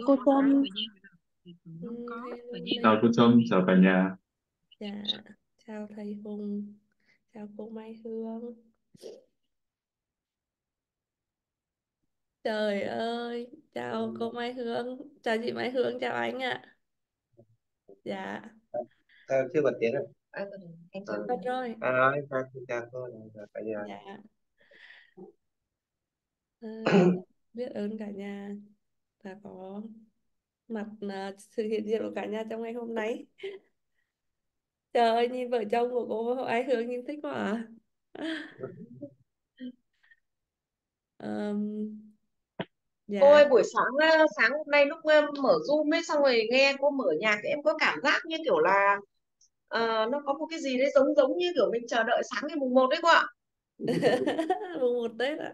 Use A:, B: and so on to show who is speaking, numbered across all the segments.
A: Cô Trâm.
B: Ừ, hello
C: Chào cô. Trâm, chào cả nhà.
B: Dạ, chào thầy Hùng, chào cô Mai Hương. Trời ơi, chào cô Mai Hương, chào chị Mai Hương, chào anh ạ. Dạ,
A: À, chưa bật tiếng rồi. À, anh chưa.
B: bật rồi.
A: À, nói chào chào cô là cả nhà.
B: Dạ, ờ, biết ơn cả nhà đã có mặt à, sự hiện diện của cả nhà trong ngày hôm nay. Trời ơi, nhìn vợ chồng của cô Mai Hương nhìn thích quá à.
D: Cô
B: dạ.
D: ơi buổi sáng ờ, sáng hôm nay lúc ờ, mở Zoom ấy xong rồi nghe cô mở nhạc thì em có cảm giác như kiểu là ờ, nó có một cái gì đấy giống giống như kiểu mình chờ đợi sáng ngày mùng một đấy cô ạ.
B: mùng một Tết ạ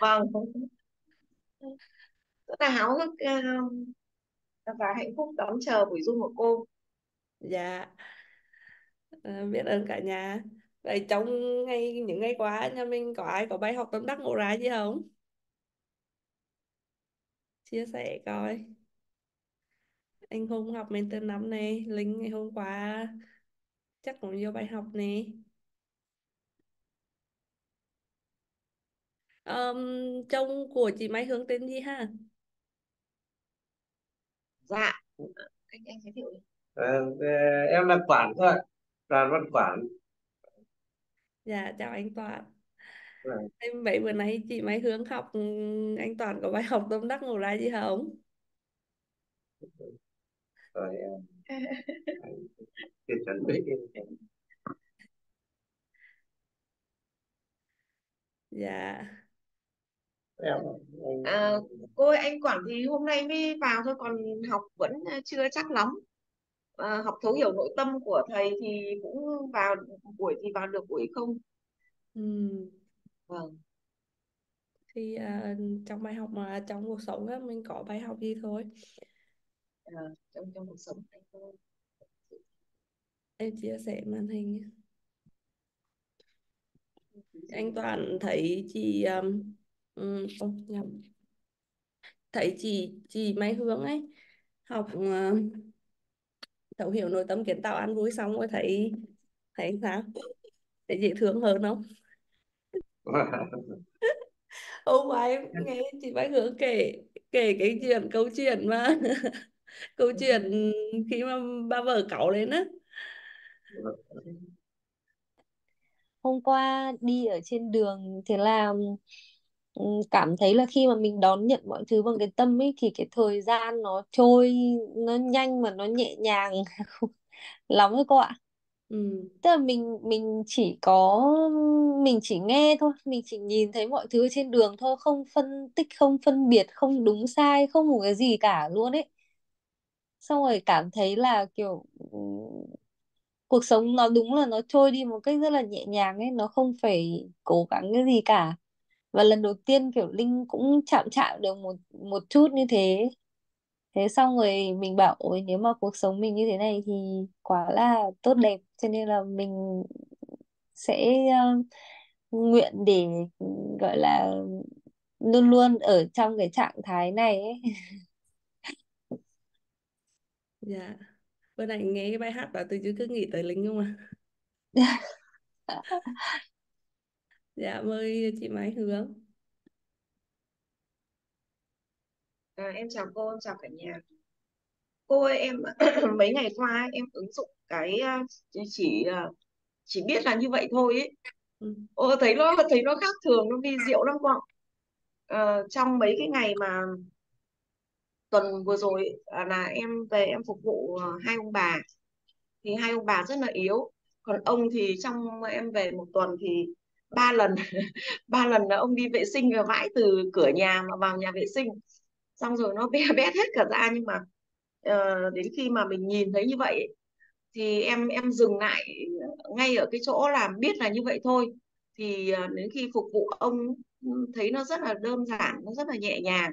D: Vâng, rất là háo hức và hạnh phúc đón chờ buổi Zoom của cô.
B: dạ. Ờ, biết ơn cả nhà. Vậy trong ngày những ngày qua nhà mình có ai có bài học tâm đắc ngộ ra gì không? Chia sẻ coi. Anh Hùng học mentor năm này Linh ngày hôm qua chắc cũng nhiều bài học nè. Um, chồng của chị Mai Hương tên gì ha?
D: Dạ, anh anh giới thiệu đi.
A: À, em là Quản thôi. Đoàn Văn Quản.
B: dạ chào anh Toàn
A: À,
B: em vậy bữa nay chị Mai Hương học ừ, anh Toàn có bài học tâm đắc ngộ ra gì không
A: Rồi em tiền chuẩn bị
B: dạ
D: À, cô ơi anh Quản thì hôm nay mới vào thôi còn học vẫn chưa chắc lắm. Ờ, học thấu hiểu nội tâm của thầy thì cũng vào buổi thì vào được buổi không.
B: Ừm,
D: Vâng.
B: thì à, trong bài học mà trong cuộc sống á, mình có bài học gì thôi
D: Ờ, trong trong cuộc sống anh cô
B: em chia sẻ màn hình anh Toàn thấy chị um, um, ô, nhầm. thấy chị chị Mai Hương ấy học uh, thấu hiểu nội tâm kiến tạo ăn vui xong rồi thấy thấy sao? Thấy dễ thương hơn không? Hôm qua em nghe chị Mai Hương kể kể cái chuyện câu chuyện mà câu chuyện khi mà bà vợ cáu lên á.
E: Hôm qua đi ở trên đường thế là ừ, cảm thấy là khi mà mình đón nhận mọi thứ bằng cái tâm ấy thì cái thời gian nó trôi nó nhanh mà nó nhẹ nhàng lắm ấy cô ạ.
B: Ừ.
E: tức là mình mình chỉ có mình chỉ nghe thôi mình chỉ nhìn thấy mọi thứ trên đường thôi không phân tích không phân biệt không đúng sai không một cái gì cả luôn ấy. Xong rồi cảm thấy là kiểu ừ, cuộc sống nó đúng là nó trôi đi một cách rất là nhẹ nhàng ấy nó không phải cố gắng cái gì cả và lần đầu tiên kiểu Linh cũng chạm chạm được một một chút như thế. Thế xong rồi mình bảo ôi nếu mà cuộc sống mình như thế này thì quá là tốt đẹp. Cho nên là mình sẽ ờ, nguyện để gọi là luôn luôn ở trong cái trạng thái này ấy.
B: Dạ. Bữa nay nghe cái bài hát đó tôi chứ cứ nghĩ tới Linh không à dạ mời chị Mai Hương
D: À, em chào cô, em chào cả nhà. Cô ơi, em mấy ngày qua em ứng dụng cái à, chỉ chỉ à, chỉ biết là như vậy thôi ấy.
B: ừ.
D: Ô, thấy nó thấy nó khác thường, nó vi diệu lắm cô ạ. Ờ, trong mấy cái ngày mà tuần vừa rồi à, là em về em phục vụ à, hai ông bà thì hai ông bà rất là yếu. Còn ông thì trong em về một tuần thì ba lần ba lần là ông đi vệ sinh và vãi từ cửa nhà mà vào nhà vệ sinh. Xong rồi nó bé bét hết cả ra nhưng mà uh, đến khi mà mình nhìn thấy như vậy thì em em dừng lại ngay ở cái chỗ là biết là như vậy thôi. Thì uh, đến khi phục vụ ông ừ, thấy nó rất là đơn giản nó rất là nhẹ nhàng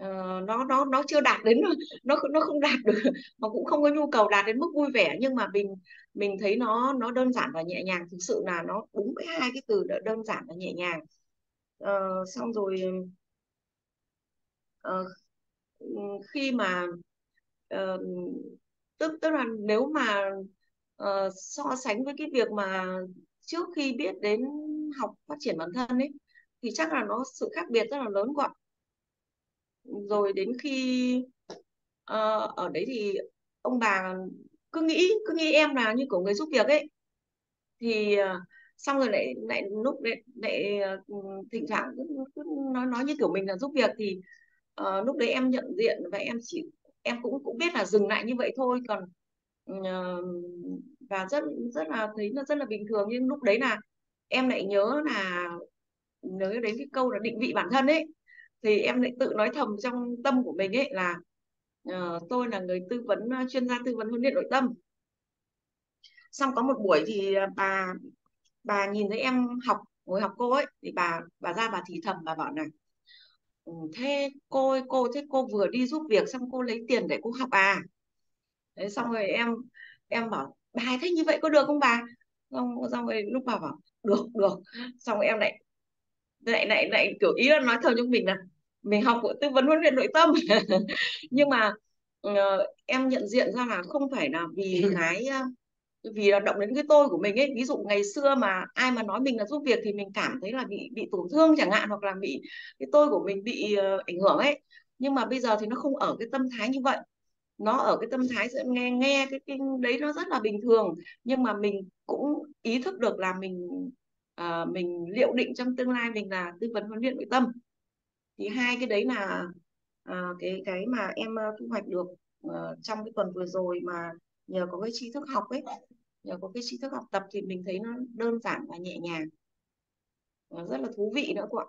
D: uh, nó nó nó chưa đạt đến nó nó không đạt được mà cũng không có nhu cầu đạt đến mức vui vẻ nhưng mà mình mình thấy nó nó đơn giản và nhẹ nhàng thực sự là nó đúng với hai cái từ đó, đơn giản và nhẹ nhàng. Uh, xong rồi uh, khi mà uh, tức tức là nếu mà uh, so sánh với cái việc mà trước khi biết đến học phát triển bản thân ấy thì chắc là nó sự khác biệt rất là lớn quá rồi đến khi uh, ở đấy thì ông bà cứ nghĩ cứ nghĩ em là như của người giúp việc ấy. Thì uh, xong rồi lại lại lúc lại, lại ờ, thỉnh thoảng cứ, cứ nói nói như kiểu mình là giúp việc thì uh, lúc đấy em nhận diện và em chỉ em cũng cũng biết là dừng lại như vậy thôi. Còn uh, và rất rất là thấy nó rất là bình thường. Nhưng lúc đấy là em lại nhớ là nhớ đến cái câu là định vị bản thân ấy thì em lại tự nói thầm trong tâm của mình ấy là uh, tôi là người tư vấn ờ, chuyên gia tư vấn huấn luyện nội tâm. Xong có một buổi thì ờ, bà bà nhìn thấy em học ngồi học cô ấy thì bà bà ra bà thì thầm bà bảo này ừ, thế cô ơi cô thế cô vừa đi giúp việc xong cô lấy tiền để cô học à? Đấy xong rồi em em bảo bà thế như vậy có được không bà? Xong xong rồi lúc bà bảo được được. Xong rồi em lại lại lại lại kiểu ý là nói thầm cho mình là mình học tư vấn huấn luyện nội tâm. Nhưng mà ờ, em nhận diện ra là không phải là vì cái vì là động đến cái tôi của mình ấy. Ví dụ ngày xưa mà ai mà nói mình là giúp việc thì mình cảm thấy là bị bị tổn thương chẳng hạn hoặc là bị cái tôi của mình bị ờ, ảnh hưởng ấy. Nhưng mà bây giờ thì nó không ở cái tâm thái như vậy. Nó ở cái tâm thái nghe nghe cái, cái đấy nó rất là bình thường. Nhưng mà mình cũng ý thức được là mình ờ, mình liệu định trong tương lai mình là tư vấn huấn luyện nội tâm thì hai cái đấy là à, cái cái mà em à, thu hoạch được uh, trong cái tuần vừa rồi mà nhờ có cái tri thức học ấy nhờ có cái tri thức học tập thì mình thấy nó đơn giản và nhẹ nhàng. Nó rất là thú vị nữa cô ạ.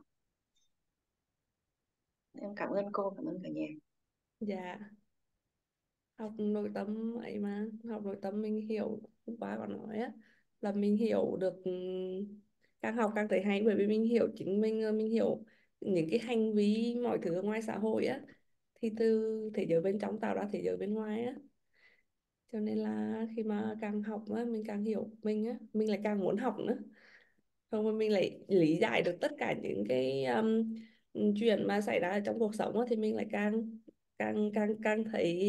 D: Em cảm ơn cô cảm ơn cả nhà.
B: Dạ. Học nội tâm ấy mà học nội tâm mình hiểu cũng quá còn nói á là mình hiểu được ừ, càng học càng thấy hay bởi vì mình hiểu chính mình ờ, mình hiểu những cái hành vi mọi thứ ở ngoài xã hội á thì từ thế giới bên trong tạo ra thế giới bên ngoài á. Cho nên là khi mà càng học á mình càng hiểu mình á mình lại càng muốn học nữa. Không mà mình lại lý giải được tất cả những cái um, chuyện mà xảy ra trong cuộc sống á, thì mình lại càng càng càng càng thấy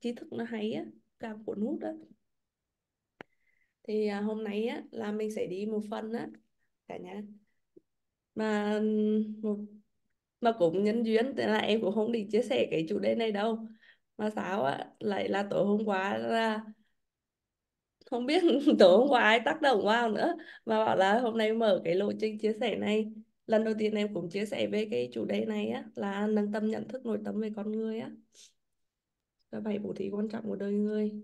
B: trí thức nó hay á càng cuốn hút á. Thì à, hôm nay á là mình sẽ đi một phần á. Cả nhà. Mà một mà cũng nhân duyên thế là em cũng không định chia sẻ cái chủ đề này đâu. Mà sao á lại là tối hôm qua là không biết tối hôm qua ai tác động vào nữa. Mà bảo là hôm nay mở cái lộ trình chia sẻ này. Lần đầu tiên em cũng chia sẻ về cái chủ đề này á là nâng tầm nhận thức nội tâm về con người á. Và bảy bố thí quan trọng của đời người.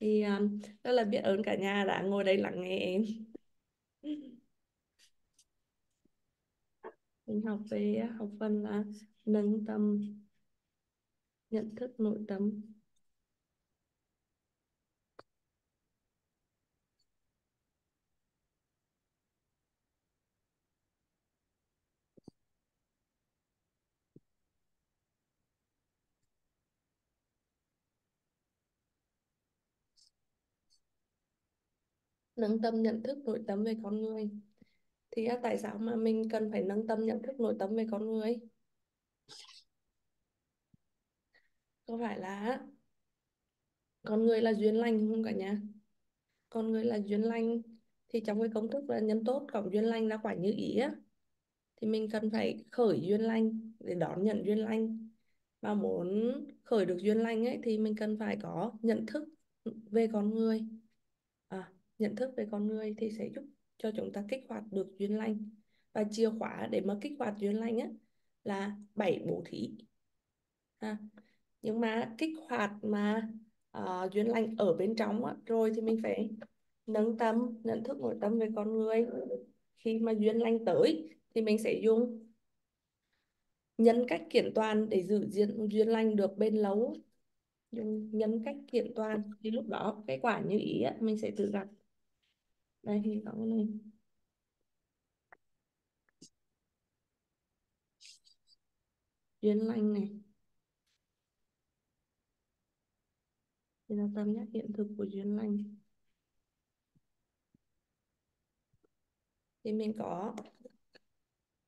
B: Thì um, rất là biết ơn cả nhà đã ngồi đây lắng nghe em. mình học về, học phần là nâng tầm, nhận thức nội tâm. Nâng tâm nhận thức nội tâm về con người thì tại sao mà mình cần phải nâng tầm nhận thức nội tâm về con người? Có phải là con người là duyên lành không cả nhà? Con người là duyên lành thì trong cái công thức là nhân tốt cộng duyên lành là quả như ý á thì mình cần phải khởi duyên lành để đón nhận duyên lành. Và muốn khởi được duyên lành ấy thì mình cần phải có nhận thức về con người. À, nhận thức về con người thì sẽ giúp cho chúng ta kích hoạt được duyên lành. Và chìa khóa để mà kích hoạt duyên lành á là bảy bố thí. À, nhưng mà kích hoạt mà uh, duyên lành ở bên trong á, rồi thì mình phải nâng tâm nhận thức nội tâm về con người. Khi mà duyên lành tới thì mình sẽ dùng nhân cách kiện toàn để giữ diện duyên lành được bên lâu dùng nhân cách kiện toàn thì lúc đó cái quả như ý á, mình sẽ tự gặp đây thì có cái này duyên lành này. Thì là tâm nhắc hiện thực của duyên lành. Thì mình có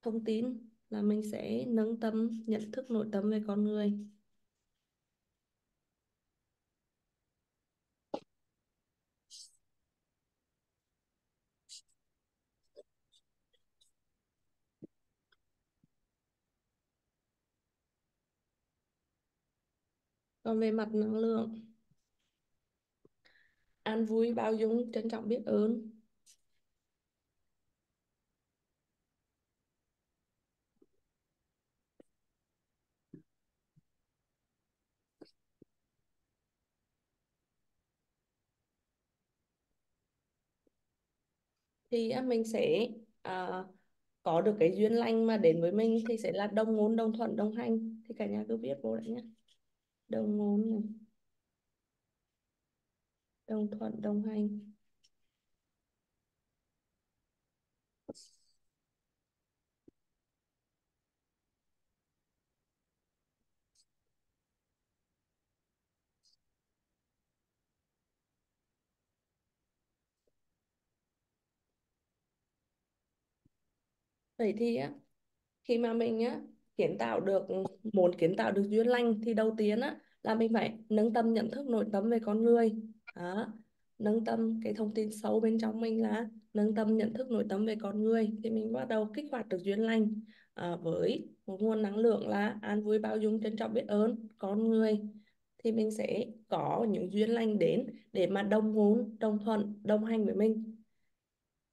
B: thông tin là mình sẽ nâng tâm nhận thức nội tâm về con người. Còn về mặt năng lượng an vui bao dung trân trọng biết ơn. Thì à, mình sẽ à, có được cái duyên lành mà đến với mình thì sẽ là đồng ngôn đồng thuận đồng hành. Thì cả nhà cứ viết vô đấy nhé đồng ngôn này. Đồng thuận đồng hành. Vậy thì á khi mà mình á kiến tạo được muốn kiến tạo được duyên lành thì đầu tiên á là mình phải nâng tâm nhận thức nội tâm về con người. Đó. Nâng tâm cái thông tin sâu bên trong mình là nâng tâm nhận thức nội tâm về con người thì mình bắt đầu kích hoạt được duyên lành. À, với một nguồn năng lượng là an vui bao dung trân trọng biết ơn con người thì mình sẽ có những duyên lành đến để mà đồng ngôn đồng thuận đồng hành với mình.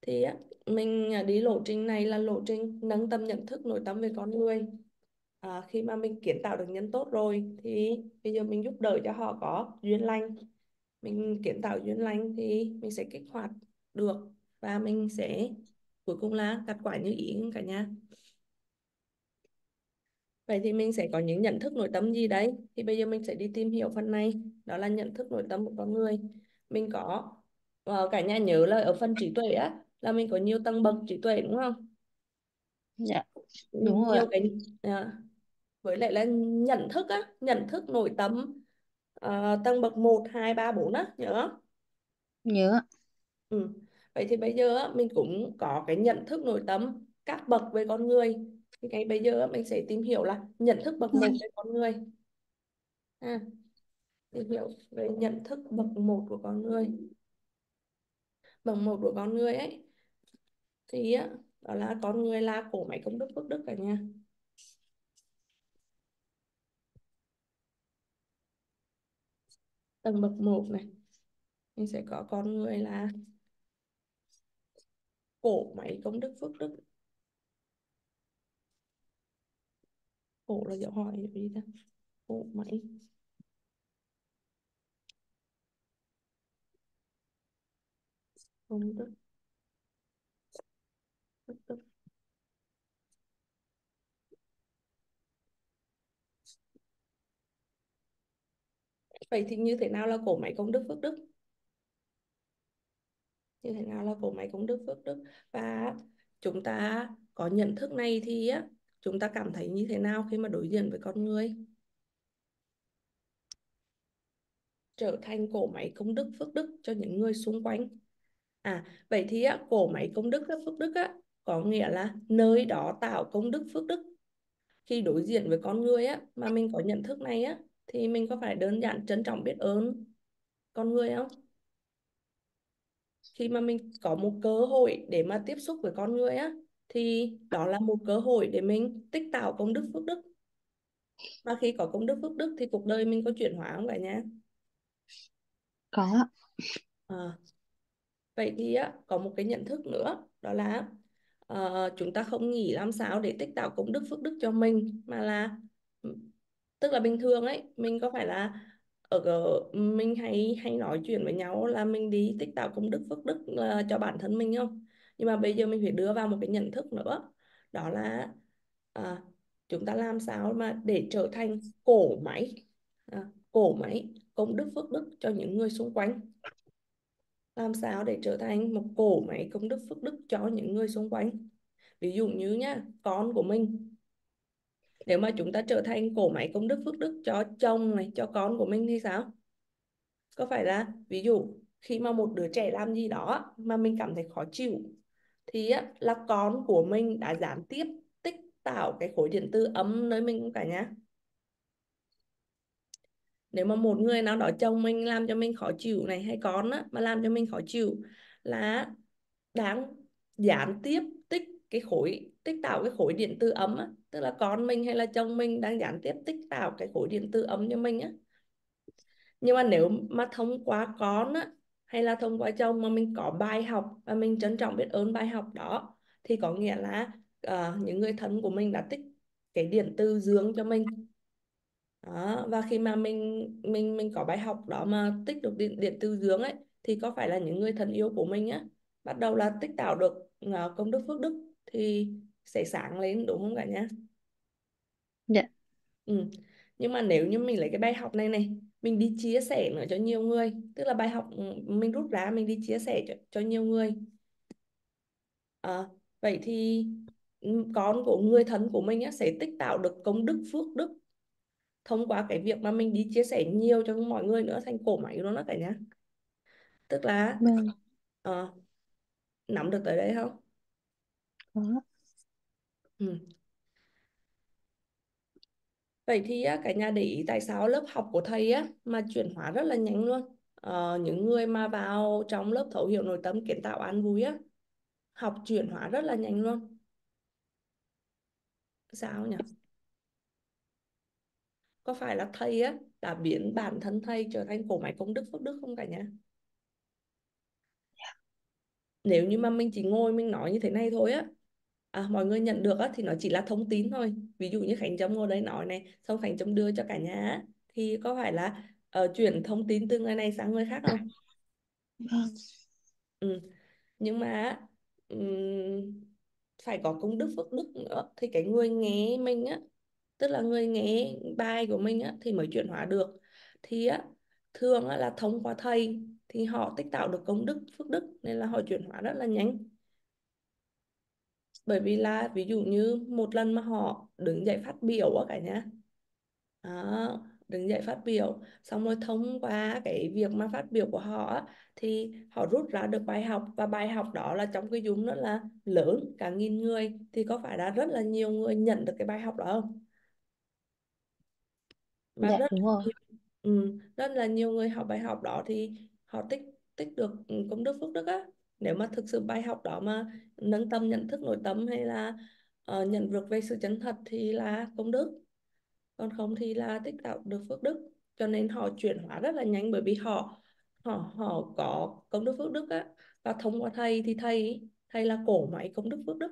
B: Thì á, mình à, đi lộ trình này là lộ trình nâng tâm nhận thức nội tâm về con người à, khi mà mình kiến tạo được nhân tốt rồi thì bây giờ mình giúp đỡ cho họ có duyên lành. Mình kiến tạo duyên lành thì mình sẽ kích hoạt được và mình sẽ cuối cùng là gặt quả như ý cả nhà. Vậy thì mình sẽ có những nhận thức nội tâm gì đấy? Thì bây giờ mình sẽ đi tìm hiểu phần này đó là nhận thức nội tâm của con người. Mình có uh, cả nhà nhớ là ở phần trí tuệ á là mình có nhiều tầng bậc trí tuệ đúng không?
F: Dạ đúng rồi
B: nhiều
F: ạ.
B: cái à, với lại là nhận thức á nhận thức nội tâm uh, tầng bậc 1, 2, 3, 4 á nhớ
F: nhớ.
B: Ừ. Vậy thì bây giờ á, mình cũng có cái nhận thức nội tâm các bậc về con người. Thì ngay bây giờ á, mình sẽ tìm hiểu là nhận thức bậc 1 về con người. À, tìm hiểu về nhận thức bậc 1 của con người. Bậc 1 của con người ấy thì á, đó là con người là cổ máy công đức phước đức cả nhà tầng bậc 1 này. Mình sẽ có con người là cổ máy công đức phước đức. Cổ là dấu hỏi gì ta? Cổ máy. Công đức phước đức vậy thì như thế nào là cổ máy công đức phước đức? Như thế nào là cổ máy công đức phước đức? Và chúng ta có nhận thức này thì á chúng ta cảm thấy như thế nào khi mà đối diện với con người? Trở thành cổ máy công đức phước đức cho những người xung quanh. À vậy thì á, cổ máy công đức phước đức á có nghĩa là nơi đó tạo công đức phước đức. Khi đối diện với con người á mà mình có nhận thức này á thì mình có phải đơn giản trân trọng biết ơn con người không? Khi mà mình có một cơ hội để mà tiếp xúc với con người á thì đó là một cơ hội để mình tích tạo công đức phước đức. Và khi có công đức phước đức thì cuộc đời mình có chuyển hóa không cả nhà?
F: Có.
B: À, vậy thì á có một cái nhận thức nữa đó là uh, chúng ta không nghĩ làm sao để tích tạo công đức phước đức cho mình mà là tức là bình thường ấy mình có phải là ở ờ, mình hay hay nói chuyện với nhau là mình đi tích tạo công đức phước đức uh, cho bản thân mình không? Nhưng mà bây giờ mình phải đưa vào một cái nhận thức nữa. Đó là à, chúng ta làm sao mà để trở thành cổ máy à, cổ máy công đức phước đức cho những người xung quanh. Làm sao để trở thành một cổ máy công đức phước đức cho những người xung quanh? Ví dụ như nhá con của mình nếu mà chúng ta trở thành cổ máy công đức phước đức cho chồng này cho con của mình thì sao? Có phải là ví dụ khi mà một đứa trẻ làm gì đó mà mình cảm thấy khó chịu thì á, là con của mình đã gián tiếp tích tạo cái khối điện từ ấm nơi mình cũng cả nhá nếu mà một người nào đó chồng mình làm cho mình khó chịu này hay con á mà làm cho mình khó chịu là đáng gián tiếp tích cái khối tích tạo cái khối điện từ ấm á tức là con mình hay là chồng mình đang gián tiếp tích tạo cái khối điện từ ấm cho mình á nhưng mà nếu mà thông qua con á hay là thông qua chồng mà mình có bài học và mình trân trọng biết ơn bài học đó thì có nghĩa là uh, những người thân của mình đã tích cái điện từ dương cho mình đó. và khi mà mình mình mình có bài học đó mà tích được điện điện từ dương ấy thì có phải là những người thân yêu của mình á bắt đầu là tích tạo được uh, công đức phước đức thì sẽ sáng lên đúng không cả nhá
F: dạ.
B: Ừ. nhưng mà nếu như mình lấy cái bài học này này mình đi chia sẻ nữa cho nhiều người tức là bài học ừ, mình rút ra mình đi chia sẻ cho, cho nhiều người. À, vậy thì ừ, con của người thân của mình á, sẽ tích tạo được công đức phước đức thông qua cái việc mà mình đi chia sẻ nhiều cho mọi người nữa thành cổ máy luôn đó cả nhà. Tức là uh, nắm được tới đây không?
F: Có
B: ừ. Vậy thì á, cả nhà để ý tại sao lớp học của thầy á mà chuyển hóa rất là nhanh luôn. Ờ, những người mà vào trong lớp thấu hiểu nội tâm kiến tạo an vui á học chuyển hóa rất là nhanh luôn. Sao nhỉ? Có phải là thầy á đã biến bản thân thầy trở thành cổ máy công đức phước đức không cả nhà? Nếu như mà mình chỉ ngồi mình nói như thế này thôi á à, mọi người nhận được á, thì nó chỉ là thông tin thôi. Ví dụ như Khánh Trâm ngồi đây nói này xong Khánh Trâm đưa cho cả nhà á, thì có phải là uh, chuyển thông tin từ người này sang người khác không?
F: Vâng.
B: Ừ. nhưng mà um, phải có công đức phước đức nữa. Thì cái người nghe mình á tức là người nghe bài của mình á thì mới chuyển hóa được. Thì á thường á, là thông qua thầy thì họ tích tạo được công đức phước đức nên là họ chuyển hóa rất là nhanh bởi vì là ví dụ như một lần mà họ đứng dậy phát biểu á cả nhà. Đó, đứng dậy phát biểu xong rồi thông qua cái việc mà phát biểu của họ á, thì họ rút ra được bài học. Và bài học đó là trong cái dung rất là lớn cả nghìn người. Thì có phải là rất là nhiều người nhận được cái bài học đó không? Và
F: dạ
B: rất
F: đúng rồi.
B: ừ, rất là nhiều người học bài học đó thì họ tích tích được ừ, công đức phước đức á nếu mà thực sự bài học đó mà nâng tâm nhận thức nội tâm hay là uh, nhận được về sự chân thật thì là công đức. Còn không thì là tích tạo được phước đức. Cho nên họ chuyển hóa rất là nhanh bởi vì họ họ họ có công đức phước đức á. Và thông qua thầy thì thầy thầy là cổ máy công đức phước đức.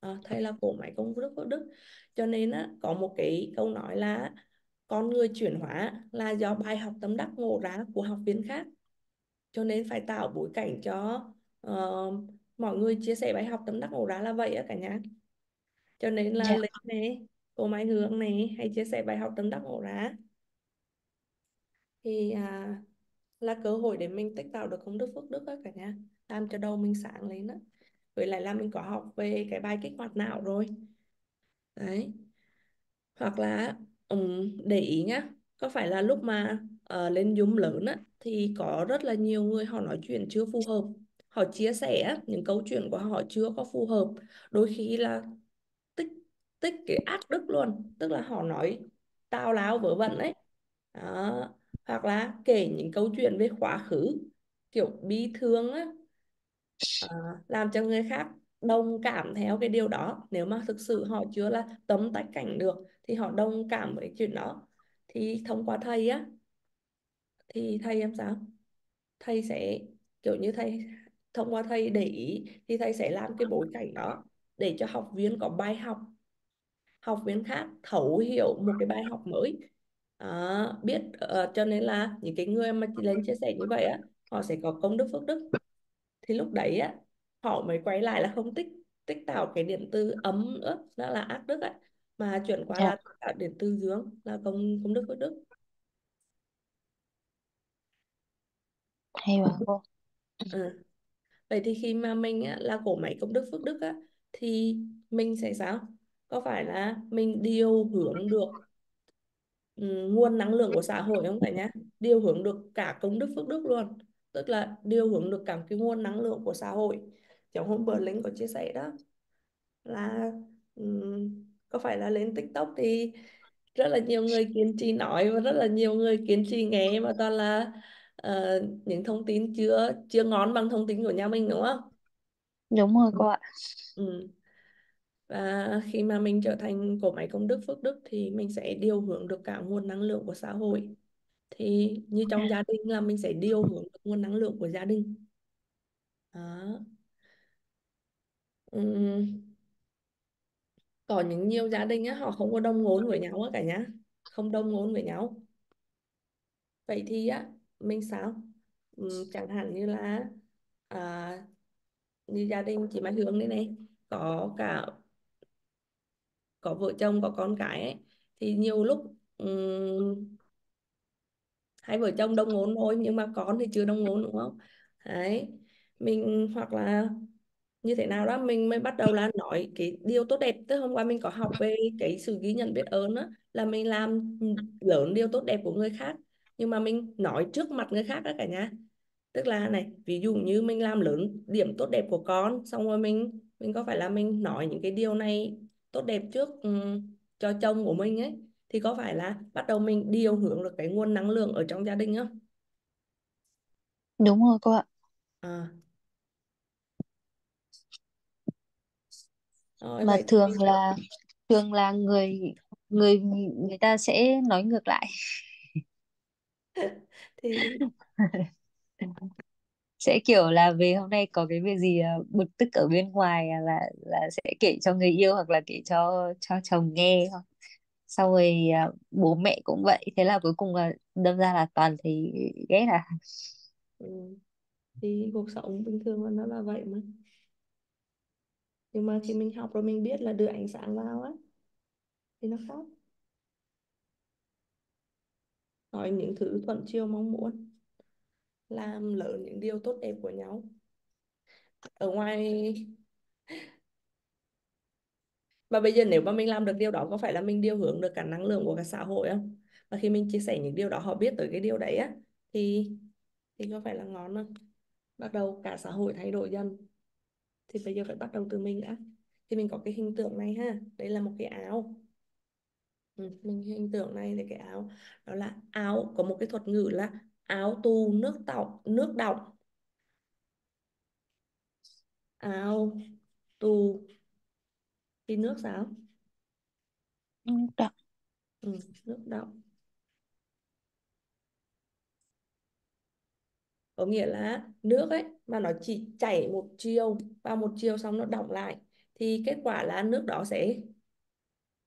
B: À, thầy là cổ máy công đức phước đức. Cho nên á có một cái câu nói là con người chuyển hóa là do bài học tâm đắc ngộ ra của học viên khác cho nên phải tạo bối cảnh cho uh, mọi người chia sẻ bài học tâm đắc ngộ ra là vậy á cả nhà. Cho nên là
F: dạ.
B: Linh này cô Mai Hương này hay chia sẻ bài học tâm đắc ngộ ra thì à, là cơ hội để mình tích tạo được công đức phước đức á cả nhà. Làm cho đầu mình sáng lên á. Với lại là mình có học về cái bài kích hoạt não rồi. Đấy. Hoặc là um, để ý nhá. Có phải là lúc mà uh, lên Zoom lớn á thì có rất là nhiều người họ nói chuyện chưa phù hợp. Họ chia sẻ những câu chuyện của họ chưa có phù hợp. Đôi khi là tích tích cái ác đức luôn tức là họ nói tào lao vớ vẩn ấy. Đó. hoặc là kể những câu chuyện về quá khứ kiểu bi thương á à, làm cho người khác đồng cảm theo cái điều đó. Nếu mà thực sự họ chưa là tấm tách cảnh được thì họ đồng cảm với chuyện đó. Thì thông qua thầy á thì thầy em sao? Thầy sẽ kiểu như thầy thông qua thầy để ý thì thầy sẽ làm cái bối cảnh đó để cho học viên có bài học học viên khác thấu hiểu một cái bài học mới. À, biết uh, cho nên là những cái người mà lên chia sẻ như vậy á họ sẽ có công đức phước đức. Thì lúc đấy á họ mới quay lại là không tích tích tạo cái điện từ ấm nữa đó là ác đức á mà chuyển qua
F: dạ.
B: là tạo điện từ dương là công công đức phước đức
F: hay quá. Cô
B: ừ. vậy thì khi mà mình á, là cổ máy công đức phước đức á thì mình sẽ sao? Có phải là mình điều hướng được ừ, nguồn năng lượng của xã hội không cả nhá? Điều hướng được cả công đức phước đức luôn. Tức là điều hướng được cả cái nguồn năng lượng của xã hội. Giống hôm bữa Linh có chia sẻ đó là ừm, có phải là lên TikTok thì rất là nhiều người kiên trì nói và rất là nhiều người kiên trì nghe mà toàn là ờ, những thông tin chưa chưa ngon bằng thông tin của nhà mình đúng không?
F: đúng rồi cô ạ
B: Ừ. Và khi mà mình trở thành cổ máy công đức phước đức thì mình sẽ điều hướng được cả nguồn năng lượng của xã hội. Thì như trong gia đình là mình sẽ điều hướng được nguồn năng lượng của gia đình. Đó. Ừm, Có những nhiều gia đình á, họ không có đồng ngôn với nhau á cả nhà. Không đồng ngôn với nhau. Vậy thì á, mình sao? Ừ, chẳng hạn như là à, như gia đình chị Mai Hương đây này có cả có vợ chồng có con cái ấy thì nhiều lúc ừm, hai vợ chồng đồng ngôn thôi nhưng mà con thì chưa đồng ngôn đúng không? Đấy mình hoặc là như thế nào đó mình mới bắt đầu là nói cái điều tốt đẹp. Tức hôm qua mình có học về cái sự ghi nhận biết ơn đó là mình làm lớn điều tốt đẹp của người khác nhưng mà mình nói trước mặt người khác đó cả nhà. Tức là này ví dụ như mình làm lớn điểm tốt đẹp của con xong rồi mình mình có phải là mình nói những cái điều này tốt đẹp trước ừm, cho chồng của mình ấy thì có phải là bắt đầu mình điều hướng được cái nguồn năng lượng ở trong gia đình không?
F: Đúng rồi cô ạ.
B: À, rồi
F: mà
B: vậy
F: thường là thường là người người người ta sẽ nói ngược lại
B: thì
F: sẽ kiểu là về hôm nay có cái việc gì à, bực tức ở bên ngoài à, là là sẽ kể cho người yêu hoặc là kể cho cho chồng nghe thôi xong rồi à, bố mẹ cũng vậy. Thế là cuối cùng là đâm ra là toàn thì ghét à?
B: Ừ, thì cuộc sống bình thường là nó là vậy mà. Nhưng mà khi mình học rồi mình biết là đưa ánh sáng vào á thì nó khác nói những thứ thuận chiều mong muốn làm lớn những điều tốt đẹp của nhau ở ngoài Và bây giờ nếu mà mình làm được điều đó, có phải là mình điều hướng được cả năng lượng của cả xã hội không? Và khi mình chia sẻ những điều đó, họ biết tới cái điều đấy á, thì thì có phải là ngon không? Bắt đầu cả xã hội thay đổi dần. Thì bây giờ phải bắt đầu từ mình đã. Thì mình có cái hình tượng này ha. Đây là một cái áo. Ừ, mình hình tượng này là cái áo. Đó là áo có một cái thuật ngữ là áo tù nước đọng nước đọng áo tù thì nước sao?
F: Ừ, đó.
B: Ừ, nước đọng có nghĩa là nước ấy mà nó chỉ chảy một chiều vào một chiều xong nó đọng lại thì kết quả là nước đó sẽ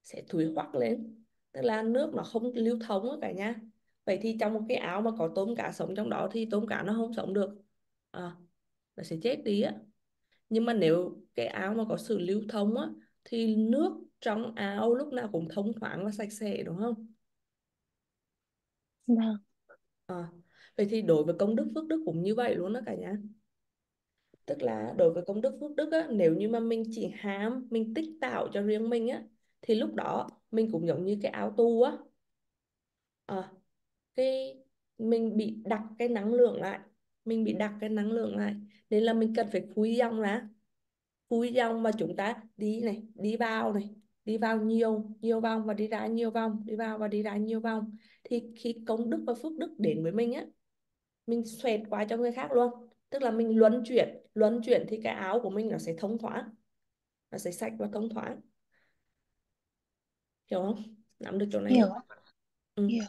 B: sẽ thúi hoắc lên tức là nước nó không lưu thông á cả nhà vậy thì trong một cái áo mà có tôm cá sống trong đó thì tôm cá nó không sống được. À, nó sẽ chết đi á. Nhưng mà nếu cái áo mà có sự lưu thông á thì nước trong áo lúc nào cũng thông thoáng và sạch sẽ đúng không?
F: Vâng.
B: à, vậy thì đối với công đức phước đức cũng như vậy luôn đó cả nhà. Tức là đối với công đức phước đức á, nếu như mà mình chỉ ham mình tích tạo cho riêng mình á thì lúc đó mình cũng giống như cái áo tu á. À, cái mình bị đặt cái năng lượng lại mình bị đặt cái năng lượng lại. Nên là mình cần phải khui dòng ra. Khui dòng mà chúng ta đi này đi vào này đi vào nhiều nhiều vòng và đi ra nhiều vòng đi vào và đi ra nhiều vòng. Thì khi công đức và phước đức đến với mình á mình xoẹt qua cho người khác luôn. Tức là mình luân chuyển luân chuyển thì cái áo của mình nó sẽ thông thoáng nó sẽ sạch và thông thoáng hiểu không nắm được chỗ này
F: hiểu
B: không ừ.
F: hiểu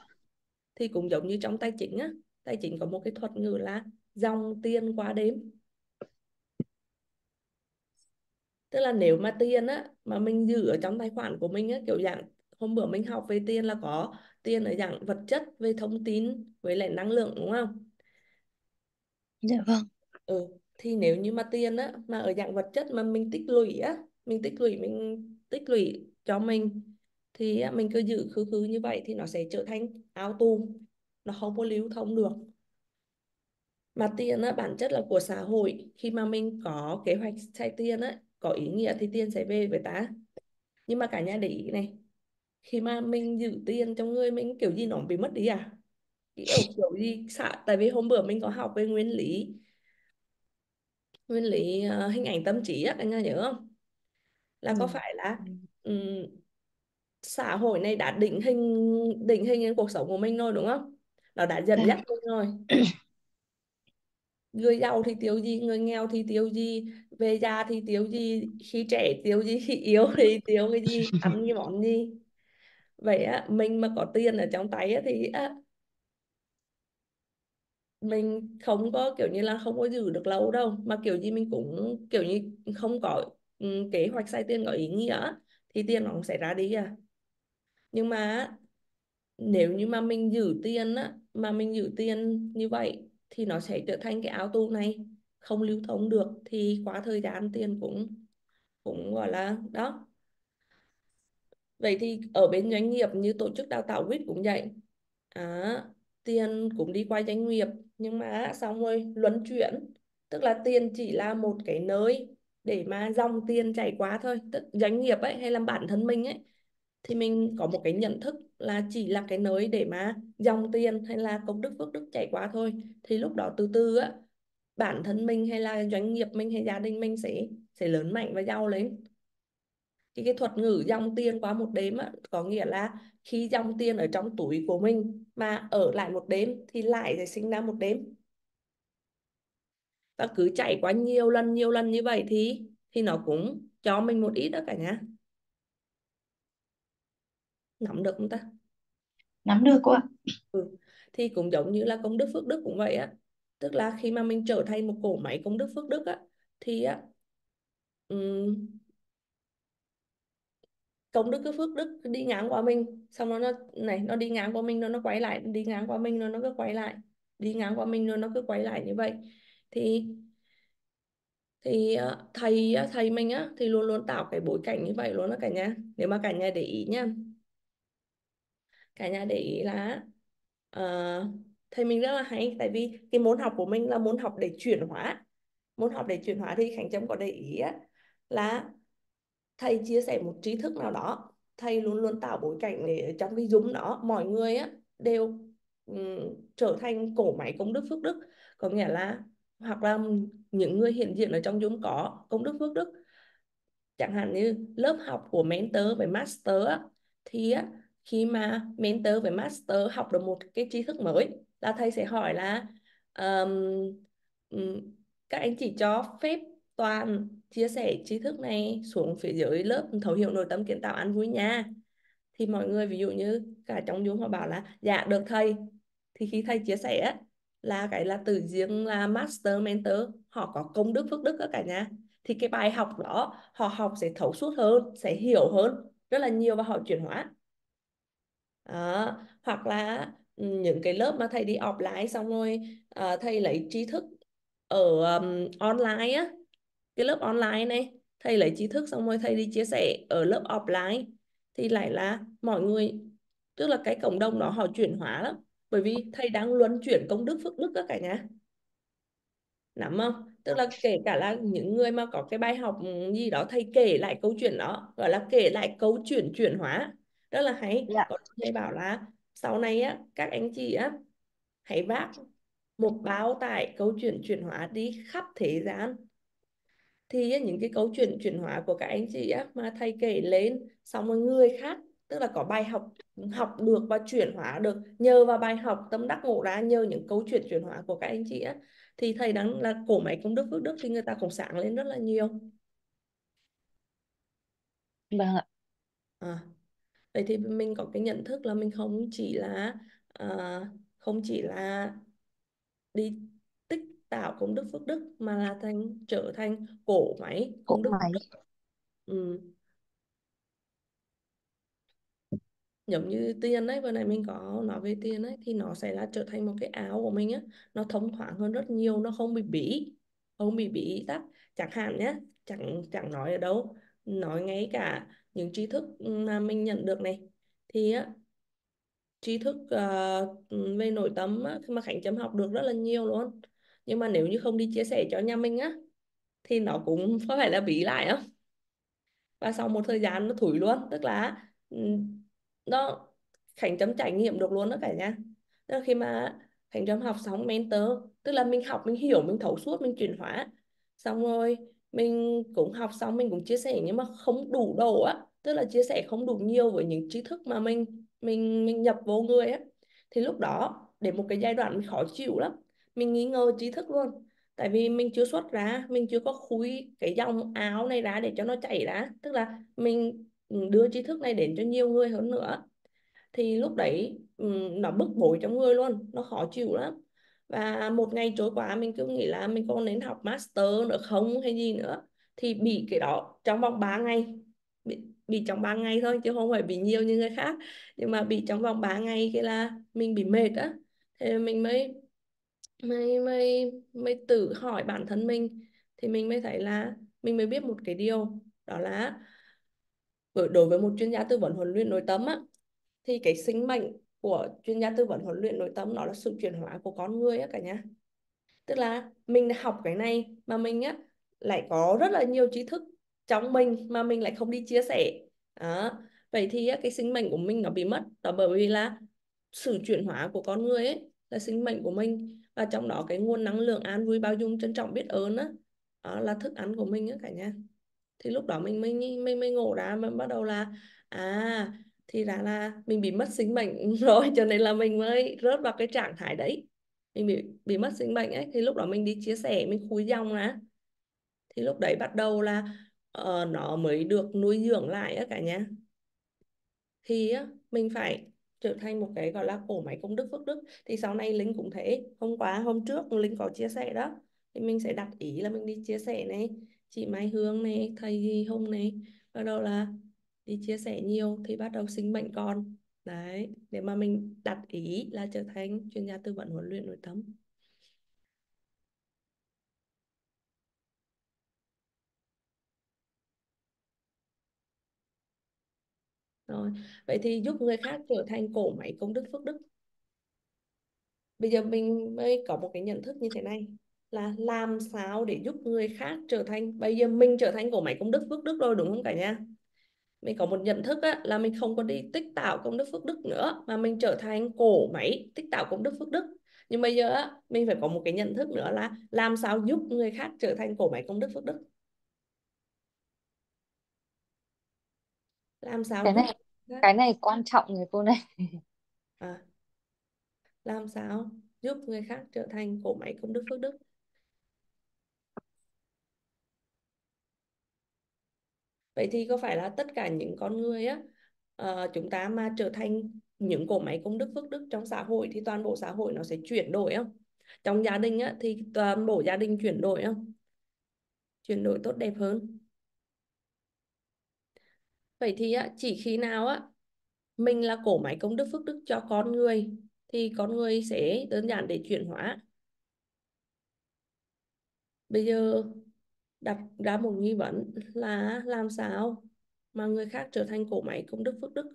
B: thì cũng giống như trong tài chính á tài chính có một cái thuật ngữ là dòng tiền qua đêm. Tức là nếu mà tiền á mà mình giữ ở trong tài khoản của mình á kiểu dạng hôm bữa mình học về tiền là có tiền ở dạng vật chất về thông tin với lại năng lượng đúng không?
F: Dạ vâng.
B: Ừ thì nếu như mà tiền á mà ở dạng vật chất mà mình tích lũy á mình tích lũy mình tích lũy cho mình thì mình cứ giữ khứ khứ như vậy thì nó sẽ trở thành áo tù nó không có lưu thông được. Mà tiền á bản chất là của xã hội. Khi mà mình có kế hoạch xài tiền á có ý nghĩa thì tiền sẽ về với ta. Nhưng mà cả nhà để ý này khi mà mình giữ tiền trong người mình kiểu gì nó cũng bị mất đi à? Kiểu kiểu gì xạ tại vì hôm bữa mình có học về nguyên lý nguyên lý ờ, hình ảnh tâm trí á cả nhà nhớ không? Là có
F: ừ.
B: phải là ừm, xã hội này đã định hình định hình đến cuộc sống của mình rồi đúng không? Nó đã dẫn dắt mình rồi. Người giàu thì tiêu gì người nghèo thì tiêu gì về già thì tiêu gì khi trẻ tiêu gì khi yếu thì tiêu cái gì ăn cái món gì. Vậy á mình mà có tiền ở trong tay á, thì á, mình không có kiểu như là không có giữ được lâu đâu. Mà kiểu gì mình cũng kiểu như không có ừ, kế hoạch xài tiền có ý nghĩa thì tiền nó cũng sẽ ra đi à nhưng mà nếu như mà mình giữ tiền á mà mình giữ tiền như vậy thì nó sẽ trở thành cái áo tù này không lưu thông được thì quá thời gian tiền cũng cũng gọi là đó. Vậy thì ở bên doanh nghiệp như tổ chức đào tạo quýt cũng vậy. À, tiền cũng đi qua doanh nghiệp nhưng mà xong rồi luân chuyển. Tức là tiền chỉ là một cái nơi để mà dòng tiền chảy qua thôi. Tức doanh nghiệp ấy hay là bản thân mình ấy thì mình có một cái nhận thức là chỉ là cái nơi để mà dòng tiền hay là công đức phước đức chảy qua thôi. Thì lúc đó từ từ á bản thân mình hay là doanh nghiệp mình hay gia đình mình sẽ sẽ lớn mạnh và giàu lên. Thì cái thuật ngữ dòng tiền qua một đêm á, có nghĩa là khi dòng tiền ở trong túi của mình mà ở lại một đêm thì lại sẽ sinh ra một đêm. Và cứ chạy qua nhiều lần nhiều lần như vậy thì thì nó cũng cho mình một ít đó cả nhà nắm được không ta?
E: Nắm được cô ạ.
B: Ừ. thì cũng giống như là công đức phước đức cũng vậy á. Tức là khi mà mình trở thành một cỗ máy công đức phước đức á thì á um, công đức cái phước đức đi ngang qua mình. Xong nó nó này nó đi ngang qua mình nó nó quay lại đi ngang qua mình nó nó cứ quay lại. Đi ngang qua mình nó nó cứ quay lại như vậy. Thì thì ờ, thầy thầy mình á thì luôn luôn tạo cái bối cảnh như vậy luôn đó cả nhà. Nếu mà cả nhà để ý nha cả nhà để ý là uh, thầy mình rất là hay tại vì cái môn học của mình là môn học để chuyển hóa. Môn học để chuyển hóa thì Khánh Trâm có để ý á, là thầy chia sẻ một trí thức nào đó thầy luôn luôn tạo bối cảnh để trong cái dung đó mọi người á đều um, trở thành cổ máy công đức phước đức. Có nghĩa là hoặc là những người hiện diện ở trong dung có công đức phước đức. Chẳng hạn như lớp học của mentor với master á, thì á, khi mà mentor với master học được một cái tri thức mới là thầy sẽ hỏi là um, các anh chỉ cho phép toàn chia sẻ tri thức này xuống phía dưới lớp thấu hiểu nội tâm kiến tạo ăn vui nha. Thì mọi người ví dụ như cả trong nhóm họ bảo là dạ được thầy. Thì khi thầy chia sẻ là cái là từ riêng là master mentor họ có công đức phước đức đó cả nhà. Thì cái bài học đó họ học sẽ thấu suốt hơn sẽ hiểu hơn rất là nhiều và họ chuyển hóa đó. hoặc là ừ, những cái lớp mà thầy đi offline xong rồi uh, thầy lấy tri thức ở um, online á cái lớp online này thầy lấy tri thức xong rồi thầy đi chia sẻ ở lớp offline thì lại là mọi người tức là cái cộng đồng đó họ chuyển hóa lắm. Bởi vì thầy đang luân chuyển công đức phước đức các cả nhà. Nắm không? Tức là kể cả là những người mà có cái bài học gì đó thầy kể lại câu chuyện đó gọi là kể lại câu chuyện chuyển hóa rất là hay.
E: Dạ.
B: có thầy bảo là sau này á các anh chị á hãy vác một bao tải câu chuyện chuyển hóa đi khắp thế gian. Thì những cái câu chuyện chuyển hóa của các anh chị á mà thầy kể lên xong rồi người khác tức là có bài học học được và chuyển hóa được nhờ vào bài học tâm đắc ngộ ra nhờ những câu chuyện chuyển hóa của các anh chị á thì thầy đang là cổ máy công đức phước đức thì người ta cũng sáng lên rất là nhiều.
F: Vâng ạ.
B: À, vậy thì mình có cái nhận thức là mình không chỉ là uh, không chỉ là đi tích tạo công đức phước đức mà là thành trở thành cổ máy công đức
E: máy.
B: Ừ. giống như tiền đấy vừa nãy mình có nói về tiền ấy thì nó sẽ là trở thành một cái áo của mình á nó thông thoáng hơn rất nhiều nó không bị bí không bị bí tắc chẳng hạn nhé chẳng chẳng nói ở đâu nói ngay cả những tri thức mà mình nhận được này. Thì á tri thức uh, về nội tâm á, mà Khánh chấm học được rất là nhiều luôn. Nhưng mà nếu như không đi chia sẻ cho nhà mình á thì nó cũng có phải là bí lại không? Và sau một thời gian nó thủi luôn tức là nó Khánh chấm trải nghiệm được luôn đó cả nhà. Tức là khi mà Khánh chấm học xong mentor tức là mình học mình hiểu mình thấu suốt mình chuyển hóa. Xong rồi mình cũng học xong, mình cũng chia sẻ nhưng mà không đủ đồ á, tức là chia sẻ không đủ nhiều với những tri thức mà mình mình mình nhập vô người á. Thì lúc đó để một cái giai đoạn mình khó chịu lắm, mình nghi ngờ trí thức luôn. Tại vì mình chưa xuất ra, mình chưa có khui cái dòng áo này ra để cho nó chảy ra, tức là mình ừ, đưa trí thức này đến cho nhiều người hơn nữa. Thì lúc đấy ừ, nó bức bối trong người luôn, nó khó chịu lắm và một ngày trôi qua mình cứ nghĩ là mình còn nên học master nữa không hay gì nữa. Thì bị cái đó trong vòng 3 ngày bị, bị trong 3 ngày thôi chứ không phải bị nhiều như người khác. Nhưng mà bị trong vòng 3 ngày cái là mình bị mệt á. Thì mình mới mới mới mới tự hỏi bản thân mình. Thì mình mới thấy là mình mới biết một cái điều đó là đối với một chuyên gia tư vấn huấn luyện nội tâm á thì cái sinh mệnh của chuyên gia tư vấn huấn luyện nội tâm nó là sự chuyển hóa của con người á cả nhà tức là mình học cái này mà mình á lại có rất là nhiều trí thức trong mình mà mình lại không đi chia sẻ. Đó. vậy thì á, cái sinh mệnh của mình nó bị mất đó bởi vì là sự chuyển hóa của con người ấy là sinh mệnh của mình. Và trong đó cái nguồn năng lượng an vui bao dung trân trọng biết ơn á đó là thức ăn của mình á cả nhà thì lúc đó mình mới mới mới ngộ ra mình bắt đầu là à thì ra là mình bị mất sinh mệnh rồi cho nên là mình mới rớt vào cái trạng thái đấy. Mình bị bị mất sinh mệnh ấy thì lúc đó mình đi chia sẻ mình khui dòng ra thì lúc đấy bắt đầu là uh, nó mới được nuôi dưỡng lại á cả nhà. Thì á, mình phải trở thành một cái gọi là cổ máy công đức phước đức. Thì sau này linh cũng thế. Hôm qua hôm trước linh có chia sẻ đó. Thì mình sẽ đặt ý là mình đi chia sẻ này. Chị Mai Hương này thầy Hùng này. Bắt đầu là đi chia sẻ nhiều thì bắt đầu sinh mệnh con. Đấy để mà mình đặt ý là trở thành chuyên gia tư vấn huấn luyện nội tâm. Rồi, vậy thì giúp người khác trở thành cổ máy công đức phước đức. Bây giờ mình mới có một cái nhận thức như thế này, là làm sao để giúp người khác trở thành, bây giờ mình trở thành cổ máy công đức phước đức rồi, đúng không cả nhà? Mình có một nhận thức á, là mình không có đi tích tạo công đức phước đức nữa mà mình trở thành cổ máy tích tạo công đức phước đức. Nhưng bây giờ á, mình phải có một cái nhận thức nữa là làm sao giúp người khác trở thành cổ máy công đức phước đức. Làm sao
F: cái này cái này quan trọng người cô này.
B: À, làm sao giúp người khác trở thành cổ máy công đức phước đức vậy thì có phải là tất cả những con người á uh, chúng ta mà trở thành những cổ máy công đức phước đức trong xã hội thì toàn bộ xã hội nó sẽ chuyển đổi không? Trong gia đình á thì toàn bộ gia đình chuyển đổi không? Chuyển đổi tốt đẹp hơn. Vậy thì á chỉ khi nào á mình là cổ máy công đức phước đức cho con người thì con người sẽ đơn giản để chuyển hóa. Bây giờ đặt ra một nghi vấn là làm sao mà người khác trở thành cổ máy công đức phước đức?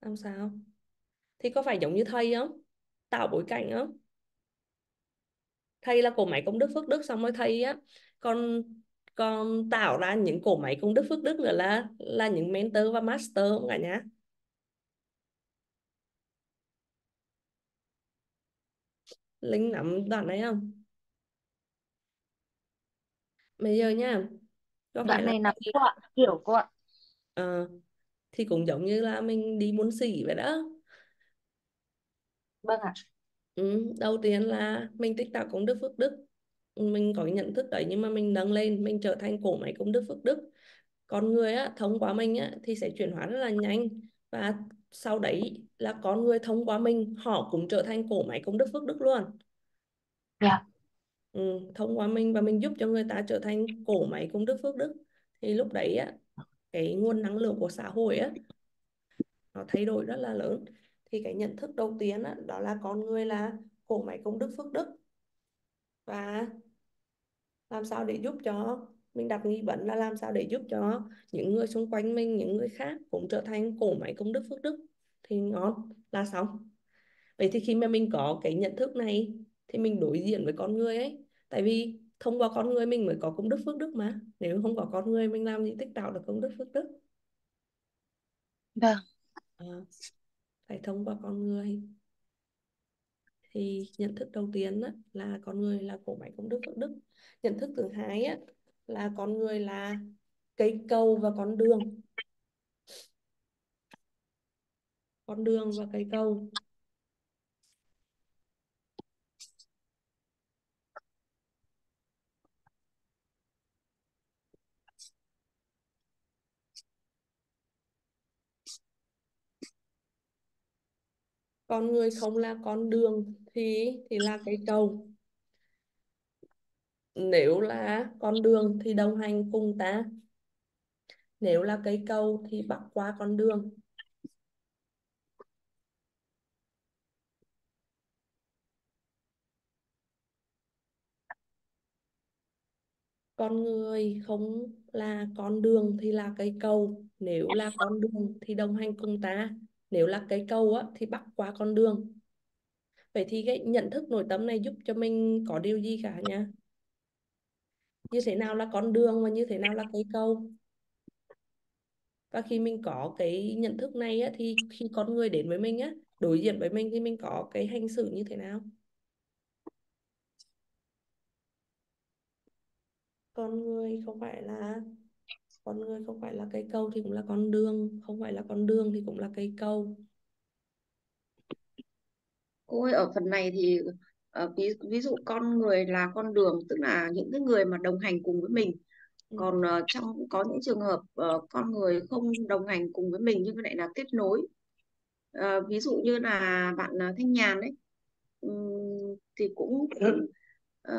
B: Làm sao? Thì có phải giống như thầy không? Tạo bối cảnh không? Thầy là cổ máy công đức phước đức xong rồi thầy á, còn còn tạo ra những cổ máy công đức phước đức nữa là là những mentor và master không cả nhá Linh nắm đoạn này không? Bây giờ nha, có phải
F: đoạn
B: là
F: này nắm cô ạ hiểu cô ạ
B: ờ, thì cũng giống như là mình đi muốn xỉ vậy đó.
F: vâng ạ
B: Ừ, đầu tiên là mình tích tạo công đức phước đức. Mình có cái nhận thức đấy nhưng mà mình nâng lên, mình trở thành cổ máy công đức phước đức. Con người á, thông qua mình á, thì sẽ chuyển hóa rất là nhanh. Và sau đấy là con người thông qua mình, họ cũng trở thành cổ máy công đức phước đức luôn.
F: dạ.
B: Ừ, thông qua mình và mình giúp cho người ta trở thành cổ máy công đức phước đức. Thì lúc đấy á cái nguồn năng lượng của xã hội á nó thay đổi rất là lớn. Thì cái nhận thức đầu tiên á, đó là con người là cổ máy công đức phước đức. Và làm sao để giúp cho mình đặt nghi vấn là làm sao để giúp cho những người xung quanh mình những người khác cũng trở thành cổ máy công đức phước đức. Thì ngon là xong. Vậy thì khi mà mình có cái nhận thức này thì mình đối diện với con người ấy. Tại vì thông qua con người mình mới có công đức phước đức mà. Nếu không có con người mình làm gì tích tạo được công đức phước đức?
F: Vâng.
B: À, phải thông qua con người. Thì nhận thức đầu tiên á, là con người là cỗ máy công đức phước đức. Nhận thức thứ hai á, là con người là cây cầu và con đường. Con đường và cây cầu. Con người không là con đường thì thì là cây cầu nếu là con đường thì đồng hành cùng ta. Nếu là cây cầu thì bắc qua con đường. Con người không là con đường thì là cây cầu. Nếu là con đường thì đồng hành cùng ta. Nếu là cây cầu á, thì bắc qua con đường. Vậy thì cái nhận thức nội tâm này giúp cho mình có điều gì cả nha? Như thế nào là con đường và như thế nào là cây cầu? Và khi mình có cái nhận thức này á, thì khi con người đến với mình á đối diện với mình thì mình có cái hành xử như thế nào? Con người không phải là con người không phải là cây cầu thì cũng là con đường không phải là con đường thì cũng là cây cầu.
D: Cô ơi, ở phần này thì ờ, ví, ví dụ con người là con đường tức là những cái người mà đồng hành cùng với mình.
B: Ừ.
D: còn ờ, trong có những trường hợp ờ, con người không đồng hành cùng với mình nhưng lại là kết nối. Ờ, ví dụ như là bạn ờ, Thanh Nhàn ấy ừm, thì cũng ờ,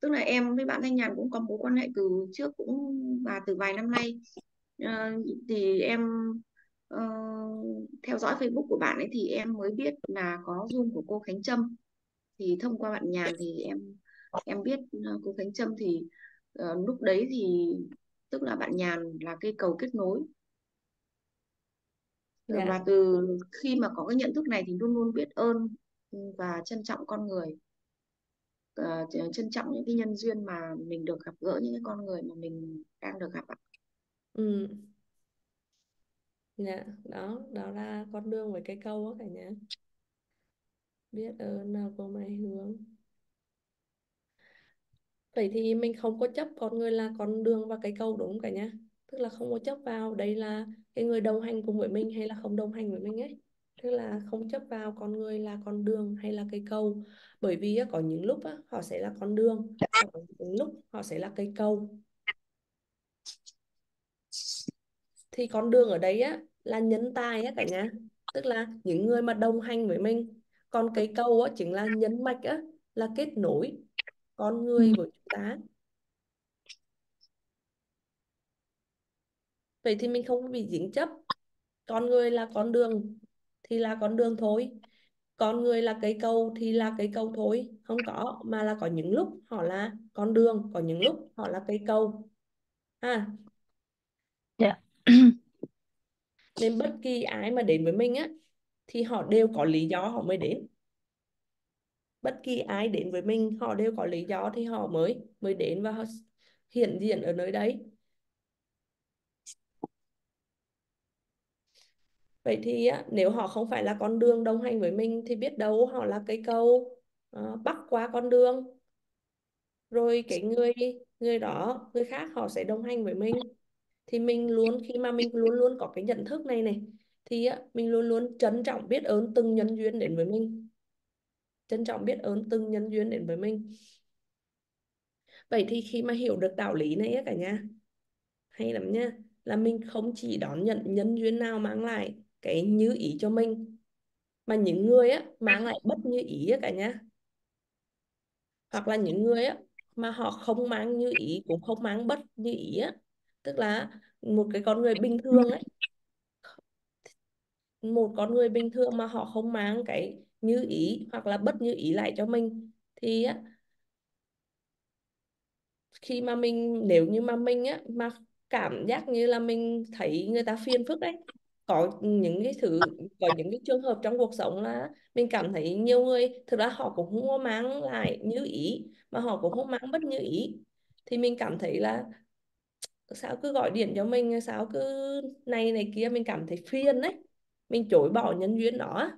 D: tức là em với bạn Thanh Nhàn cũng có mối quan hệ từ trước cũng và từ vài năm nay. Ờ, thì em ờ, theo dõi Facebook của bạn ấy thì em mới biết là có Zoom của cô Khánh Trâm thì thông qua bạn Nhàn thì em em biết ờ, cô Khánh Trâm thì ờ, lúc đấy thì tức là bạn Nhàn là cây cầu kết nối
B: dạ
D: và từ khi mà có cái nhận thức này thì luôn luôn biết ơn và trân trọng con người Ờ, trân trọng những cái nhân duyên mà mình được gặp gỡ những cái con người mà mình đang được gặp ạ.
B: ừ. Dạ đó đó là con đường với cây cầu á cả nhà. Biết ơn nào của mày hướng vậy thì mình không có chấp con người là con đường và cây cầu đúng không cả nhà? Tức là không có chấp vào đây là cái người đồng hành cùng với mình hay là không đồng hành với mình ấy. Tức là không chấp vào con người là con đường hay là cây cầu bởi vì á, có những lúc á, họ sẽ là con đường có những lúc họ sẽ là cây cầu thì con đường ở đây á là nhân tài á cả nhà. tức là những người mà đồng hành với mình. Còn cây cầu á chính là nhân mạch á là kết nối con người với chúng ta. Vậy thì mình không bị dính chấp. Con người là con đường thì là con đường thôi. Con người là cây cầu thì là cây cầu thôi. Không có mà là có những lúc họ là con đường có những lúc họ là cây cầu. Ha
E: Dạ.
B: nên bất kỳ ai mà đến với mình á thì họ đều có lý do họ mới đến. Bất kỳ ai đến với mình họ đều có lý do thì họ mới mới đến và họ hiện diện ở nơi đấy. Vậy thì á, nếu họ không phải là con đường đồng hành với mình thì biết đâu họ là cây cầu uh, bắc qua con đường. Rồi cái người người đó người khác họ sẽ đồng hành với mình thì mình luôn khi mà mình luôn luôn có cái nhận thức này này thì á, mình luôn luôn trân trọng biết ơn từng nhân duyên đến với mình. Trân trọng biết ơn từng nhân duyên đến với mình. Vậy thì khi mà hiểu được đạo lý này á cả nhà hay lắm nha là mình không chỉ đón nhận nhân duyên nào mang lại cái như ý cho mình mà những người á mang lại bất như ý á cả nhà. Hoặc là những người á mà họ không mang như ý cũng không mang bất như ý á tức là một cái con người bình thường ấy một con người bình thường mà họ không mang cái như ý hoặc là bất như ý lại cho mình thì á khi mà mình nếu như mà mình á mà cảm giác như là mình thấy người ta phiền phức ấy có những cái thứ có những cái trường hợp trong cuộc sống là mình cảm thấy nhiều người thực ra họ cũng không có mang lại như ý mà họ cũng không mang bất như ý thì mình cảm thấy là sao cứ gọi điện cho mình sao cứ này này kia mình cảm thấy phiền đấy mình chối bỏ nhân duyên đó.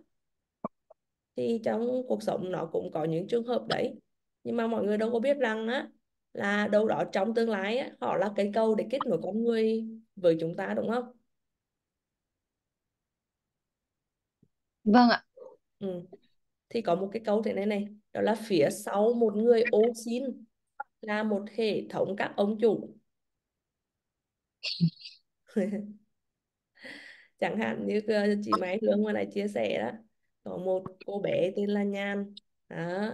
B: Thì trong cuộc sống nó cũng có những trường hợp đấy. Nhưng mà mọi người đâu có biết rằng á là đâu đó trong tương lai á, họ là cây cầu để kết nối con người với chúng ta đúng không?
F: Vâng ạ.
B: Ừ. thì có một cái câu thế này này đó là phía sau một người ô xin là một hệ thống các ông chủ chẳng hạn như ờ, chị Mai Hương vừa nãy chia sẻ đó có một cô bé tên là Nhan. Đó.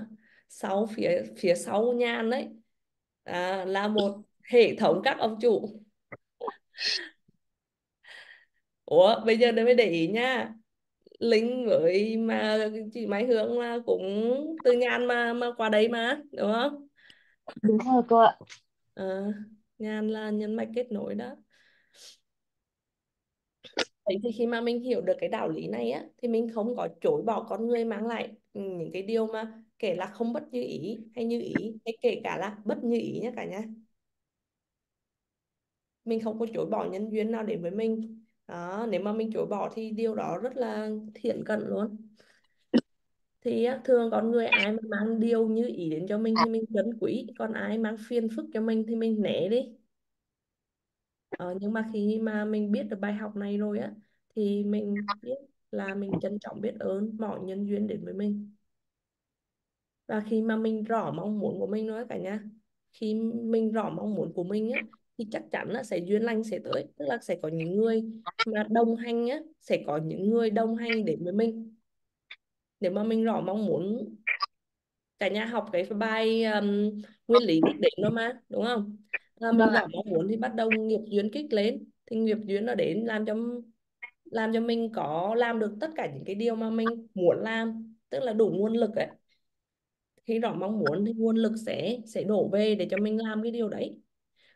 B: sau phía phía sau Nhan đấy à, là một hệ thống các ông chủ. Ủa bây giờ mới để ý nha. Linh với mà chị Mai Hương là cũng từ Nhan mà mà qua đây mà đúng không?
F: Đúng rồi cô ạ.
B: À, Nhan là nhân mạch kết nối đó. Vậy thì khi mà mình hiểu được cái đạo lý này á, thì mình không có chối bỏ con người mang lại những cái điều mà kể là không bất như ý hay như ý, hay kể cả là bất như ý nhé cả nhà. Mình không có chối bỏ nhân duyên nào đến với mình. Đó, nếu mà mình chối bỏ thì điều đó rất là thiện cận luôn thì thường con người ai mà mang điều như ý đến cho mình thì mình trân quý còn ai mang phiền phức cho mình thì mình né đi. Ờ, nhưng mà khi mà mình biết được bài học này rồi á thì mình biết là mình trân trọng biết ơn mọi nhân duyên đến với mình. Và khi mà mình rõ mong muốn của mình nói cả nhà khi mình rõ mong muốn của mình á thì chắc chắn là sẽ duyên lành sẽ tới. Tức là sẽ có những người mà đồng hành á sẽ có những người đồng hành đến với mình nếu mà mình rõ mong muốn cả nhà học cái bài um, nguyên lý đích đến đó mà đúng không? À, mình
F: vâng
B: rõ mong muốn thì bắt đầu nghiệp duyên kích lên. Thì nghiệp duyên nó đến làm cho làm cho mình có làm được tất cả những cái điều mà mình muốn làm tức là đủ nguồn lực ấy. Khi rõ mong muốn thì nguồn lực sẽ sẽ đổ về để cho mình làm cái điều đấy.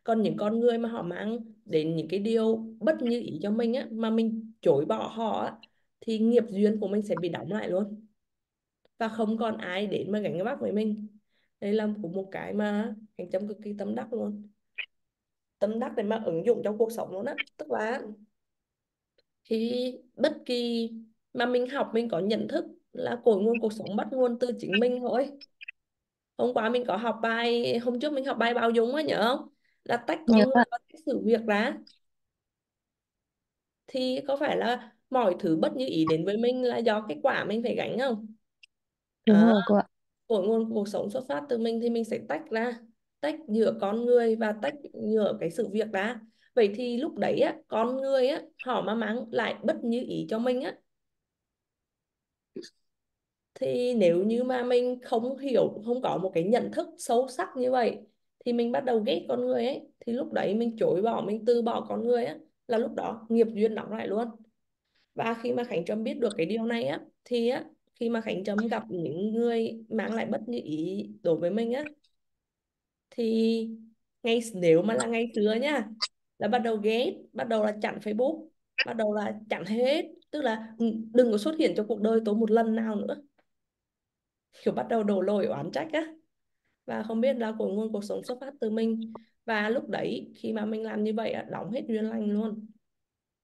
B: Còn những con người mà họ mang đến những cái điều bất như ý cho mình á mà mình chối bỏ họ á, thì nghiệp duyên của mình sẽ bị đóng lại luôn và không còn ai đến mà gánh vác với mình. Đây là cũng một cái mà hành châm cực kỳ tâm đắc luôn. Tâm đắc để mà ứng dụng trong cuộc sống luôn á. Tức là khi bất kỳ mà mình học mình có nhận thức là cội nguồn cuộc sống bắt nguồn từ chính mình thôi. Hôm qua mình có học bài hôm trước mình học bài bao dung á nhớ không? Là tách con người và tách sự việc ra. Thì có phải là mọi thứ bất như ý đến với mình là do cái quả mình phải gánh không
F: đúng rồi cô ạ.
B: Cội nguồn cuộc sống xuất phát từ mình thì mình sẽ tách ra tách giữa con người và tách giữa cái sự việc ra. Vậy thì lúc đấy á con người á họ mà mang lại bất như ý cho mình á thì nếu như mà mình không hiểu không có một cái nhận thức sâu sắc như vậy thì mình bắt đầu ghét con người ấy. Thì lúc đấy mình chối bỏ mình từ bỏ con người á là lúc đó nghiệp duyên đóng lại luôn. Và khi mà Khánh Trâm biết được cái điều này á thì á khi mà Khánh Trâm gặp những người mang lại bất như ý đối với mình á, thì ngay nếu mà là ngày xưa nhá là bắt đầu ghét, bắt đầu là chặn Facebook, bắt đầu là chặn hết, tức là ừ, đừng có xuất hiện trong cuộc đời tôi một lần nào nữa. Kiểu bắt đầu đổ lỗi, oán trách á. Và không biết là của nguồn cuộc sống xuất phát từ mình. Và lúc đấy, khi mà mình làm như vậy á, đóng hết duyên lành luôn.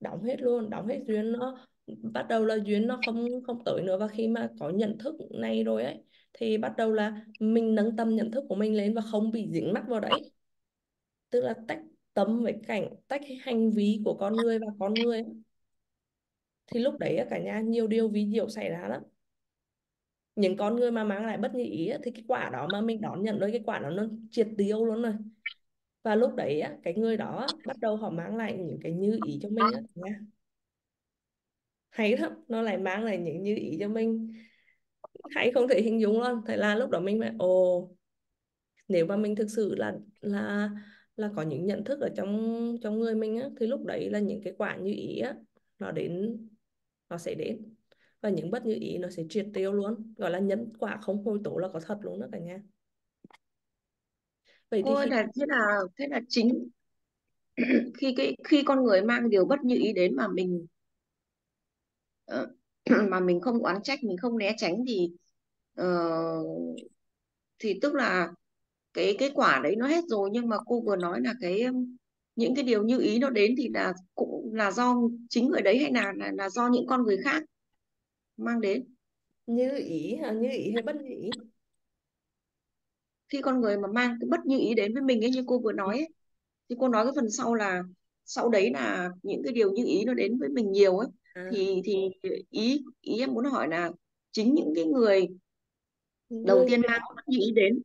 B: Đóng hết luôn, đóng hết duyên nó bắt đầu là duyên nó không không tới nữa và khi mà có nhận thức này rồi ấy thì bắt đầu là mình nâng tầm nhận thức của mình lên và không bị dính mắc vào đấy. Tức là tách tâm với cảnh tách cái hành vi của con người và con người. Ấy. thì lúc đấy á, cả nhà nhiều điều ví diệu xảy ra lắm. Những con người mà mang lại bất như ý thì cái quả đó mà mình đón nhận rồi cái quả đó nó triệt tiêu luôn rồi. Và lúc đấy á, cái người đó bắt đầu họ mang lại những cái như ý cho mình á nha hay lắm. Nó lại mang lại những như ý cho mình. Hay không thể hình dung luôn. Thế là lúc đó mình phải ồ nếu mà mình thực sự là là là có những nhận thức ở trong trong người mình á thì lúc đấy là những cái quả như ý á nó đến nó sẽ đến. Và những bất như ý nó sẽ triệt tiêu luôn. Gọi là nhân quả không hồi tố là có thật luôn đó cả nhà. Vậy thì
D: ôi
B: khi
D: là thế là thế là chính khi cái khi con người mang điều bất như ý đến mà mình mà mình không oán trách mình không né tránh thì ờ, thì tức là cái cái quả đấy nó hết rồi. Nhưng mà cô vừa nói là cái những cái điều như ý nó đến thì là cũng là do chính người đấy hay là là, là do những con người khác mang đến?
B: Như ý hả? Như ý hay bất như ý?
D: Khi con người mà mang cái bất như ý đến với mình ấy như cô vừa nói ấy, thì cô nói cái phần sau là sau đấy là những cái điều như ý nó đến với mình nhiều ấy
B: à,
D: thì thì ý ý em muốn hỏi là chính những cái người đầu tiên mang bất như ý đến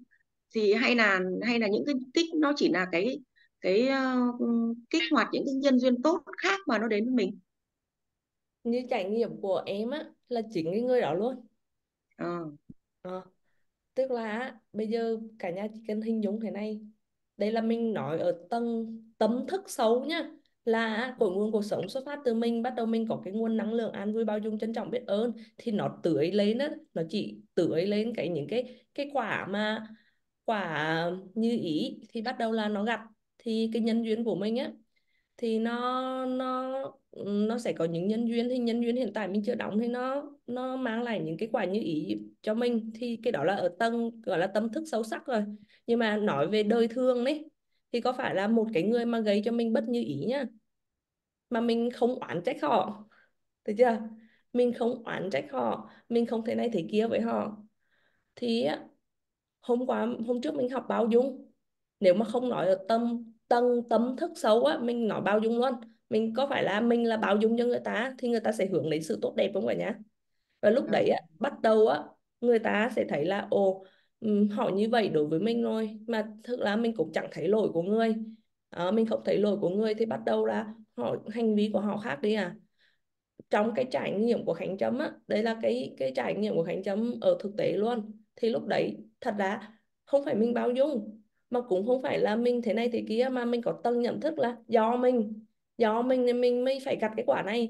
D: thì hay là hay là những cái tích nó chỉ là cái cái ờ, kích hoạt những cái nhân duyên tốt khác mà nó đến với mình?
B: Như trải nghiệm của em á là chính cái người đó luôn.
D: Ờ,
B: Ờ, tức là bây giờ cả nhà chỉ cần hình dung thế này. Đây là mình nói ở tầng tâm thức xấu nhá là cội nguồn cuộc sống xuất phát từ mình bắt đầu mình có cái nguồn năng lượng an vui bao dung trân trọng biết ơn thì nó tưới lên đó, nó chỉ tưới lên cái những cái cái quả mà quả như ý thì bắt đầu là nó gặt. Thì cái nhân duyên của mình á thì nó nó nó sẽ có những nhân duyên thì nhân duyên hiện tại mình chưa đóng thì nó nó mang lại những cái quả như ý cho mình. Thì cái đó là ở tầng gọi là tâm thức sâu sắc rồi. Nhưng mà nói về đời thương đấy thì có phải là một cái người mà gây cho mình bất như ý nhá? Mà mình không oán trách họ được chưa? Mình không oán trách họ mình không thế này thế kia với họ. Thì hôm qua hôm trước mình học bao dung. Nếu mà không nói ở tâm tầng tâm thức xấu á mình nói bao dung luôn. Mình có phải là mình là bao dung cho người ta thì người ta sẽ hướng đến sự tốt đẹp không phải nhá và lúc đấy
D: ờ,
B: á, bắt đầu á người ta sẽ thấy là ồ họ như vậy đối với mình rồi. Mà thực ra mình cũng chẳng thấy lỗi của người à, mình không thấy lỗi của người thì bắt đầu là họ hành vi của họ khác đi à. Trong cái trải nghiệm của Khánh Trâm á đấy là cái cái trải nghiệm của Khánh Trâm ở thực tế luôn. Thì lúc đấy thật ra không phải mình bao dung mà cũng không phải là mình thế này thế kia mà mình có tầng nhận thức là do mình do mình nên mình mới phải gặt cái quả này.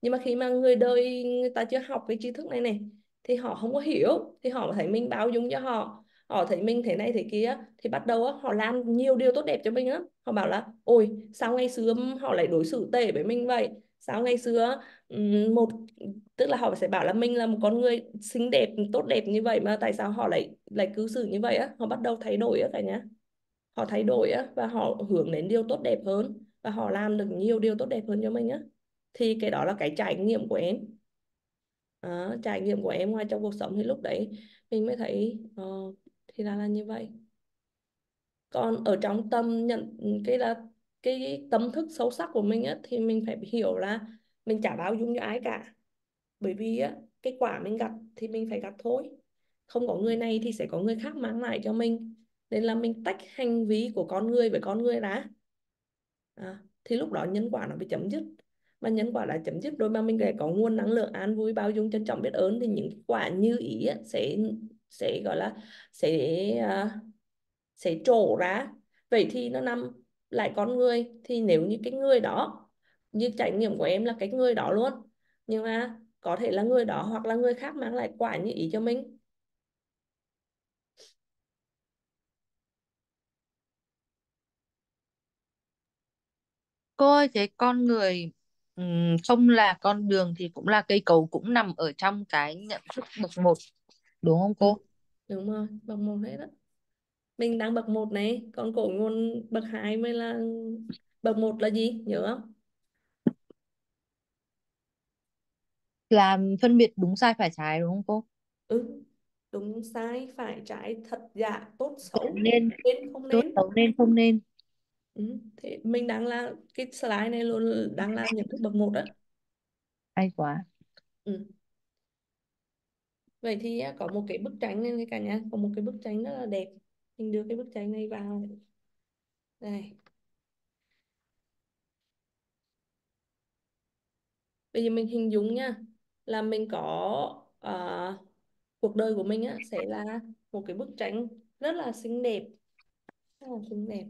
B: Nhưng mà khi mà người đời người ta chưa học cái tri thức này này thì họ không có hiểu thì họ thấy mình bao dung cho họ họ thấy mình thế này thế kia thì bắt đầu á, họ làm nhiều điều tốt đẹp cho mình á họ bảo là ôi sao ngày xưa họ lại đối xử tệ với mình vậy? Sao ngày xưa ừ, một tức là họ sẽ bảo là mình là một con người xinh đẹp tốt đẹp như vậy mà tại sao họ lại lại cư xử như vậy á? Họ bắt đầu thay đổi á cả nhá họ thay đổi á và họ hướng đến điều tốt đẹp hơn và họ làm được nhiều điều tốt đẹp hơn cho mình á. Thì cái đó là cái trải nghiệm của em. À, trải nghiệm của em ngoài trong cuộc sống thì lúc đấy mình mới thấy uh, thì là là như vậy. Còn ở trong tâm nhận cái là cái tâm thức sâu sắc của mình á thì mình phải hiểu là mình chả bao dung cho ai cả. Bởi vì á cái quả mình gặp thì mình phải gặp thôi. Không có người này thì sẽ có người khác mang lại cho mình. Nên là mình tách hành vi của con người với con người ra. À, thì lúc đó nhân quả nó bị chấm dứt. Mà nhân quả đã chấm dứt rồi mà mình lại có nguồn năng lượng an vui bao dung trân trọng biết ơn thì những quả như ý á, sẽ sẽ gọi là sẽ à, sẽ trổ ra. Vậy thì nó nằm lại con người. Thì nếu như cái người đó như trải nghiệm của em là cái người đó luôn. Nhưng mà có thể là người đó hoặc là người khác mang lại quả như ý cho mình.
E: Cô ơi, thế con người không là con đường thì cũng là cây cầu cũng nằm ở trong cái nhận thức bậc một đúng không cô?
B: đúng rồi bậc một hết á mình đang bậc một này còn cổ nguồn bậc hai mới là bậc một là gì nhớ không
E: Là phân biệt đúng sai phải trái đúng không cô?
B: ừ đúng sai phải trái thật giả tốt xấu
E: nên,
B: nên không
E: tốt
B: nên
E: xấu nên không nên.
B: ừ. thế mình đang là cái slide này luôn đang là nhận thức bậc một á
E: Hay quá.
B: ừ vậy thì có một cái bức tranh này này cả nhà có một cái bức tranh rất là đẹp. Mình đưa cái bức tranh này vào. Đây bây giờ mình hình dung nha là mình có uh, cuộc đời của mình á sẽ là một cái bức tranh rất là xinh đẹp. Rất là xinh đẹp.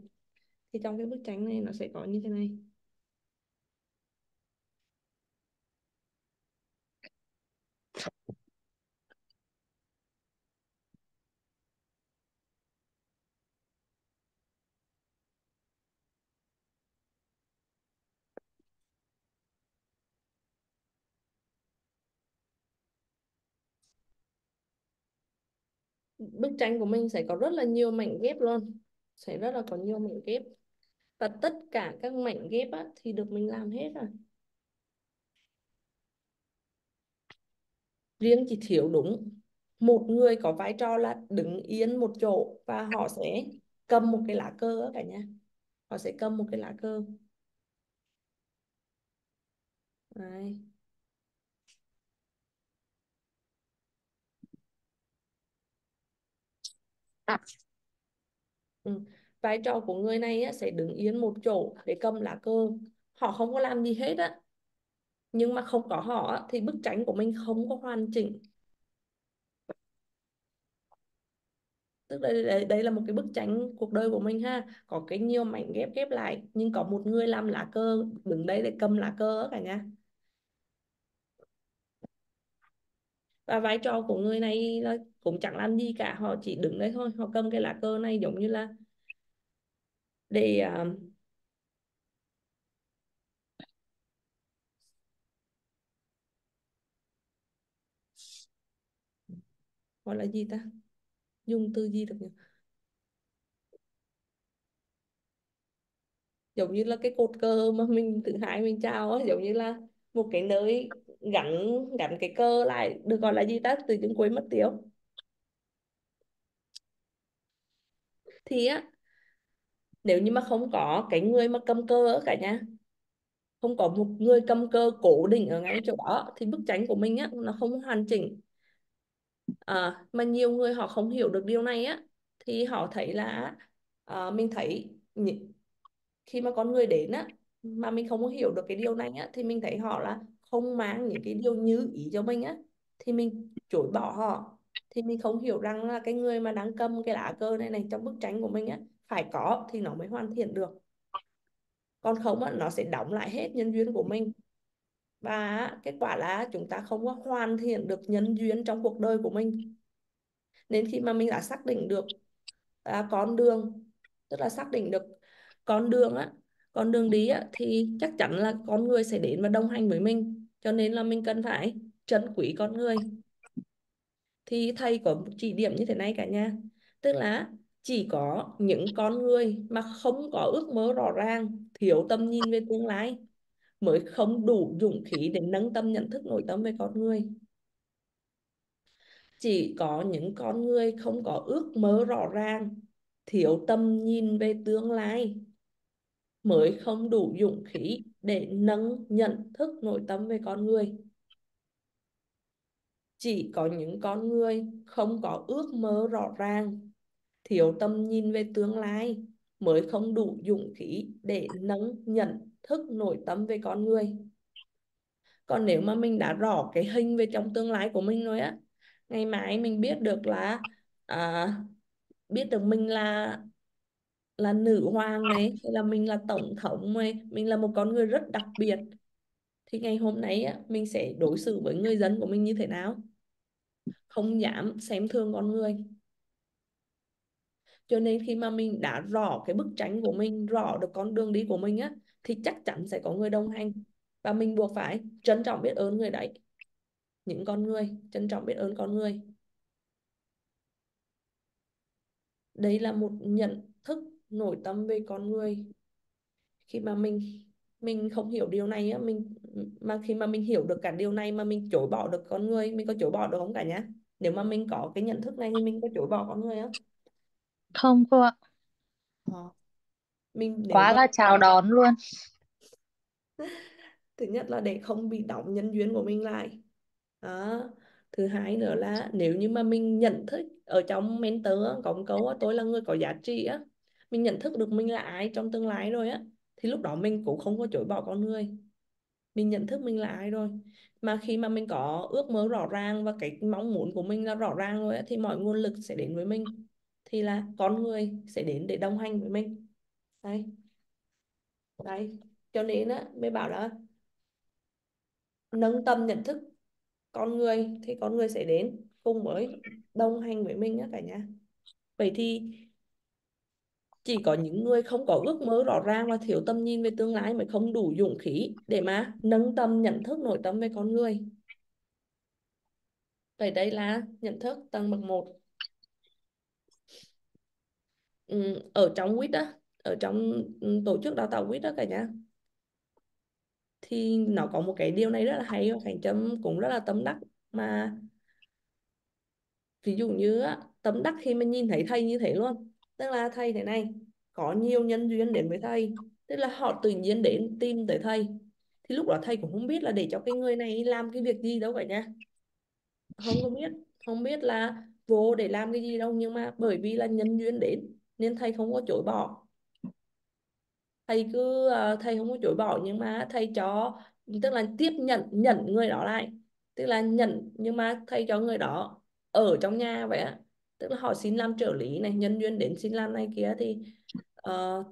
B: Thì trong cái bức tranh này nó sẽ có như thế này. Bức tranh của mình sẽ có rất là nhiều mảnh ghép luôn sẽ rất là có nhiều mảnh ghép. Và tất cả các mảnh ghép á, thì được mình làm hết rồi. Riêng chỉ thiếu đúng một người có vai trò là đứng yên một chỗ và họ sẽ cầm một cái lá cờ đó cả nhà. Họ sẽ cầm một cái lá cờ. Đấy. À. Ừ. vai trò của người này á, sẽ đứng yên một chỗ để cầm lá cờ. Họ không có làm gì hết á. Nhưng mà không có họ á, thì bức tranh của mình không có hoàn chỉnh. Tức là đây, đây là một cái bức tranh cuộc đời của mình ha. Có cái nhiều mảnh ghép ghép lại nhưng có một người làm lá cờ đứng đây để cầm lá cờ cả nhà. Và vai trò của người này là cũng chẳng làm gì cả họ chỉ đứng đấy thôi họ cầm cái lá cờ này giống như là để uh, gọi là gì ta? Dùng từ gì được nhỉ? Giống như là cái cột cờ mà mình tự hại mình chào á giống như là một cái nơi gắn gắn cái cơ lại được gọi là gì ta? Từ tiếng cuối mất tiêu. Thì á nếu như mà không có cái người mà cầm cơ ở cả nhà không có một người cầm cơ cố định ở ngay chỗ đó thì bức tranh của mình á nó không hoàn chỉnh. À, mà nhiều người họ không hiểu được điều này á thì họ thấy là à, mình thấy khi mà con người đến á mà mình không hiểu được cái điều này á thì mình thấy họ là không mang những cái điều như ý cho mình á thì mình chối bỏ họ. Thì mình không hiểu rằng là cái người mà đang cầm cái lá cờ này này trong bức tranh của mình á phải có thì nó mới hoàn thiện được. Còn không á nó sẽ đóng lại hết nhân duyên của mình. Và kết quả là chúng ta không có hoàn thiện được nhân duyên trong cuộc đời của mình. Nên khi mà mình đã xác định được à, con đường tức là xác định được con đường á con đường đi á thì chắc chắn là con người sẽ đến và đồng hành với mình cho nên là mình cần phải trân quý con người. Thì thầy có chỉ điểm như thế này cả nhà. Tức là chỉ có những con người mà không có ước mơ rõ ràng, thiếu tầm nhìn về tương lai, mới không đủ dũng khí để nâng tâm nhận thức nội tâm về con người. Chỉ có những con người không có ước mơ rõ ràng, thiếu tầm nhìn về tương lai mới không đủ dũng khí để nâng nhận thức nội tâm về con người. Chỉ có những con người không có ước mơ rõ ràng thiếu tầm nhìn về tương lai mới không đủ dũng khí để nâng nhận thức nội tâm về con người. Còn nếu mà mình đã rõ cái hình về trong tương lai của mình rồi á ngày mai mình biết được là à, biết được mình là là nữ hoàng này hay là mình là tổng thống này mình là một con người rất đặc biệt thì ngày hôm nay á, mình sẽ đối xử với người dân của mình như thế nào? Không dám xem thường con người. Cho nên khi mà mình đã rõ cái bức tranh của mình rõ được con đường đi của mình á thì chắc chắn sẽ có người đồng hành. Và mình buộc phải trân trọng biết ơn người đấy những con người trân trọng biết ơn con người. Đây là một nhận thức nội tâm về con người. Khi mà mình mình không hiểu điều này á mình mà khi mà mình hiểu được cả điều này mà mình chối bỏ được con người mình có chối bỏ được không cả nhá? Nếu mà mình có cái nhận thức này thì mình có chối bỏ con người không
E: không cô ạ.
B: Ờ. mình nếu
E: quá
B: mà
E: là chào đón luôn.
B: Thứ nhất là để không bị đóng nhân duyên của mình lại. Đó. thứ hai nữa là nếu như mà mình nhận thức ở trong mentor có một câu tôi là người có giá trị á mình nhận thức được mình là ai trong tương lai rồi á thì lúc đó mình cũng không có chối bỏ con người. Mình nhận thức mình là ai rồi. Mà khi mà mình có ước mơ rõ ràng và cái mong muốn của mình là rõ ràng rồi á, thì mọi nguồn lực sẽ đến với mình. Thì là con người sẽ đến để đồng hành với mình. Đây. Đây. Cho nên á mới bảo là nâng tầm nhận thức con người thì con người sẽ đến cùng với đồng hành với mình á cả nhà. Vậy thì chỉ có những người không có ước mơ rõ ràng và thiếu tầm nhìn về tương lai mới không đủ dũng khí để mà nâng tầm nhận thức nội tâm về con người. Vậy đây là nhận thức tầng bậc một. Ừ, ở trong quýt đó, ở trong ừ, tổ chức đào tạo quýt đó cả nhà thì nó có một cái điều này rất là hay và Khánh Trâm cũng rất là tâm đắc. Mà ví dụ như tâm tấm đắc khi mà nhìn thấy thầy như thế luôn tức là thầy thế này, có nhiều nhân duyên đến với thầy, tức là họ tự nhiên đến tìm tới thầy. Thì lúc đó thầy cũng không biết là để cho cái người này làm cái việc gì đâu cả nha. Không có biết, không biết là vô để làm cái gì đâu, nhưng mà bởi vì là nhân duyên đến, nên thầy không có chối bỏ. Thầy cứ ờ, thầy không có chối bỏ, nhưng mà thầy cho, tức là tiếp nhận nhận người đó lại. Tức là nhận, nhưng mà thầy cho người đó ở trong nhà vậy ạ tức là họ xin làm trợ lý này nhân viên đến xin làm này kia thì uh,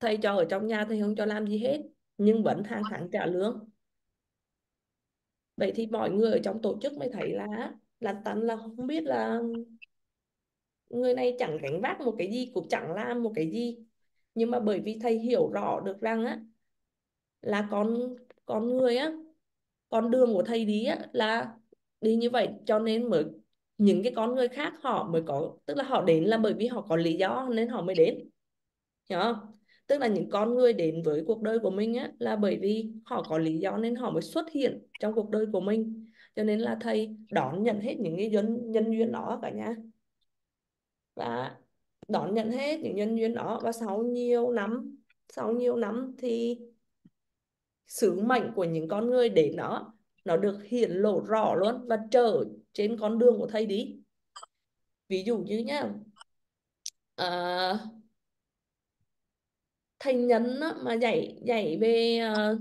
B: thầy cho ở trong nhà thầy không cho làm gì hết nhưng vẫn hàng tháng trả lương. Vậy thì mọi người ở trong tổ chức mới thấy là là tắn là không biết là người này chẳng gánh vác một cái gì cũng chẳng làm một cái gì. Nhưng mà bởi vì thầy hiểu rõ được rằng á là con con người á con đường của thầy đi á là đi như vậy cho nên mới những cái con người khác họ mới có, tức là họ đến là bởi vì họ có lý do nên họ mới đến. Hiểu không? Tức là những con người đến với cuộc đời của mình á, là bởi vì họ có lý do nên họ mới xuất hiện trong cuộc đời của mình. Cho nên là thầy đón nhận hết những cái nhân nhân duyên đó cả nhà. Và đón nhận hết những nhân duyên đó. Và sau nhiều năm, sau nhiều năm thì sứ mệnh của những con người đến đó, nó được hiển lộ rõ luôn và trở trên con đường của thầy đi. Ví dụ như nhá à, thầy nhấn mà dạy dạy về uh,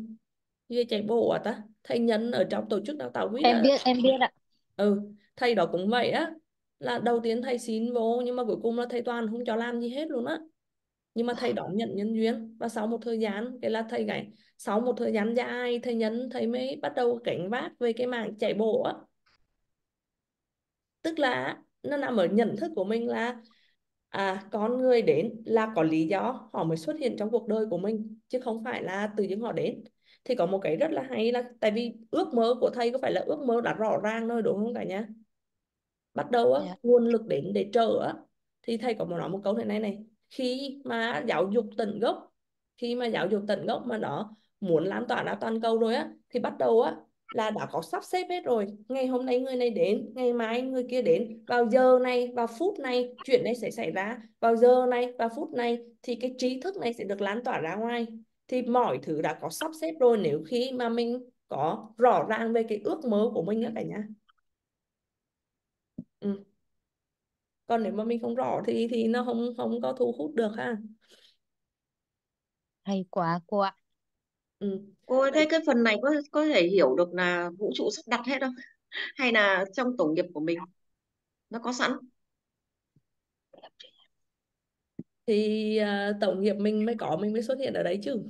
B: về chạy bộ à ta thầy nhấn ở trong tổ chức đào tạo quýt
F: em biết em biết ạ.
B: Ừ thầy đó cũng vậy á là đầu tiên thầy xin vô nhưng mà cuối cùng là thầy toàn không cho làm gì hết luôn á. Nhưng mà thầy đón nhận nhân duyên và sau một thời gian cái là thầy gãy sau một thời gian dài thầy nhấn thầy mới bắt đầu cảnh vác về cái mảng chạy bộ á tức là nó nằm ở nhận thức của mình là à con người đến là có lý do họ mới xuất hiện trong cuộc đời của mình chứ không phải là tự dưng họ đến. Thì có một cái rất là hay là tại vì ước mơ của thầy có phải là ước mơ đã rõ ràng thôi đúng không cả nhà? Bắt đầu á
F: Dạ.
B: nguồn lực đến để trợ á. Thì thầy có một nói một câu thế này này. Khi mà giáo dục tận gốc khi mà giáo dục tận gốc mà nó muốn lan tỏa ra toàn cầu rồi á thì bắt đầu á là đã có sắp xếp hết rồi. Ngày hôm nay người này đến, ngày mai người kia đến. Vào giờ này, vào phút này, chuyện này sẽ xảy ra. Vào giờ này, vào phút này, thì cái trí thức này sẽ được lan tỏa ra ngoài. Thì mọi thứ đã có sắp xếp rồi, nếu khi mà mình có rõ ràng về cái ước mơ của mình á cả nhà. Ừ. còn nếu mà mình không rõ thì thì nó không không có thu hút được ha.
E: Hay quá, cô ạ
B: ừ.
D: Cô ơi, thế cái phần này có có thể hiểu được là vũ trụ sắp đặt hết không? Hay là trong tổ nghiệp của mình nó có sẵn?
B: thì uh, tổng nghiệp mình mới có mình mới xuất hiện ở đấy chứ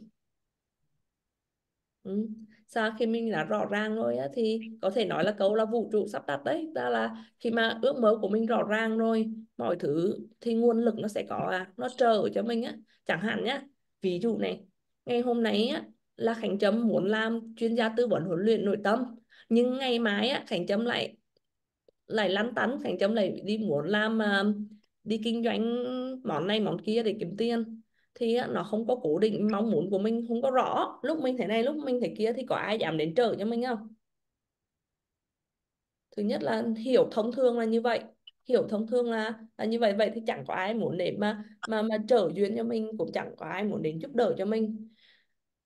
B: ừ. sau khi mình đã rõ ràng rồi á, thì có thể nói là câu là vũ trụ sắp đặt đấy ra là khi mà ước mơ của mình rõ ràng rồi mọi thứ thì nguồn lực nó sẽ có à nó chờ cho mình á chẳng hạn nhá ví dụ này ngày hôm nay á là Khánh Trâm muốn làm chuyên gia tư vấn huấn luyện nội tâm. Nhưng ngày mai á Khánh Trâm lại lại lăn tăn Khánh Trâm lại đi muốn làm uh, đi kinh doanh món này món kia để kiếm tiền. Thì nó không có cố định mong muốn của mình không có rõ lúc mình thế này lúc mình thế kia thì có ai dám đến trợ cho mình không? Thứ nhất là hiểu thông thường là như vậy. Hiểu thông thường là là như vậy vậy thì chẳng có ai muốn để mà mà mà trở duyên cho mình cũng chẳng có ai muốn đến giúp đỡ cho mình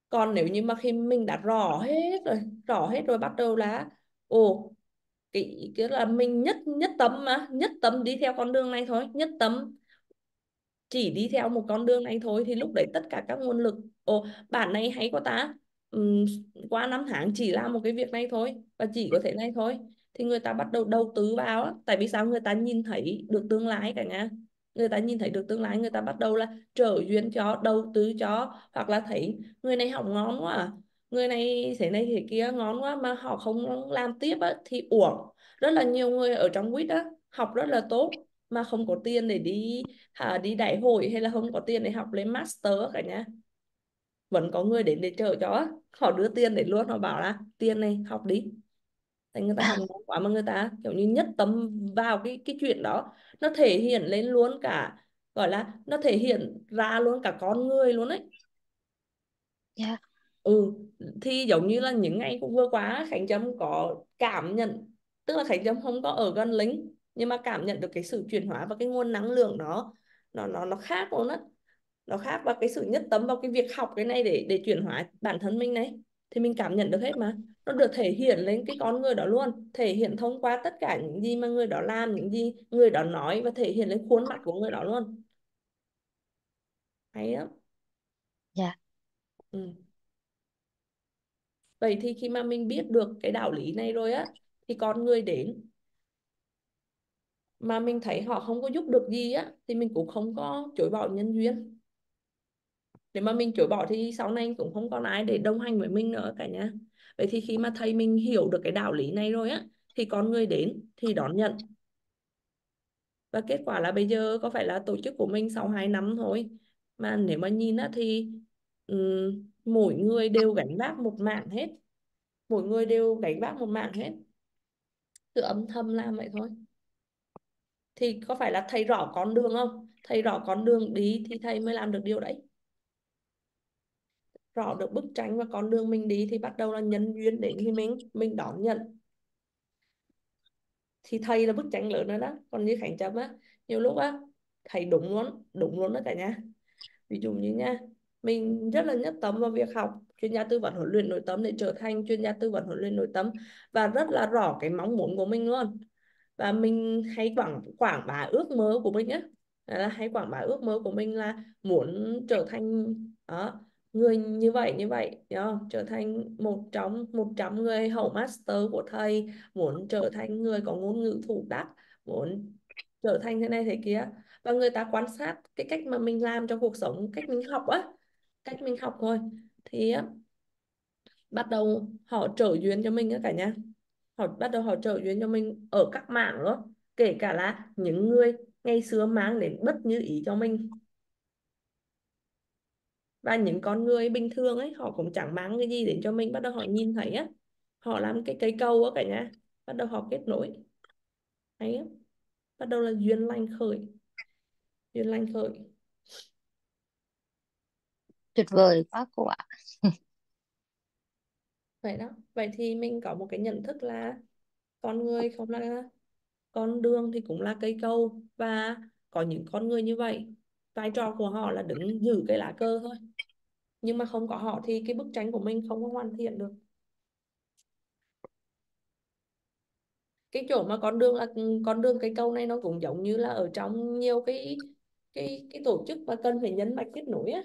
B: còn nếu như mà khi mình đã rõ hết rồi rõ hết rồi bắt đầu là ồ cái cái là mình nhất nhất tâm mà nhất tâm đi theo con đường này thôi nhất tâm chỉ đi theo một con đường này thôi thì lúc đấy tất cả các nguồn lực ồ bạn này hay quá ta um, qua năm tháng chỉ làm một cái việc này thôi và chỉ có thể này thôi thì người ta bắt đầu đầu tư vào á. tại vì sao người ta nhìn thấy được tương lai cả nhà người ta nhìn thấy được tương lai người ta bắt đầu là trở duyên cho đầu tư cho hoặc là thấy người này học ngon quá à. người này thế này thế kia ngon quá mà họ không làm tiếp á, thì uổng rất là nhiều người ở trong quýt á học rất là tốt mà không có tiền để đi à, đi đại hội hay là không có tiền để học lên master cả nhà vẫn có người đến để trợ cho họ đưa tiền để luôn họ bảo là tiền này học đi thành người ta học ngon quá mà người ta kiểu như nhất tâm vào cái cái chuyện đó. Nó thể hiện lên luôn cả gọi là nó thể hiện ra luôn cả con người luôn ấy.
E: Dạ.
B: Ừ thì giống như là những ngày cũng vừa qua Khánh Trâm có cảm nhận tức là Khánh Trâm không có ở gần lính nhưng mà cảm nhận được cái sự chuyển hóa và cái nguồn năng lượng nó nó nó nó khác luôn á. Nó khác và cái sự nhất tâm vào cái việc học cái này để để chuyển hóa bản thân mình này thì mình cảm nhận được hết mà. Nó được thể hiện lên cái con người đó luôn thể hiện thông qua tất cả những gì mà người đó làm những gì người đó nói và thể hiện lên khuôn mặt của người đó luôn. Hay lắm.
F: Dạ.
B: Ừ. vậy thì khi mà mình biết được cái đạo lý này rồi á thì con người đến mà mình thấy họ không có giúp được gì á thì mình cũng không có chối bỏ nhân duyên nếu mà mình chối bỏ thì sau này cũng không còn ai để đồng hành với mình nữa cả nhà vậy thì khi mà thầy mình hiểu được cái đạo lý này rồi á thì con người đến thì đón nhận. Và kết quả là bây giờ có phải là tổ chức của mình sau 2 năm thôi. Mà nếu mà nhìn á thì um, mỗi người đều gánh vác một mạng hết. Mỗi người đều gánh vác một mạng hết. Cứ âm thầm làm vậy thôi. Thì có phải là thầy rõ con đường không? Thầy rõ con đường đi thì thầy mới làm được điều đấy rõ được bức tranh và con đường mình đi thì bắt đầu là nhân duyên đến thì mình mình đón nhận. Thì thầy là bức tranh lớn nữa đó. Còn như Khánh Trâm á, nhiều lúc á, thầy đúng luôn đúng luôn đó cả nhà. Ví dụ như nha, mình rất là nhất tâm vào việc học chuyên gia tư vấn huấn luyện nội tâm để trở thành chuyên gia tư vấn huấn luyện nội tâm và rất là rõ cái mong muốn của mình luôn. Và mình hay quảng quảng bá ước mơ của mình á. Là hay quảng bá ước mơ của mình là muốn trở thành, đó người như vậy như vậy yeah, trở thành một trong một trăm người hậu master của thầy muốn trở thành người có ngôn ngữ thủ đắc muốn trở thành thế này thế kia. Và người ta quan sát cái cách mà mình làm trong cuộc sống cách mình học á cách mình học thôi. Thì á, bắt đầu họ trở duyên cho mình á cả nhà họ bắt đầu họ trở duyên cho mình ở các mạng luôn. Kể cả là những người ngày xưa mang đến bất như ý cho mình và những con người bình thường ấy họ cũng chẳng mang cái gì đến cho mình. Bắt đầu họ nhìn thấy á họ làm cái cây cầu á cả nhà. Bắt đầu họ kết nối. Đấy á. bắt đầu là duyên lành khởi. Duyên lành khởi.
E: Tuyệt vời quá cô ạ.
B: Vậy đó. Vậy thì mình có một cái nhận thức là con người không là con đường thì cũng là cây cầu. Và có những con người như vậy vai trò của họ là đứng giữ cái lá cờ thôi. Nhưng mà không có họ thì cái bức tranh của mình không có hoàn thiện được. Cái chỗ mà con đường là con đường cây cầu này nó cũng giống như là ở trong nhiều cái cái cái tổ chức và cần phải nhấn mạnh kết nối á.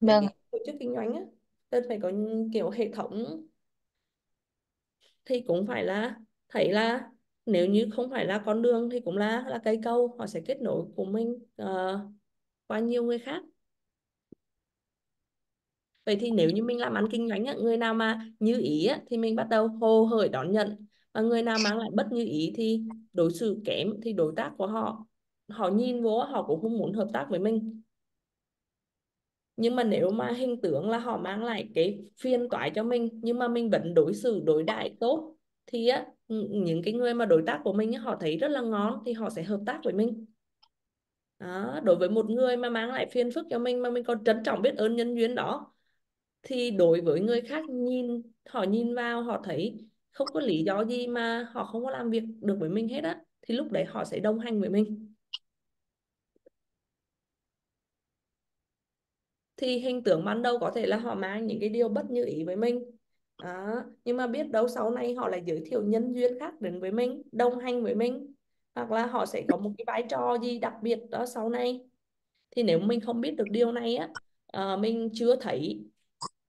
E: Vâng.
B: tổ chức kinh doanh á cần phải có kiểu hệ thống. Thì cũng phải là thấy là nếu như không phải là con đường thì cũng là là cây cầu họ sẽ kết nối của mình uh, qua nhiều người khác. Vậy thì nếu như mình làm ăn kinh doanh người nào mà như ý thì mình bắt đầu hồ hởi đón nhận. Và người nào mang lại bất như ý thì đối xử kém thì đối tác của họ họ nhìn vô họ cũng không muốn hợp tác với mình. Nhưng mà nếu mà hình tướng là họ mang lại cái phiền toái cho mình nhưng mà mình vẫn đối xử đối đãi tốt thì á những cái người mà đối tác của mình họ thấy rất là ngon thì họ sẽ hợp tác với mình. Đó, đối với một người mà mang lại phiền phức cho mình mà mình còn trân trọng biết ơn nhân duyên đó thì đối với người khác nhìn họ nhìn vào họ thấy không có lý do gì mà họ không có làm việc được với mình hết á thì lúc đấy họ sẽ đồng hành với mình. Thì hình tượng ban đầu có thể là họ mang những cái điều bất như ý với mình à nhưng mà biết đâu sau này họ lại giới thiệu nhân duyên khác đến với mình đồng hành với mình hoặc là họ sẽ có một cái vai trò gì đặc biệt đó sau này. Thì nếu mình không biết được điều này á à, mình chưa thấy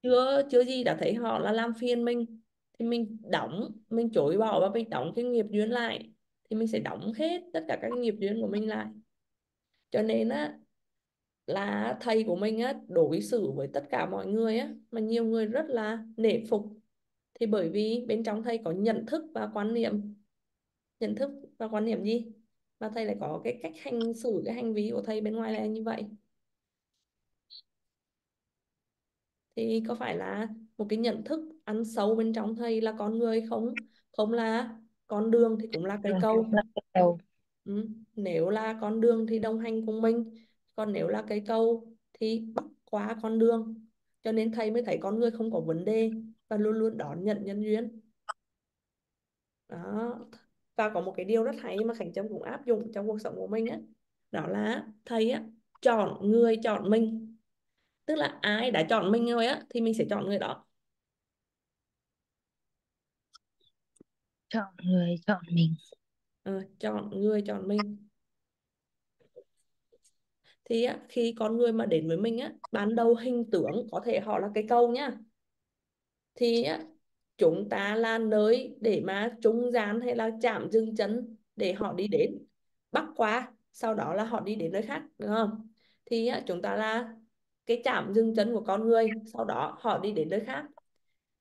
B: chưa chưa gì đã thấy họ là làm phiền mình thì mình đóng mình chối bỏ và mình đóng cái nghiệp duyên lại thì mình sẽ đóng hết tất cả các nghiệp duyên của mình lại. Cho nên á là thầy của mình á đối xử với tất cả mọi người á mà nhiều người rất là nể phục thì bởi vì bên trong thầy có nhận thức và quan niệm. Nhận thức và quan niệm gì? Và thầy lại có cái cách hành xử cái hành vi của thầy bên ngoài là như vậy. Thì có phải là một cái nhận thức ăn sâu bên trong thầy là con người không? Không là. Con đường thì cũng là cây cầu. ừ. nếu là con đường thì đồng hành cùng mình. Còn nếu là cây cầu thì bắc qua con đường. Cho nên thầy mới thấy con người không có vấn đề và luôn luôn đón nhận nhân duyên. Đó và có một cái điều rất hay mà Khánh Trâm cũng áp dụng trong cuộc sống của mình á đó là thầy á chọn người chọn mình. Tức là ai đã chọn mình rồi á thì mình sẽ chọn người đó.
E: Chọn người chọn mình.
B: Ờ, chọn người chọn mình. Thì á, khi con người mà đến với mình á ban đầu hình tướng có thể họ là cái câu nhá thì á, chúng ta là nơi để mà trung gian hay là chạm dừng chân để họ đi đến. Bắc qua sau đó là họ đi đến nơi khác đúng không? Thì á, chúng ta là cái chạm dừng chân của con người sau đó họ đi đến nơi khác.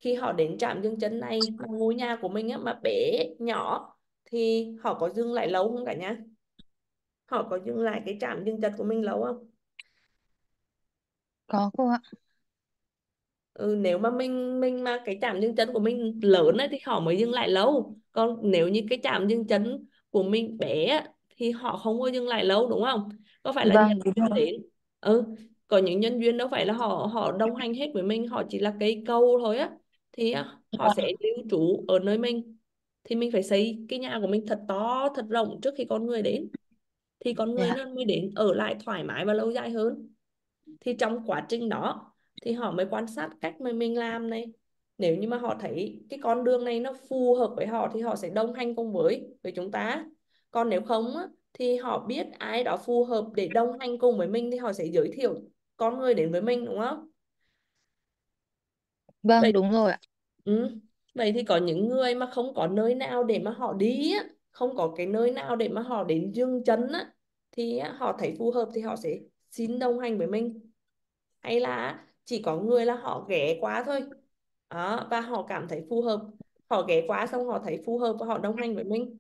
B: Khi họ đến trạm dừng chân này ngôi nhà của mình á, mà bé nhỏ thì họ có dừng lại lâu không cả nhà? Họ có dừng lại cái trạm dừng chân của mình lâu không?
E: Có cô ạ
B: ừ, nếu mà mình mình mà cái chạm dừng chân của mình lớn ấy, thì họ mới dừng lại lâu. Còn nếu như cái chạm dừng chân của mình bé thì họ không có dừng lại lâu đúng không? Có phải là
E: vâng
B: nhân đến? Ừ có những nhân duyên đâu phải là họ họ đồng hành hết với mình họ chỉ là cây câu thôi á. Thì họ sẽ lưu trú ở nơi mình. Thì mình phải xây cái nhà của mình thật to thật rộng trước khi con người đến. Thì con người
E: dạ.
B: nó mới đến ở lại thoải mái và lâu dài hơn. Thì trong quá trình đó thì họ mới quan sát cách mà mình làm này. Nếu như mà họ thấy cái con đường này nó phù hợp với họ thì họ sẽ đồng hành cùng với với chúng ta. Còn nếu không á, thì họ biết ai đó phù hợp để đồng hành cùng với mình thì họ sẽ giới thiệu con người đến với mình đúng không?
E: Vâng
B: vậy
E: đúng rồi ạ.
B: Ừ. vậy thì có những người mà không có nơi nào để mà họ đi á không có cái nơi nào để mà họ đến dừng chân á thì á, họ thấy phù hợp thì họ sẽ xin đồng hành với mình. Hay là chỉ có người là họ ghé qua thôi. Đó, và họ cảm thấy phù hợp. Họ ghé qua xong họ thấy phù hợp và họ đồng hành với mình.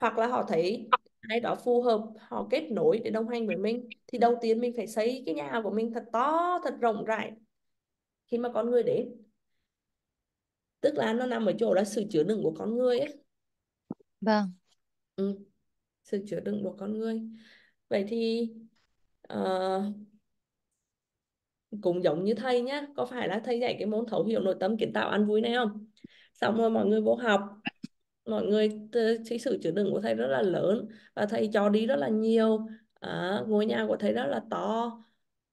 B: Hoặc là họ thấy ai đó phù hợp họ kết nối để đồng hành với mình thì đầu tiên mình phải xây cái nhà của mình thật to thật rộng rãi. Khi mà con người đến. Tức là nó nằm ở chỗ là sự chứa đựng của con người ấy.
E: Vâng.
B: Ừ. sự chứa đựng của con người. Vậy thì ờ, cũng giống như thầy nhá có phải là thầy dạy cái môn thấu hiểu nội tâm kiến tạo ăn vui này không? Xong rồi mọi người vô học mọi người cái sự chứa đựng của thầy rất là lớn và thầy cho đi rất là nhiều. À, ngôi nhà của thầy rất là to.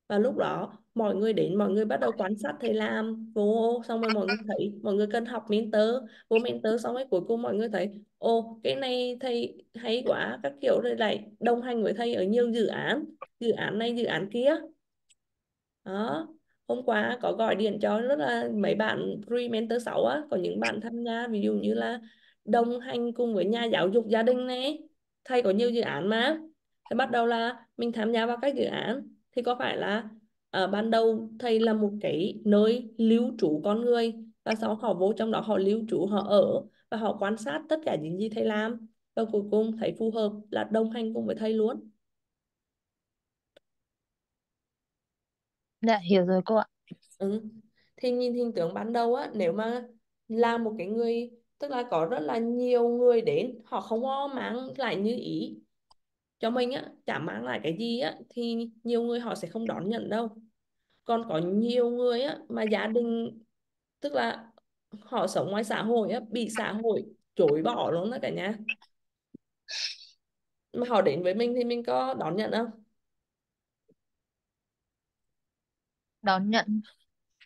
B: Và lúc đó mọi người đến mọi người bắt đầu quan sát thầy làm. Vô xong rồi mọi người thấy mọi người cần học mentor. Vô mentor xong rồi cuối cùng mọi người thấy ô cái này thầy hay quá. Các kiểu rồi lại đồng hành với thầy ở nhiều dự án dự án này dự án kia đó. Hôm qua có gọi điện cho rất là mấy bạn pre-mentor 6 á, có những bạn tham gia, ví dụ như là đồng hành cùng với nhà giáo dục gia đình này thầy có nhiều dự án mà. Thì bắt đầu là mình tham gia vào các dự án. Thì có phải là ở ban đầu thầy là một cái nơi lưu trú con người và sau họ vô trong đó họ lưu trú, họ ở và họ quan sát tất cả những gì thầy làm và cuối cùng thầy phù hợp là đồng hành cùng với thầy luôn.
E: Dạ hiểu rồi cô ạ.
B: Ừ. Thì nhìn hình tượng ban đầu á, nếu mà là một cái người, tức là có rất là nhiều người đến, họ không có mang lại như ý cho mình á, chả mang lại cái gì á, thì nhiều người họ sẽ không đón nhận đâu. Còn có nhiều người á mà gia đình, tức là họ sống ngoài xã hội á, bị xã hội chối bỏ luôn đó cả nhà. Mà họ đến với mình thì mình có đón nhận không?
E: Đón nhận.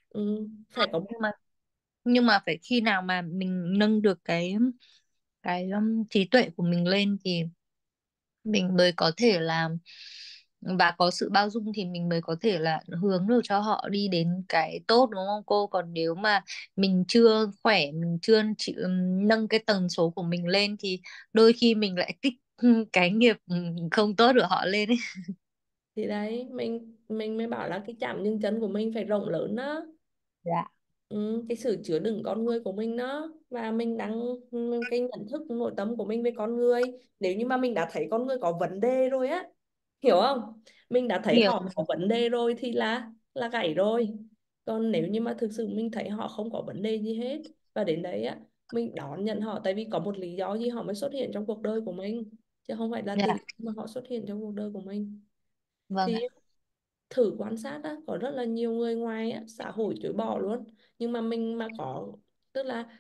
B: Ừ. phải có
E: nhưng mà nhưng mà phải khi nào mà mình nâng được cái cái um, trí tuệ của mình lên thì mình mới có thể là và có sự bao dung thì mình mới có thể là hướng được cho họ đi đến cái tốt đúng không cô? Còn nếu mà mình chưa khỏe mình chưa chịu um, nâng cái tần số của mình lên thì đôi khi mình lại kích cái nghiệp um, không tốt của họ lên ấy
B: thì đấy mình mình mới bảo là cái chạm dừng chân của mình phải rộng lớn đó
E: dạ.
B: Ừ, cái sự chứa đựng con người của mình đó và mình đang cái nhận thức nội tâm của mình về con người. Nếu như mà mình đã thấy con người có vấn đề rồi á hiểu không? Mình đã thấy
E: hiểu.
B: họ có vấn đề rồi thì là là gãy rồi. Còn nếu như mà thực sự mình thấy họ không có vấn đề gì hết và đến đấy á mình đón nhận họ. Tại vì có một lý do gì họ mới xuất hiện trong cuộc đời của mình chứ không phải là tự
E: dạ
B: mà họ xuất hiện trong cuộc đời của mình
E: vâng
B: thì
E: ạ.
B: thử quan sát á có rất là nhiều người ngoài á, xã hội chối bỏ luôn. Nhưng mà mình mà có tức là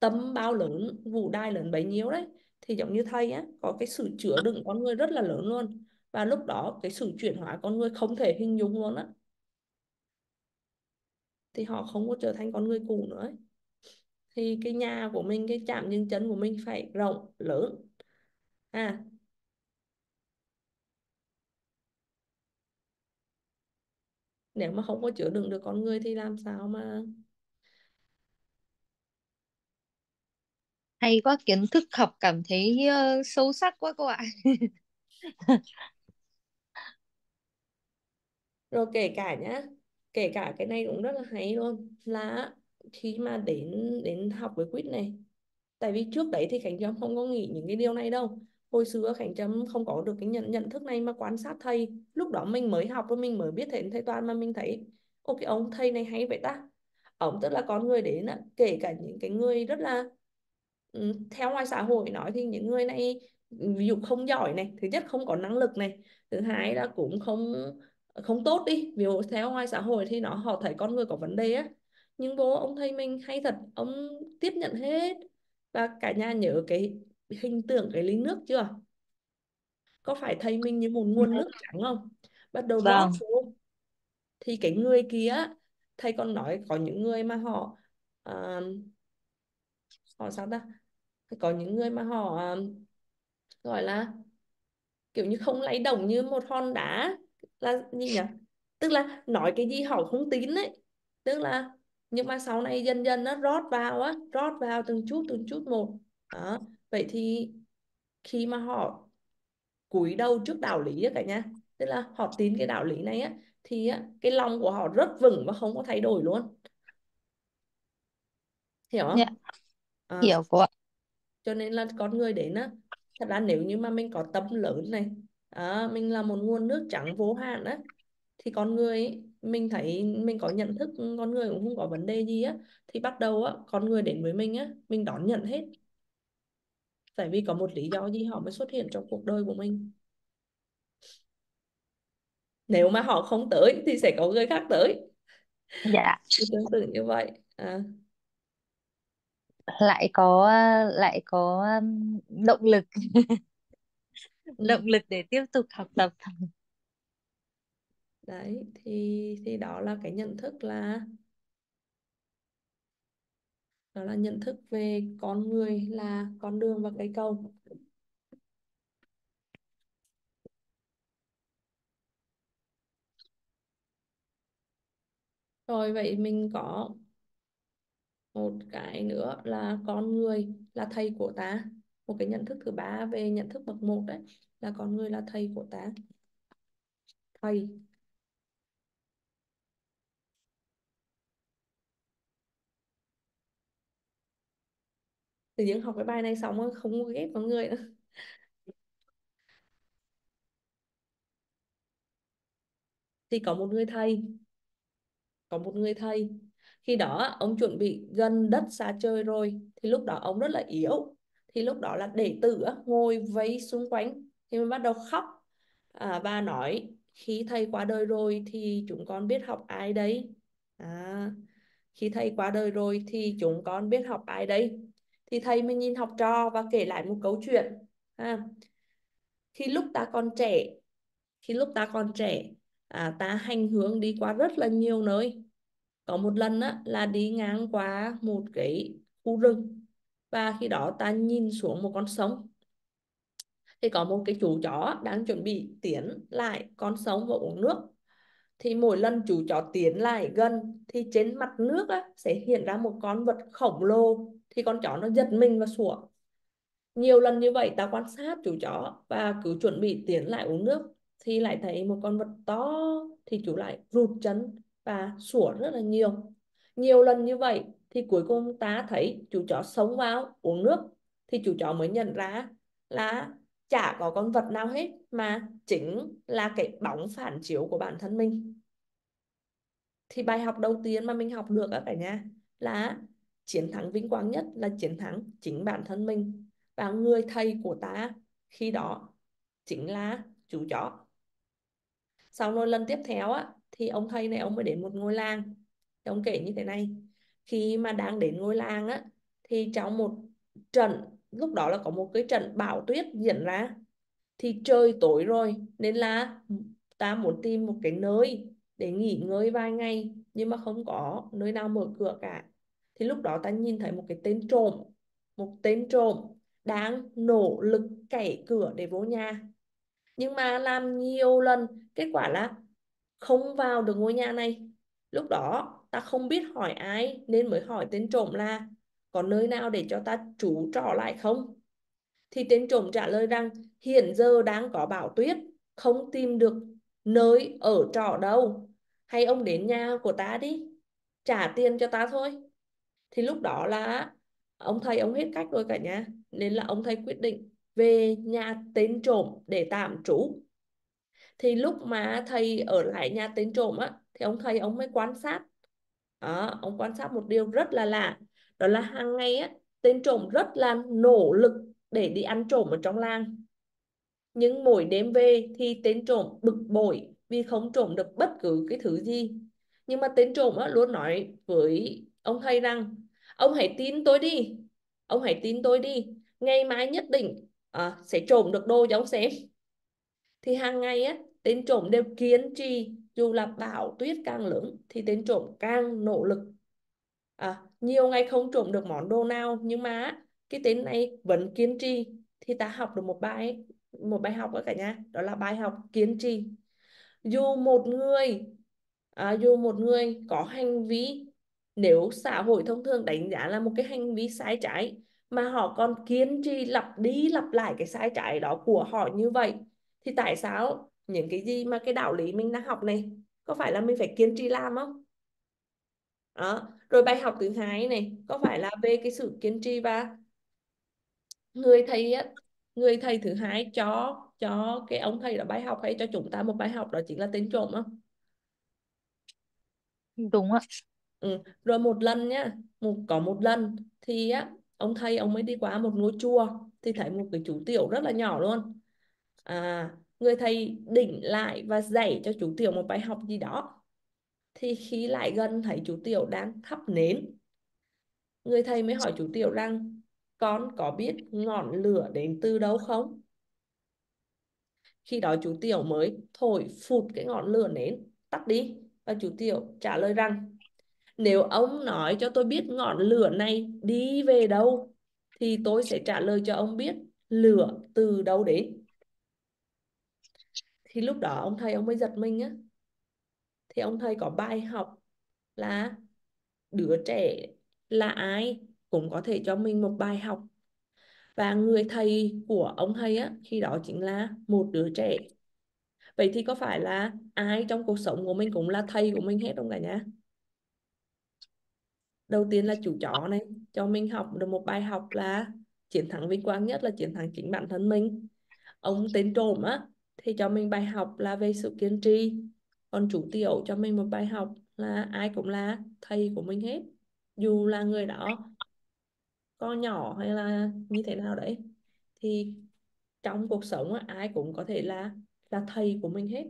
B: tâm bao lớn vũ đài lớn bấy nhiêu đấy thì giống như thầy á có cái sự chứa đựng con người rất là lớn luôn. Và lúc đó cái sự chuyển hóa con người không thể hình dung luôn á. Thì họ không có trở thành con người cũ nữa ấy. thì cái nhà của mình cái chạm dừng chân của mình phải rộng lớn. À nếu mà không có chứa đựng được con người thì làm sao mà
E: hay quá kiến thức học cảm thấy ờ, sâu sắc quá cô ạ.
B: Rồi kể cả nhá kể cả cái này cũng rất là hay luôn. Là khi mà đến đến học với quýt này tại vì trước đấy thì Khánh Trâm không có nghĩ những cái điều này đâu hồi xưa Khánh Trâm không có được cái nhận nhận thức này mà quan sát thầy. Lúc đó mình mới học và mình mới biết thầy thầy Toàn mà mình thấy ô cái ông thầy này hay vậy ta. Ông tức là con người đến á, kể cả những cái người rất là ừ, theo ngoài xã hội nói thì những người này ví dụ không giỏi này thứ nhất không có năng lực này thứ hai là cũng không không tốt đi. Ví dụ theo ngoài xã hội thì nó họ thấy con người có vấn đề á. Nhưng bố ông thầy mình hay thật ông tiếp nhận hết và cả nhà nhớ cái hình tượng cái ly nước chưa? Có phải thầy mình như một nguồn nước trắng không? Bắt đầu
E: vâng.
B: vô thì cái người kia thầy còn nói có những người mà họ à, họ sao ta? Có những người mà họ à, gọi là kiểu như không lấy đồng như một hòn đá. Là gì nhỉ? Tức là nói cái gì họ không tín ấy. Tức là nhưng mà sau này dần dần nó rót vào á rót vào từng chút từng chút một. Đó vậy thì khi mà họ cúi đầu trước đạo lý á cả nhà tức là họ tin cái đạo lý này á thì á, cái lòng của họ rất vững và không có thay đổi luôn. Hiểu
E: dạ.
B: Không à,
E: hiểu cô ạ.
B: Cho nên là con người đến á thật ra nếu như mà mình có tâm lớn này à, mình là một nguồn nước trắng vô hạn á thì con người ấy, mình thấy mình có nhận thức con người cũng không có vấn đề gì á thì bắt đầu á con người đến với mình á mình đón nhận hết tại vì có một lý do gì họ mới xuất hiện trong cuộc đời của mình. Nếu mà họ không tới thì sẽ có người khác tới.
E: Dạ.
B: Thì tương tự như vậy. À,
E: lại có lại có um, động lực. Động lực để tiếp tục học tập.
B: Đấy thì thì đó là cái nhận thức là đó là nhận thức về con người là con đường và cây cầu. Rồi, vậy mình có một cái nữa là con người là thầy của ta. Một cái nhận thức thứ ba về nhận thức bậc một đấy, là con người là thầy của ta. Thầy. Tự nhiên học cái bài này xong rồi không có ghét con người nữa. Thì có một người thầy có một người thầy. Khi đó ông chuẩn bị gần đất xa chơi rồi thì lúc đó ông rất là yếu. Thì lúc đó là đệ tử ngồi vây xung quanh thì mình bắt đầu khóc. À, và nói khi thầy qua đời rồi thì chúng con biết học ai đấy à, khi thầy qua đời rồi thì chúng con biết học ai đấy thì thầy mới nhìn học trò và kể lại một câu chuyện. À, khi lúc ta còn trẻ khi lúc ta còn trẻ à, ta hành hướng đi qua rất là nhiều nơi. Có một lần á, là đi ngang qua một cái khu rừng và khi đó ta nhìn xuống một con sông. Thì có một cái chú chó đang chuẩn bị tiến lại con sông và uống nước. Thì mỗi lần chú chó tiến lại gần thì trên mặt nước á, sẽ hiện ra một con vật khổng lồ thì con chó nó giật mình và sủa. Nhiều lần như vậy ta quan sát chú chó và cứ chuẩn bị tiến lại uống nước, thì lại thấy một con vật to thì chú lại rụt chân và sủa rất là nhiều. Nhiều lần như vậy thì cuối cùng ta thấy chú chó sống vào uống nước, thì chú chó mới nhận ra là chả có con vật nào hết, mà chính là cái bóng phản chiếu của bản thân mình. Thì bài học đầu tiên mà mình học được ở cả nhà, là chiến thắng vinh quang nhất là chiến thắng chính bản thân mình và người thầy của ta. Khi đó chính là chú chó. Sau rồi lần tiếp theo á, thì ông thầy này ông mới đến một ngôi làng. Thì ông kể như thế này, khi mà đang đến ngôi làng á, thì trong một trận, lúc đó là có một cái trận bão tuyết diễn ra, thì trời tối rồi nên là ta muốn tìm một cái nơi để nghỉ ngơi vài ngày, nhưng mà không có nơi nào mở cửa cả thì lúc đó ta nhìn thấy một cái tên trộm, một tên trộm đang nỗ lực cậy cửa để vô nhà. Nhưng mà làm nhiều lần, kết quả là không vào được ngôi nhà này. Lúc đó ta không biết hỏi ai nên mới hỏi tên trộm là có nơi nào để cho ta trú trọ lại không? Thì tên trộm trả lời rằng, hiện giờ đang có bão tuyết, không tìm được nơi ở trọ đâu. Hay ông đến nhà của ta đi, trả tiền cho ta thôi thì lúc đó là ông thầy ông hết cách rồi cả nhà. Nên là ông thầy quyết định về nhà tên trộm để tạm trú. Thì lúc mà thầy ở lại nhà tên trộm á thì ông thầy ông mới quan sát. Đó, ông quan sát một điều rất là lạ. Đó là hàng ngày á tên trộm rất là nỗ lực để đi ăn trộm ở trong làng. Nhưng mỗi đêm về thì tên trộm bực bội vì không trộm được bất cứ cái thứ gì. Nhưng mà tên trộm á, luôn nói với ông thầy rằng ông hãy tin tôi đi ông hãy tin tôi đi ngày mai nhất định à, sẽ trộm được đồ cho ông xem. Thì hàng ngày á tên trộm đều kiên trì dù là bão tuyết càng lớn thì tên trộm càng nỗ lực. À, nhiều ngày không trộm được món đồ nào nhưng mà cái tên này vẫn kiên trì. Thì ta học được một bài một bài học đó cả nhà đó là bài học kiên trì. Dù một người à, dù một người có hành vi nếu xã hội thông thường đánh giá là một cái hành vi sai trái mà họ còn kiên trì lặp đi lặp lại cái sai trái đó của họ như vậy, thì tại sao những cái gì mà cái đạo lý mình đang học này, có phải là mình phải kiên trì làm không? Đó, rồi bài học thứ hai này, có phải là về cái sự kiên trì và người thầy á, người thầy thứ hai cho cho cái ông thầy đó bài học hay cho chúng ta một bài học đó chính là tên trộm không?
E: Đúng ạ
B: ừ. rồi một lần nhá, một, có một lần thì á, ông thầy ông mới đi qua một ngôi chùa thì thấy một cái chú tiểu rất là nhỏ luôn à người thầy đỉnh lại và dạy cho chú tiểu một bài học gì đó thì khi lại gần thấy chú tiểu đang thắp nến, người thầy mới hỏi chú tiểu rằng, con có biết ngọn lửa đến từ đâu không khi đó chú tiểu mới thổi phụt cái ngọn lửa nến tắt đi và chú tiểu trả lời rằng nếu ông nói cho tôi biết ngọn lửa này đi về đâu, thì tôi sẽ trả lời cho ông biết lửa từ đâu đến. Thì lúc đó ông thầy ông mới giật mình á. Thì ông thầy có bài học là đứa trẻ là ai cũng có thể cho mình một bài học. Và người thầy của ông thầy á, khi đó chính là một đứa trẻ. Vậy thì có phải là ai trong cuộc sống của mình cũng là thầy của mình hết không cả nhà? Đầu tiên là chủ chó này cho mình học được một bài học là chiến thắng vinh quang nhất là chiến thắng chính bản thân mình. Ông tên trộm á thì cho mình bài học là về sự kiên trì. Còn chủ tiểu cho mình một bài học là ai cũng là thầy của mình hết dù là người đó con nhỏ hay là như thế nào đấy. Thì trong cuộc sống á, ai cũng có thể là là thầy của mình hết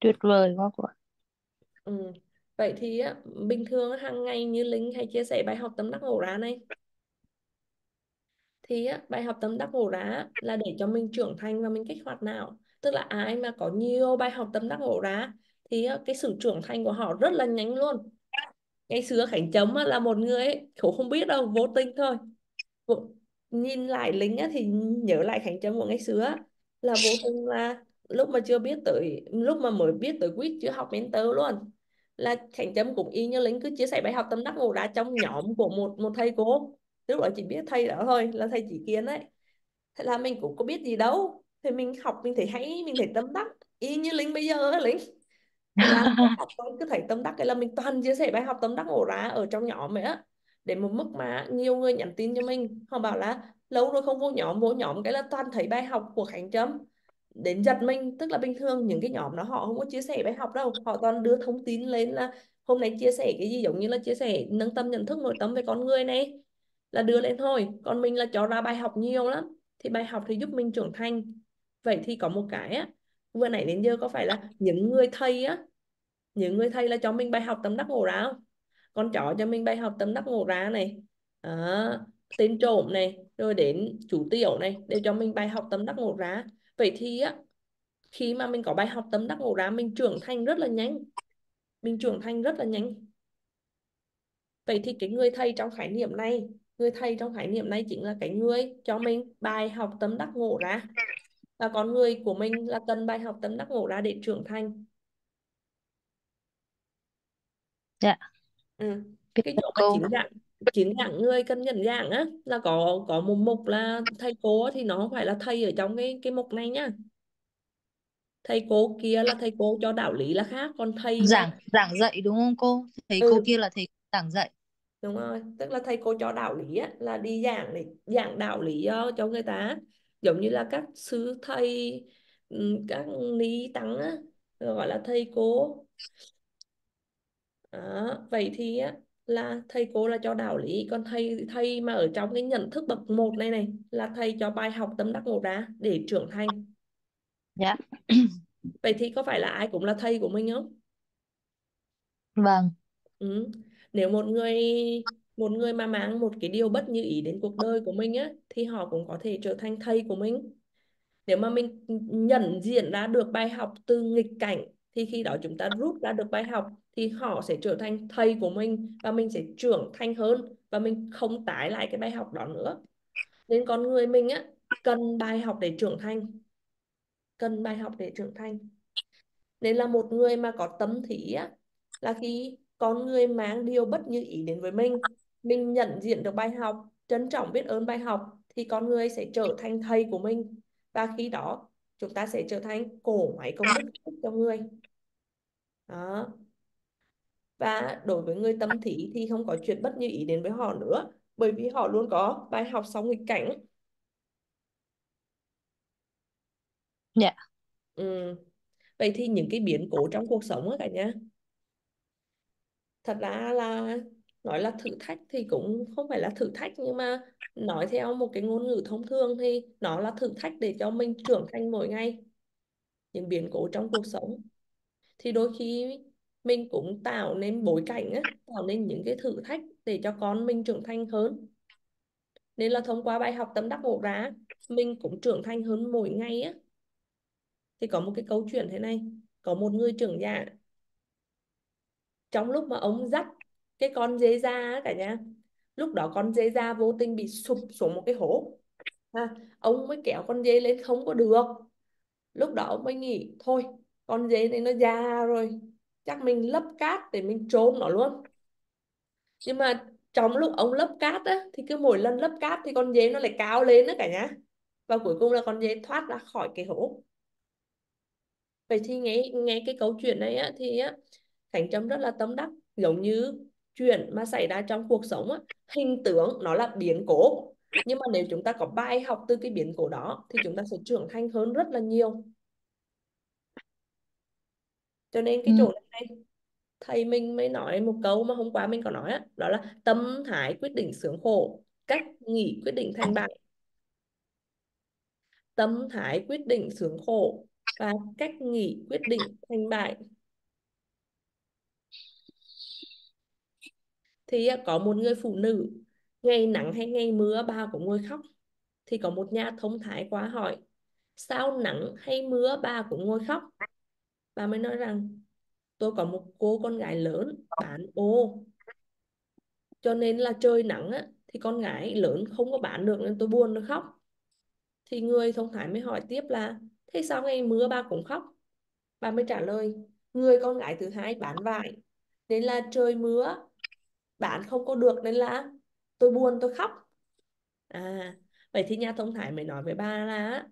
E: tuyệt vời quá quá
B: ừ. vậy thì á, bình thường hàng ngày như Linh hay chia sẻ bài học tâm đắc ngộ ra này? Thì á, bài học tâm đắc ngộ ra là để cho mình trưởng thành và mình kích hoạt não. Tức là ai mà có nhiều bài học tâm đắc ngộ ra thì á, cái sự trưởng thành của họ rất là nhanh luôn. Ngày xưa Khánh Chấm á, là một người ấy, cũng không biết đâu vô tình thôi. Nhìn lại Linh á, thì nhớ lại Khánh Chấm của ngày xưa á, là vô tình là lúc mà chưa biết tới lúc mà mới biết tới quýt chưa học mentor luôn. Là Khánh Trâm cũng y như Linh cứ chia sẻ bài học tâm đắc ngộ ra trong nhóm của một một thầy cô. Lúc đó chỉ biết thầy đó thôi là thầy chỉ kiến đấy thế là mình cũng có biết gì đâu. Thì mình học mình thấy hay mình thấy tâm đắc. Y như Linh bây giờ Linh. Thế là tôi cứ thấy tâm đắc cái là mình toàn chia sẻ bài học tâm đắc ngộ ra ở trong nhóm ấy á. Để một mức mà nhiều người nhắn tin cho mình. Họ bảo là lâu rồi không vô nhóm vô nhóm. Cái là toàn thấy bài học của Khánh Trâm đến giật mình tức là bình thường những cái nhóm đó họ không có chia sẻ bài học đâu. Họ toàn đưa thông tin lên là hôm nay chia sẻ cái gì giống như là chia sẻ nâng tâm nhận thức nội tâm về con người này là đưa lên thôi. Còn mình là cho ra bài học nhiều lắm thì bài học thì giúp mình trưởng thành. Vậy thì có một cái á vừa nãy đến giờ có phải là những người thầy á những người thầy là cho mình bài học tâm đắc ngộ ra không? Con chó cho mình bài học tâm đắc ngộ ra này à, tên trộm này rồi đến chủ tiểu này đều cho mình bài học tâm đắc ngộ ra vậy thì á khi mà mình có bài học tâm đắc ngộ ra mình trưởng thành rất là nhanh. Mình trưởng thành rất là nhanh. Vậy thì cái người thầy trong khái niệm này người thầy trong khái niệm này chính là cái người cho mình bài học tâm đắc ngộ ra. Và con người của mình là cần bài học tâm đắc ngộ ra để trưởng thành.
E: Dạ.
B: Ừ. cái chỗ mà
E: cô
B: chín dạng chín dạng người cần nhận dạng á là có có một mục là thầy cô thì nó không phải là thầy ở trong cái cái mục này nhá. Thầy cô kia là thầy cô cho đạo lý là khác còn thầy
E: giảng giảng dạy đúng không cô? Thầy cô
B: ừ
E: kia là thầy giảng dạy.
B: Đúng rồi tức là thầy cô cho đạo lý á, là đi giảng để giảng đạo lý cho, cho người ta giống như là các sư thầy ừm, các ni tăng á, gọi là thầy cô. Đó. vậy thì á, là thầy cô là cho đạo lý. Còn thầy thầy mà ở trong cái nhận thức bậc một này này là thầy cho bài học tâm đắc ngộ ra để trưởng thành.
E: Dạ.
B: Vậy thì có phải là ai cũng là thầy của mình không?
E: Vâng.
B: Ừ. Nếu một người một người mà mang một cái điều bất như ý đến cuộc đời của mình á thì họ cũng có thể trở thành thầy của mình. Nếu mà mình nhận diện ra được bài học từ nghịch cảnh thì khi đó chúng ta rút ra được bài học thì họ sẽ trở thành thầy của mình và mình sẽ trưởng thành hơn và mình không tái lại cái bài học đó nữa. Nên con người mình á cần bài học để trưởng thành, cần bài học để trưởng thành. Nên là một người mà có tâm thí á là khi con người mang điều bất như ý đến với mình mình nhận diện được bài học trân trọng biết ơn bài học thì con người sẽ trở thành thầy của mình và khi đó chúng ta sẽ trở thành cổ máy công đức cho người đó và đối với người tâm thí thì không có chuyện bất như ý đến với họ nữa bởi vì họ luôn có bài học sau nghịch cảnh.
E: Dạ.
B: Ừ. vậy thì những cái biến cố trong cuộc sống á cả nhà thật ra là nói là thử thách thì cũng không phải là thử thách nhưng mà nói theo một cái ngôn ngữ thông thường thì nó là thử thách để cho mình trưởng thành mỗi ngày. Những biến cố trong cuộc sống thì đôi khi mình cũng tạo nên bối cảnh á, tạo nên những cái thử thách để cho con mình trưởng thành hơn. Nên là thông qua bài học tâm đắc ngộ ra mình cũng trưởng thành hơn mỗi ngày á. Thì có một cái câu chuyện thế này có một người trưởng giả trong lúc mà ông dắt cái con dê ra cả nhà lúc đó con dê ra vô tình bị sụp xuống một cái hố. Ha, ông mới kéo con dê lên không có được. Lúc đó ông mới nghĩ thôi con dê này nó già rồi chắc mình lấp cát để mình trốn nó luôn. Nhưng mà trong lúc ông lấp cát á thì cứ mỗi lần lấp cát thì con dế nó lại cao lên đó cả nhà và cuối cùng là con dế thoát ra khỏi cái hố. Vậy thì nghe nghe cái câu chuyện này á thì á thành Trâm rất là tâm đắc. Giống như chuyện mà xảy ra trong cuộc sống á, hình tướng nó là biến cố. Nhưng mà nếu chúng ta có bài học từ cái biến cố đó thì chúng ta sẽ trưởng thành hơn rất là nhiều cho nên cái
E: ừ.
B: chỗ này thầy mình mới nói một câu mà hôm qua mình có nói á, đó là tâm thái quyết định sướng khổ cách nghĩ quyết định thành bại. Tâm thái quyết định sướng khổ và cách nghĩ quyết định thành bại. Thì có một người phụ nữ ngày nắng hay ngày mưa bà cũng ngồi khóc thì có một nhà thông thái qua hỏi sao nắng hay mưa bà cũng ngồi khóc bà mới nói rằng tôi có một cô con gái lớn bán ô. Cho nên là trời nắng á, thì con gái lớn không có bán được nên tôi buồn tôi khóc. Thì người thông thái mới hỏi tiếp là thế sao ngày mưa bà cũng khóc? Bà mới trả lời người con gái thứ hai bán vải nên là trời mưa bán không có được nên là tôi buồn tôi khóc. À vậy thì nhà thông thái mới nói với bà là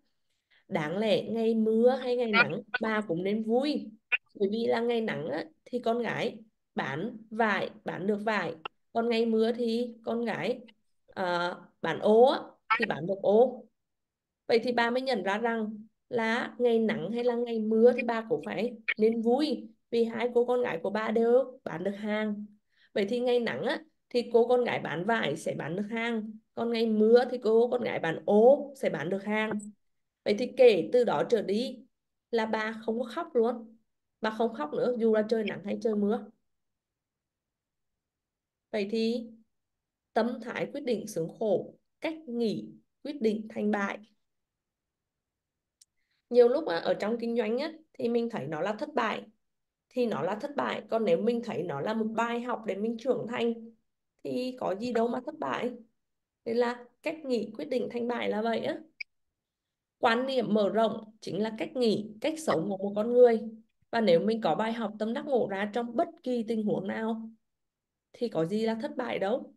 B: đáng lẽ ngày mưa hay ngày nắng bà cũng nên vui. Bởi vì là ngày nắng á, thì con gái bán vải bán được vải. Còn ngày mưa thì con gái à, bán ô á, thì bán được ô. Vậy thì bà mới nhận ra rằng là ngày nắng hay là ngày mưa thì bà cũng phải nên vui. Vì hai cô con gái của bà đều bán được hàng. Vậy thì ngày nắng á thì cô con gái bán vải sẽ bán được hàng. Còn ngày mưa thì cô con gái bán ô sẽ bán được hàng vậy thì kể từ đó trở đi là bà không có khóc luôn. Bà không khóc nữa dù là trời nắng hay trời mưa. Vậy thì tâm thái quyết định sướng khổ cách nghĩ quyết định thành bại. Nhiều lúc ở trong kinh doanh á, thì mình thấy nó là thất bại thì nó là thất bại. Còn nếu mình thấy nó là một bài học để mình trưởng thành thì có gì đâu mà thất bại. Nên là cách nghĩ quyết định thành bại là vậy á quan niệm mở rộng chính là cách nghĩ cách sống của một con người. Và nếu mình có bài học tâm đắc ngộ ra trong bất kỳ tình huống nào thì có gì là thất bại đâu.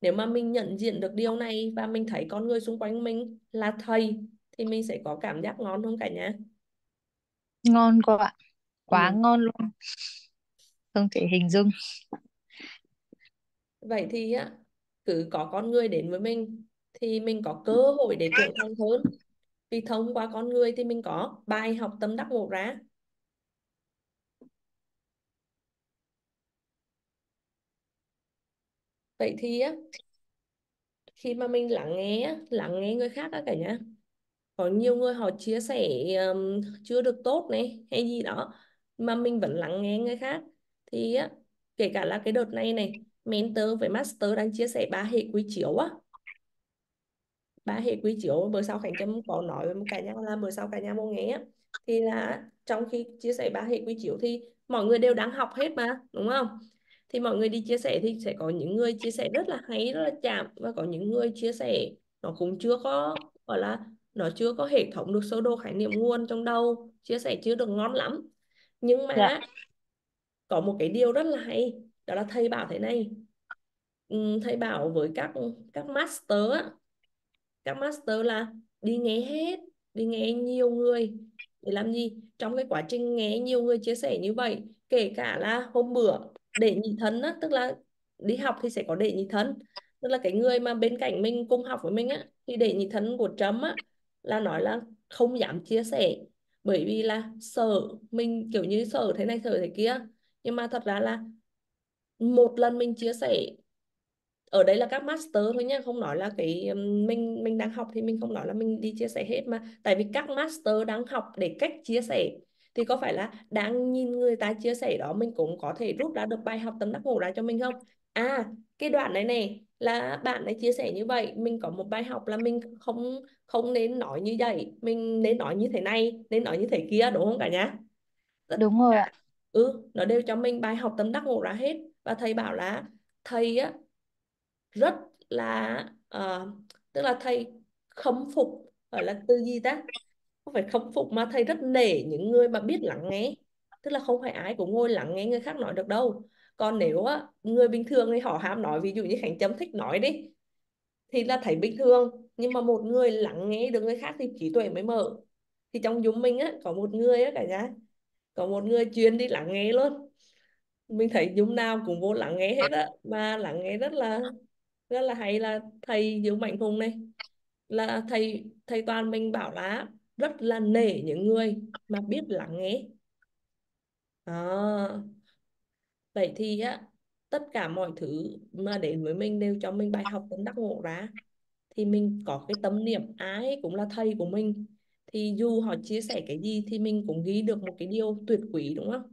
B: Nếu mà mình nhận diện được điều này và mình thấy con người xung quanh mình là thầy thì mình sẽ có cảm giác ngon không cả nhà.
E: Ngon cô ạ. Quá
B: ừ.
E: ngon luôn. Không thể hình dung.
B: Vậy thì á cứ có con người đến với mình thì mình có cơ hội để trưởng thành hơn. Vì thông qua con người thì mình có bài học tâm đắc ngộ ra. Vậy thì á khi mà mình lắng nghe lắng nghe người khác á cả nhà có nhiều người họ chia sẻ um, chưa được tốt này hay gì đó mà mình vẫn lắng nghe người khác. Thì á kể cả là cái đợt này này mentor với master đang chia sẻ ba hệ quy chiếu á ba hệ quy chiếu bữa sau Khánh Trâm có nói với cả nhà là bữa sau cả nhà mua nghe á thì là trong khi chia sẻ ba hệ quy chiếu thì mọi người đều đang học hết mà đúng không? Thì mọi người đi chia sẻ thì sẽ có những người chia sẻ rất là hay rất là chạm. Và có những người chia sẻ nó cũng chưa có gọi là nó chưa có hệ thống được sơ đồ khái niệm nguồn trong đầu chia sẻ chưa được ngon lắm. Nhưng mà
E: dạ.
B: có một cái điều rất là hay đó là thầy bảo thế này. Thầy bảo với các các master các master là đi nghe hết, đi nghe nhiều người. Để làm gì? Trong cái quá trình nghe nhiều người chia sẻ như vậy, kể cả là hôm bữa, để nhị thân á, tức là đi học thì sẽ có để nhị thân. Tức là cái người mà bên cạnh mình cùng học với mình á, thì để nhị thân của Trâm á, là nói là không dám chia sẻ. Bởi vì là sợ mình, kiểu như sợ thế này, sợ thế kia. Nhưng mà thật ra là một lần mình chia sẻ ở đây là các master thôi nhá không nói là cái mình mình đang học thì mình không nói là mình đi chia sẻ hết mà. Tại vì các master đang học để cách chia sẻ. Thì có phải là đang nhìn người ta chia sẻ đó mình cũng có thể rút ra được bài học tâm đắc ngộ ra cho mình không? À cái đoạn này này là bạn ấy chia sẻ như vậy mình có một bài học là mình không không nên nói như vậy mình nên nói như thế này nên nói như thế kia đúng không cả nhà?
E: Đúng rồi ạ.
B: Ừ nó đều cho mình bài học tâm đắc ngộ ra hết. Và thầy bảo là thầy á rất là uh, tức là thầy khâm phục gọi là từ gì ta? Không phải khâm phục mà thầy rất nể những người mà biết lắng nghe. Tức là không phải ai cũng ngồi lắng nghe người khác nói được đâu. Còn nếu á người bình thường thì họ ham nói ví dụ như Khánh Chấm thích nói đi thì là thấy bình thường. Nhưng mà một người lắng nghe được người khác thì trí tuệ mới mở. Thì trong chúng mình á có một người á cả nhà có một người chuyên đi lắng nghe luôn. Mình thấy chúng nào cũng vô lắng nghe hết á mà lắng nghe rất là rất là hay là thầy Dương Mạnh Hùng này. Là thầy thầy toàn mình bảo là rất là nể những người mà biết lắng nghe. Đó. vậy thì á tất cả mọi thứ mà đến với mình đều cho mình bài học tâm đắc ngộ ra. Thì mình có cái tâm niệm ai cũng là thầy của mình. Thì dù họ chia sẻ cái gì thì mình cũng ghi được một cái điều tuyệt quý đúng không?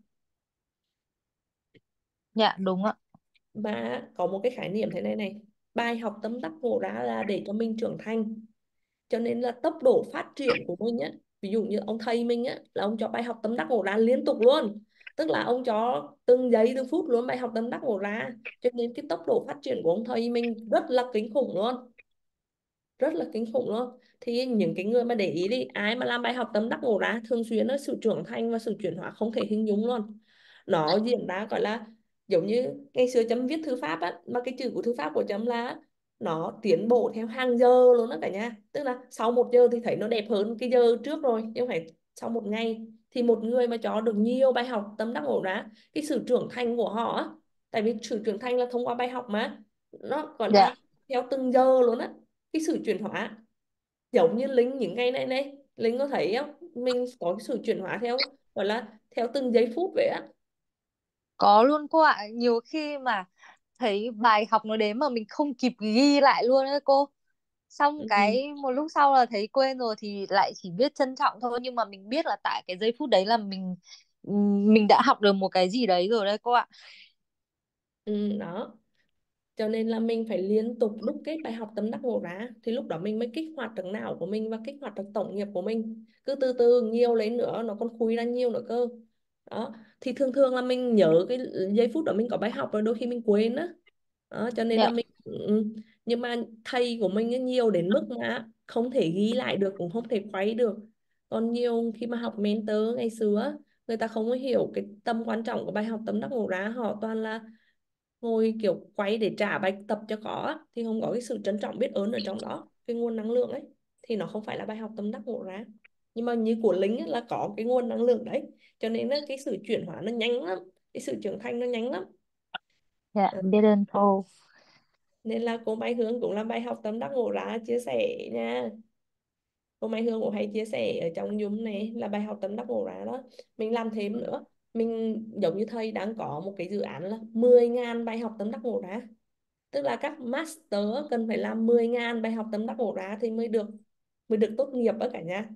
E: Dạ đúng ạ.
B: Mà có một cái khái niệm thế này này bài học tâm đắc ngộ ra là để cho mình trưởng thành. Cho nên là tốc độ phát triển của mình á, ví dụ như ông thầy mình á, là ông cho bài học tâm đắc ngộ ra liên tục luôn. Tức là ông cho từng giây, từng phút luôn bài học tâm đắc ngộ ra. Cho nên cái tốc độ phát triển của ông thầy mình rất là kinh khủng luôn. Rất là kinh khủng luôn. Thì những cái người mà để ý đi, ai mà làm bài học tâm đắc ngộ ra thường xuyên nó sự trưởng thành và sự chuyển hóa không thể hình dung luôn. Nó diễn ra, gọi là giống như ngày xưa chấm viết thư pháp á mà cái chữ của thư pháp của chấm là nó tiến bộ theo hàng giờ luôn đó cả nhà. Tức là sau một giờ thì thấy nó đẹp hơn cái giờ trước rồi nhưng phải sau một ngày. Thì một người mà cho được nhiều bài học tâm đắc ngộ ra cái sự trưởng thành của họ á tại vì sự trưởng thành là thông qua bài học mà nó gọi
E: dạ.
B: là theo từng giờ luôn á. Cái sự chuyển hóa giống như Linh những ngày này này Linh có thấy không? Mình có cái sự chuyển hóa theo gọi là theo từng giây phút vậy á
E: có luôn cô ạ. Nhiều khi mà thấy bài học nó đến mà mình không kịp ghi lại luôn đấy cô.
F: Xong
B: Ừ.
F: cái một lúc sau là thấy quên rồi thì lại chỉ biết trân trọng thôi. Nhưng mà mình biết là tại cái giây phút đấy là mình mình đã học được một cái gì đấy rồi đấy cô ạ.
B: Ừ, đó. Cho nên là mình phải liên tục đúc kết bài học tâm đắc ngộ ra thì lúc đó mình mới kích hoạt được não của mình và kích hoạt được tổng nghiệp của mình. Cứ từ từ nhiều lấy nữa nó còn khui ra nhiều nữa cơ đó thì thường thường là mình nhớ cái giây phút đó mình có bài học rồi đôi khi mình quên á. Đó, cho nên là
F: dạ.
B: mình ừ, nhưng mà thầy của mình nhiều đến mức mà không thể ghi lại được cũng không thể quay được. Còn nhiều khi mà học mentor ngày xưa người ta không có hiểu cái tầm quan trọng của bài học tâm đắc ngộ ra họ toàn là ngồi kiểu quay để trả bài tập cho có thì không có cái sự trân trọng biết ơn ở trong đó cái nguồn năng lượng ấy thì nó không phải là bài học tâm đắc ngộ ra nhưng mà như của lính ấy, là có cái nguồn năng lượng đấy cho nên là cái sự chuyển hóa nó nhanh lắm cái sự trưởng thành nó nhanh lắm.
F: Dạ
B: Ờ,
F: biết ơn cô.
B: Nên là cô Mai Hương cũng là bài học tâm đắc ngộ ra chia sẻ nha. Cô Mai Hương cũng hay chia sẻ ở trong Zoom này là bài học tâm đắc ngộ ra đó. Mình làm thêm nữa mình giống như thầy đang có một cái dự án là 10.000 bài học tâm đắc ngộ ra. Tức là các master cần phải làm 10.000 bài học tâm đắc ngộ ra thì mới được mới được tốt nghiệp đó cả nhà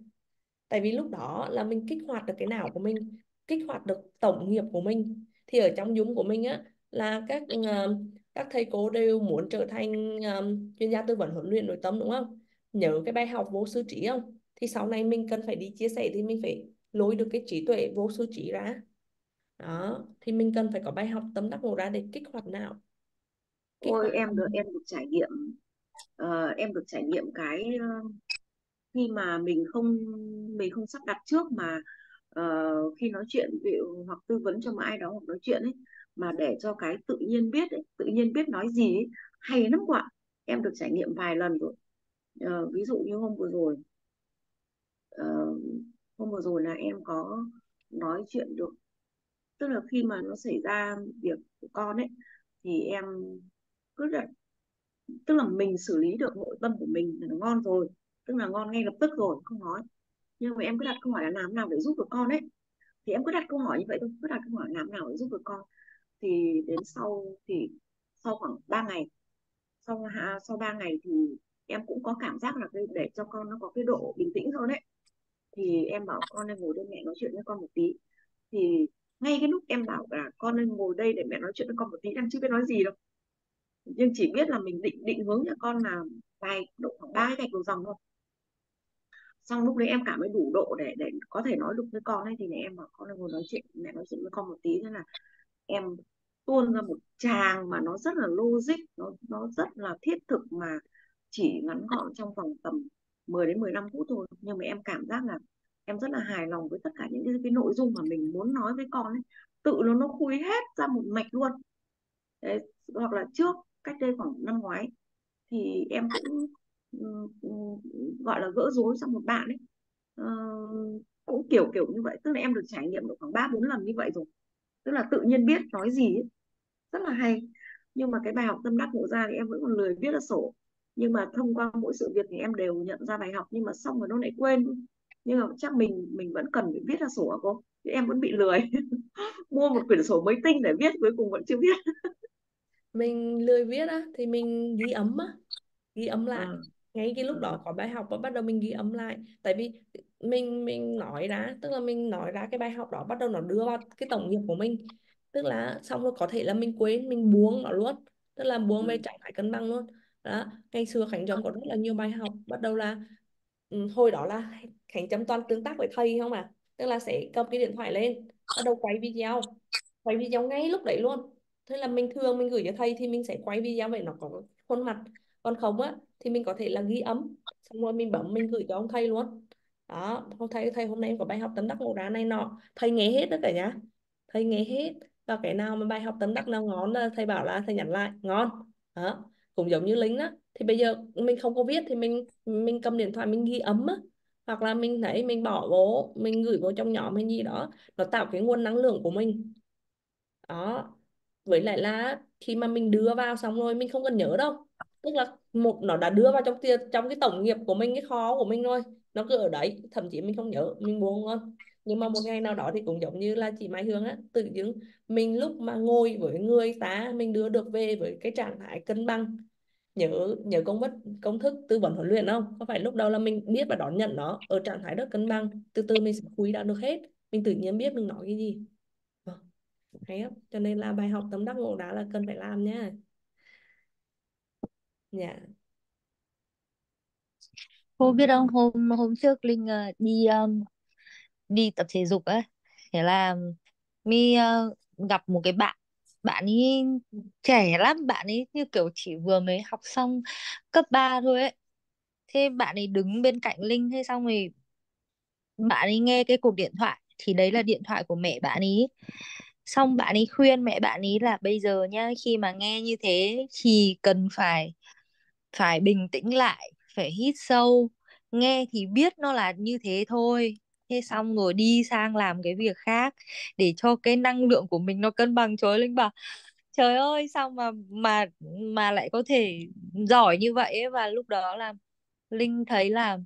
B: tại vì lúc đó là mình kích hoạt được cái não của mình kích hoạt được tổng nghiệp của mình. Thì ở trong Zoom của mình á là các ờ, các thầy cô đều muốn trở thành ờ, chuyên gia tư vấn huấn luyện nội tâm đúng không? Nhớ cái bài học vô sư trí không? Thì sau này mình cần phải đi chia sẻ thì mình phải lôi được cái trí tuệ vô sư trí ra. Đó thì mình cần phải có bài học tâm đắc ngộ ra để kích hoạt não kích
D: ôi
B: hoạt
D: em được em được trải nghiệm ờ, em được trải nghiệm cái khi mà mình không mình không sắp đặt trước mà uh, khi nói chuyện hoặc tư vấn cho một ai đó hoặc nói chuyện ấy mà để cho cái tự nhiên biết ấy, tự nhiên biết nói gì ấy, hay lắm ạ em được trải nghiệm vài lần rồi. Uh, ví dụ như hôm vừa rồi uh, hôm vừa rồi là em có nói chuyện được tức là khi mà nó xảy ra việc của con ấy thì em cứ là tức là mình xử lý được nội tâm của mình là ngon rồi tức là ngon ngay lập tức rồi không nói. Nhưng mà em cứ đặt câu hỏi là làm nào để giúp được con ấy? Thì em cứ đặt câu hỏi như vậy thôi cứ đặt câu hỏi làm nào để giúp được con. Thì đến sau thì sau khoảng 3 ngày sau ha, sau 3 ngày thì em cũng có cảm giác là cái để cho con nó có cái độ bình tĩnh hơn ấy. Thì em bảo con nên ngồi đây mẹ nói chuyện với con một tí. Thì ngay cái lúc em bảo là con nên ngồi đây để mẹ nói chuyện với con một tí em chưa biết nói gì đâu. Nhưng chỉ biết là mình định định hướng cho con là vài độ khoảng ba cái gạch đầu dòng thôi xong lúc đấy em cảm thấy đủ độ để để có thể nói được với con ấy thì mẹ em bảo con ngồi nói chuyện mẹ nói chuyện với con một tí thế là em tuôn ra một tràng mà nó rất là logic nó nó rất là thiết thực mà chỉ ngắn gọn trong vòng tầm 10 đến 15 phút thôi. Nhưng mà em cảm giác là em rất là hài lòng với tất cả những cái, cái nội dung mà mình muốn nói với con ấy. Tự nó nó khui hết ra một mạch luôn. Đấy, hoặc là trước cách đây khoảng năm ngoái thì em cũng gọi là gỡ rối cho một bạn ấy. Ờ, cũng kiểu kiểu như vậy. Tức là em được trải nghiệm được khoảng ba bốn lần như vậy rồi. Tức là tự nhiên biết nói gì ấy. rất là hay. Nhưng mà cái bài học tâm đắc ngộ ra thì em vẫn còn lười viết ra sổ. Nhưng mà thông qua mỗi sự việc thì em đều nhận ra bài học. Nhưng mà xong rồi nó lại quên. Nhưng mà chắc mình mình vẫn cần phải viết ra sổ hả cô? Thì em vẫn bị lười. Mua một quyển sổ mới tinh để viết cuối cùng vẫn chưa viết.
B: Mình lười viết á thì mình ghi âm á. Ghi âm lại.
D: À,
B: ngay cái lúc đó có bài học và bắt đầu mình ghi âm lại. Tại vì mình mình nói ra tức là mình nói ra cái bài học đó bắt đầu nó đưa vào cái tổng nghiệp của mình. Tức là xong rồi có thể là mình quên mình buông nó luôn. Tức là buông về
D: ừ,
B: trạng thái cân bằng luôn. Đó ngày xưa Khánh Trâm có rất là nhiều bài học. Bắt đầu là ừ, hồi đó là Khánh Trâm toàn tương tác với thầy không à? Tức là sẽ cầm cái điện thoại lên bắt đầu quay video. Quay video ngay lúc đấy luôn. Thế là mình thường mình gửi cho thầy thì mình sẽ quay video vậy nó có khuôn mặt còn không á, thì mình có thể là ghi âm, xong rồi mình bấm, mình gửi cho ông thầy luôn. Đó ông thầy thầy hôm nay em có bài học tấm đắc ngộ đá này nọ. Thầy nghe hết tất cả nhá. Thầy nghe hết, và cái nào mà bài học tấm đắc nào ngon là thầy bảo là thầy nhắn lại, ngon. Đó, cũng giống như lính đó thì bây giờ mình không có viết thì mình mình cầm điện thoại mình ghi âm á. Hoặc là mình thấy mình bỏ vô, mình gửi vô trong nhóm hay gì đó, nó tạo cái nguồn năng lượng của mình. Đó, với lại là khi mà mình đưa vào xong rồi mình không cần nhớ đâu tức là một nó đã đưa vào trong tiền trong cái tổng nghiệp của mình, cái kho của mình rồi. Nó cứ ở đấy, thậm chí mình không nhớ, mình buồn luôn nhưng mà một ngày nào đó thì cũng giống như là chị Mai Hương á, tự dưng mình lúc mà ngồi với người ta, mình đưa được về với cái trạng thái cân bằng. Nhớ nhớ công thức công thức tư vấn huấn luyện không? Có phải lúc đầu là mình biết và đón nhận nó ở trạng thái rất cân bằng, từ từ mình sẽ quý đã được hết. Mình tự nhiên biết mình nói cái gì. Vâng, hay không cho nên là bài học tấm đắc ngộ đá là cần phải làm nha dạ.
E: Cô biết không hôm hôm trước Linh ờ, đi um, đi tập thể dục ấy thế là mi ờ, gặp một cái bạn bạn ấy trẻ lắm bạn ấy như kiểu chỉ vừa mới học xong cấp 3 thôi ấy. Thế bạn ấy đứng bên cạnh Linh thế xong rồi bạn ấy nghe cái cuộc điện thoại thì đấy là điện thoại của mẹ bạn ấy xong bạn ấy khuyên mẹ bạn ấy là bây giờ nhá khi mà nghe như thế thì cần phải phải bình tĩnh lại, phải hít sâu. Nghe thì biết nó là như thế thôi. Thế xong rồi đi sang làm cái việc khác để cho cái năng lượng của mình nó cân bằng. Trời Linh bảo, trời ơi, sao mà mà mà lại có thể giỏi như vậy ấy. và lúc đó là Linh thấy là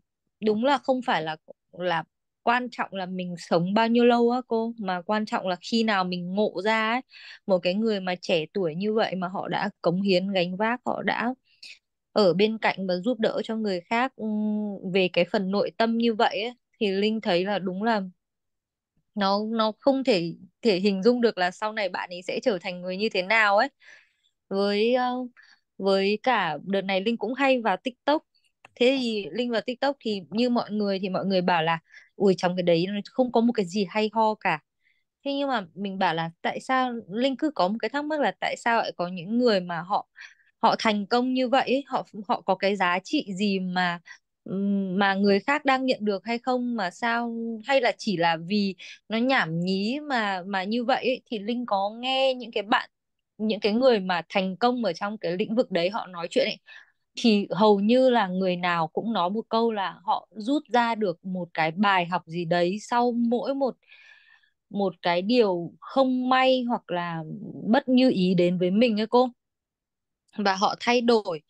E: đúng là không phải là là quan trọng là mình sống bao nhiêu lâu á cô, mà quan trọng là khi nào mình ngộ ra ấy. Một cái người mà trẻ tuổi như vậy mà họ đã cống hiến gánh vác, họ đã ở bên cạnh và giúp đỡ cho người khác ừ, về cái phần nội tâm như vậy ấy, thì Linh thấy là đúng là nó nó không thể thể hình dung được là sau này bạn ấy sẽ trở thành người như thế nào ấy. Với ờ, với cả đợt này Linh cũng hay vào TikTok. Thế thì Linh vào TikTok thì như mọi người thì mọi người bảo là ui trong cái đấy không có một cái gì hay ho cả. Thế nhưng mà mình bảo là tại sao? Linh cứ có một cái thắc mắc là tại sao lại có những người mà họ họ thành công như vậy họ họ có cái giá trị gì mà mà người khác đang nhận được hay không? Mà sao hay là chỉ là vì nó nhảm nhí mà mà như vậy ấy, thì Linh có nghe những cái bạn những cái người mà thành công ở trong cái lĩnh vực đấy họ nói chuyện ấy thì hầu như là người nào cũng nói một câu là họ rút ra được một cái bài học gì đấy sau mỗi một một cái điều không may hoặc là bất như ý đến với mình ấy cô và họ thay đổi.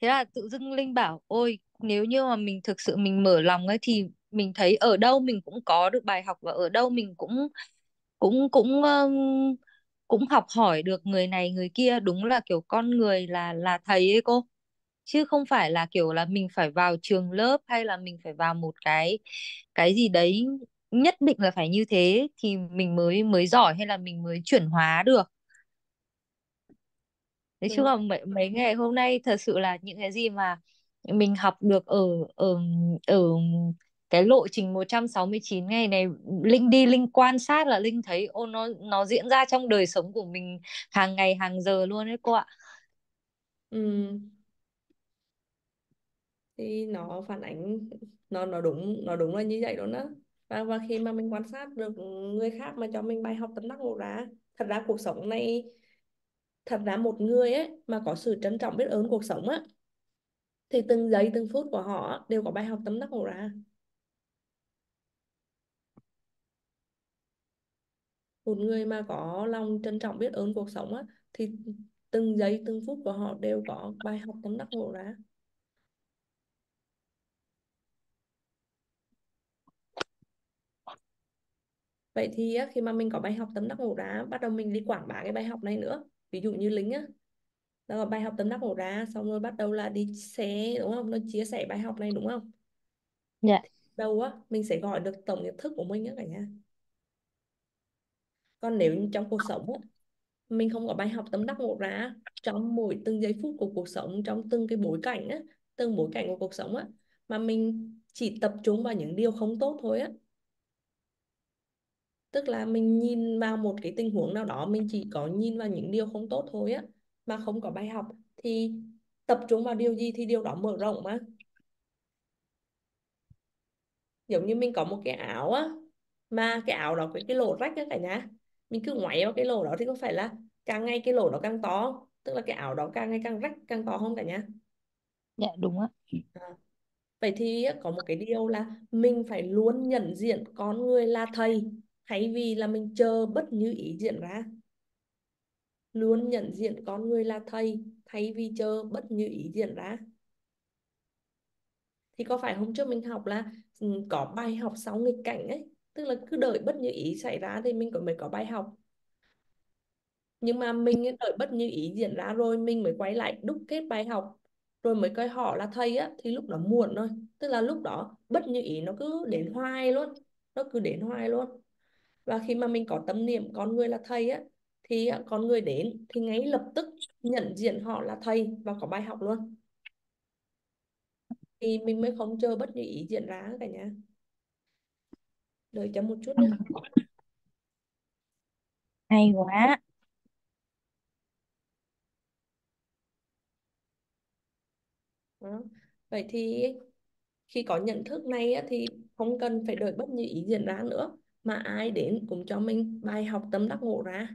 E: Thế là tự dưng Linh bảo ôi nếu như mà mình thực sự mình mở lòng ấy thì mình thấy ở đâu mình cũng có được bài học và ở đâu mình cũng cũng cũng um, cũng học hỏi được người này người kia. Đúng là kiểu con người là là thầy ấy cô. Chứ không phải là kiểu là mình phải vào trường lớp hay là mình phải vào một cái cái gì đấy nhất định là phải như thế thì mình mới mới giỏi hay là mình mới chuyển hóa được. Nói chung
B: đúng
E: là mấy, mấy ngày hôm nay thật sự là những cái gì mà mình học được ở ở ở cái lộ trình 169 ngày này Linh đi Linh quan sát là Linh thấy ô nó nó diễn ra trong đời sống của mình hàng ngày hàng giờ luôn đấy cô ạ.
B: Ừm, thì nó phản ánh nó nó đúng nó đúng là như vậy đó đó. Và và khi mà mình quan sát được người khác mà cho mình bài học tâm đắc ngộ ra thật ra cuộc sống này thật ra một người ấy mà có sự trân trọng biết ơn cuộc sống á thì từng giây từng phút của họ đều có bài học tâm đắc ngộ ra. Một người mà có lòng trân trọng biết ơn cuộc sống á thì từng giây từng phút của họ đều có bài học tâm đắc ngộ ra. Vậy thì á, khi mà mình có bài học tâm đắc ngộ ra bắt đầu mình đi quảng bá cái bài học này nữa ví dụ như lính á đó là bài học tâm đắc ngộ ra xong rồi bắt đầu là đi share đúng không? Nó chia sẻ bài học này đúng không?
E: Dạ.
B: đâu á mình sẽ gọi được tổng nhận thức của mình á cả nhà. Còn nếu trong cuộc sống á mình không có bài học tâm đắc ngộ ra trong mỗi từng giây phút của cuộc sống trong từng cái bối cảnh á từng bối cảnh của cuộc sống á mà mình chỉ tập trung vào những điều không tốt thôi á tức là mình nhìn vào một cái tình huống nào đó mình chỉ có nhìn vào những điều không tốt thôi á mà không có bài học thì tập trung vào điều gì thì điều đó mở rộng mà giống như mình có một cái áo á mà cái áo đó cái cái lỗ rách á cả nhà mình cứ ngoáy vào cái lỗ đó thì có phải là càng ngày cái lỗ đó càng to tức là cái áo đó càng ngày càng rách càng to không cả nhà
E: Dạ đúng ạ.
B: à. vậy thì á, có một cái điều là mình phải luôn nhận diện con người là thầy thay vì là mình chờ bất như ý diễn ra, luôn nhận diện con người là thầy, thay vì chờ bất như ý diễn ra. Thì có phải hôm trước mình học là ừ, có bài học sau nghịch cảnh ấy? Tức là cứ đợi bất như ý xảy ra thì mình mới có bài học. Nhưng mà mình đợi bất như ý diễn ra rồi mình mới quay lại đúc kết bài học, rồi mới coi họ là thầy á, thì lúc đó muộn rồi tức là lúc đó bất như ý nó cứ đến hoài luôn, nó cứ đến hoài luôn và khi mà mình có tâm niệm con người là thầy á thì con người đến thì ngay lập tức nhận diện họ là thầy và có bài học luôn. Thì mình mới không chờ bất như ý diễn ra cả nhà. Đợi cho một chút nữa
E: hay quá.
B: Đó. vậy thì khi có nhận thức này á, thì không cần phải đợi bất như ý diễn ra nữa mà ai đến cũng cho mình bài học tâm đắc ngộ ra.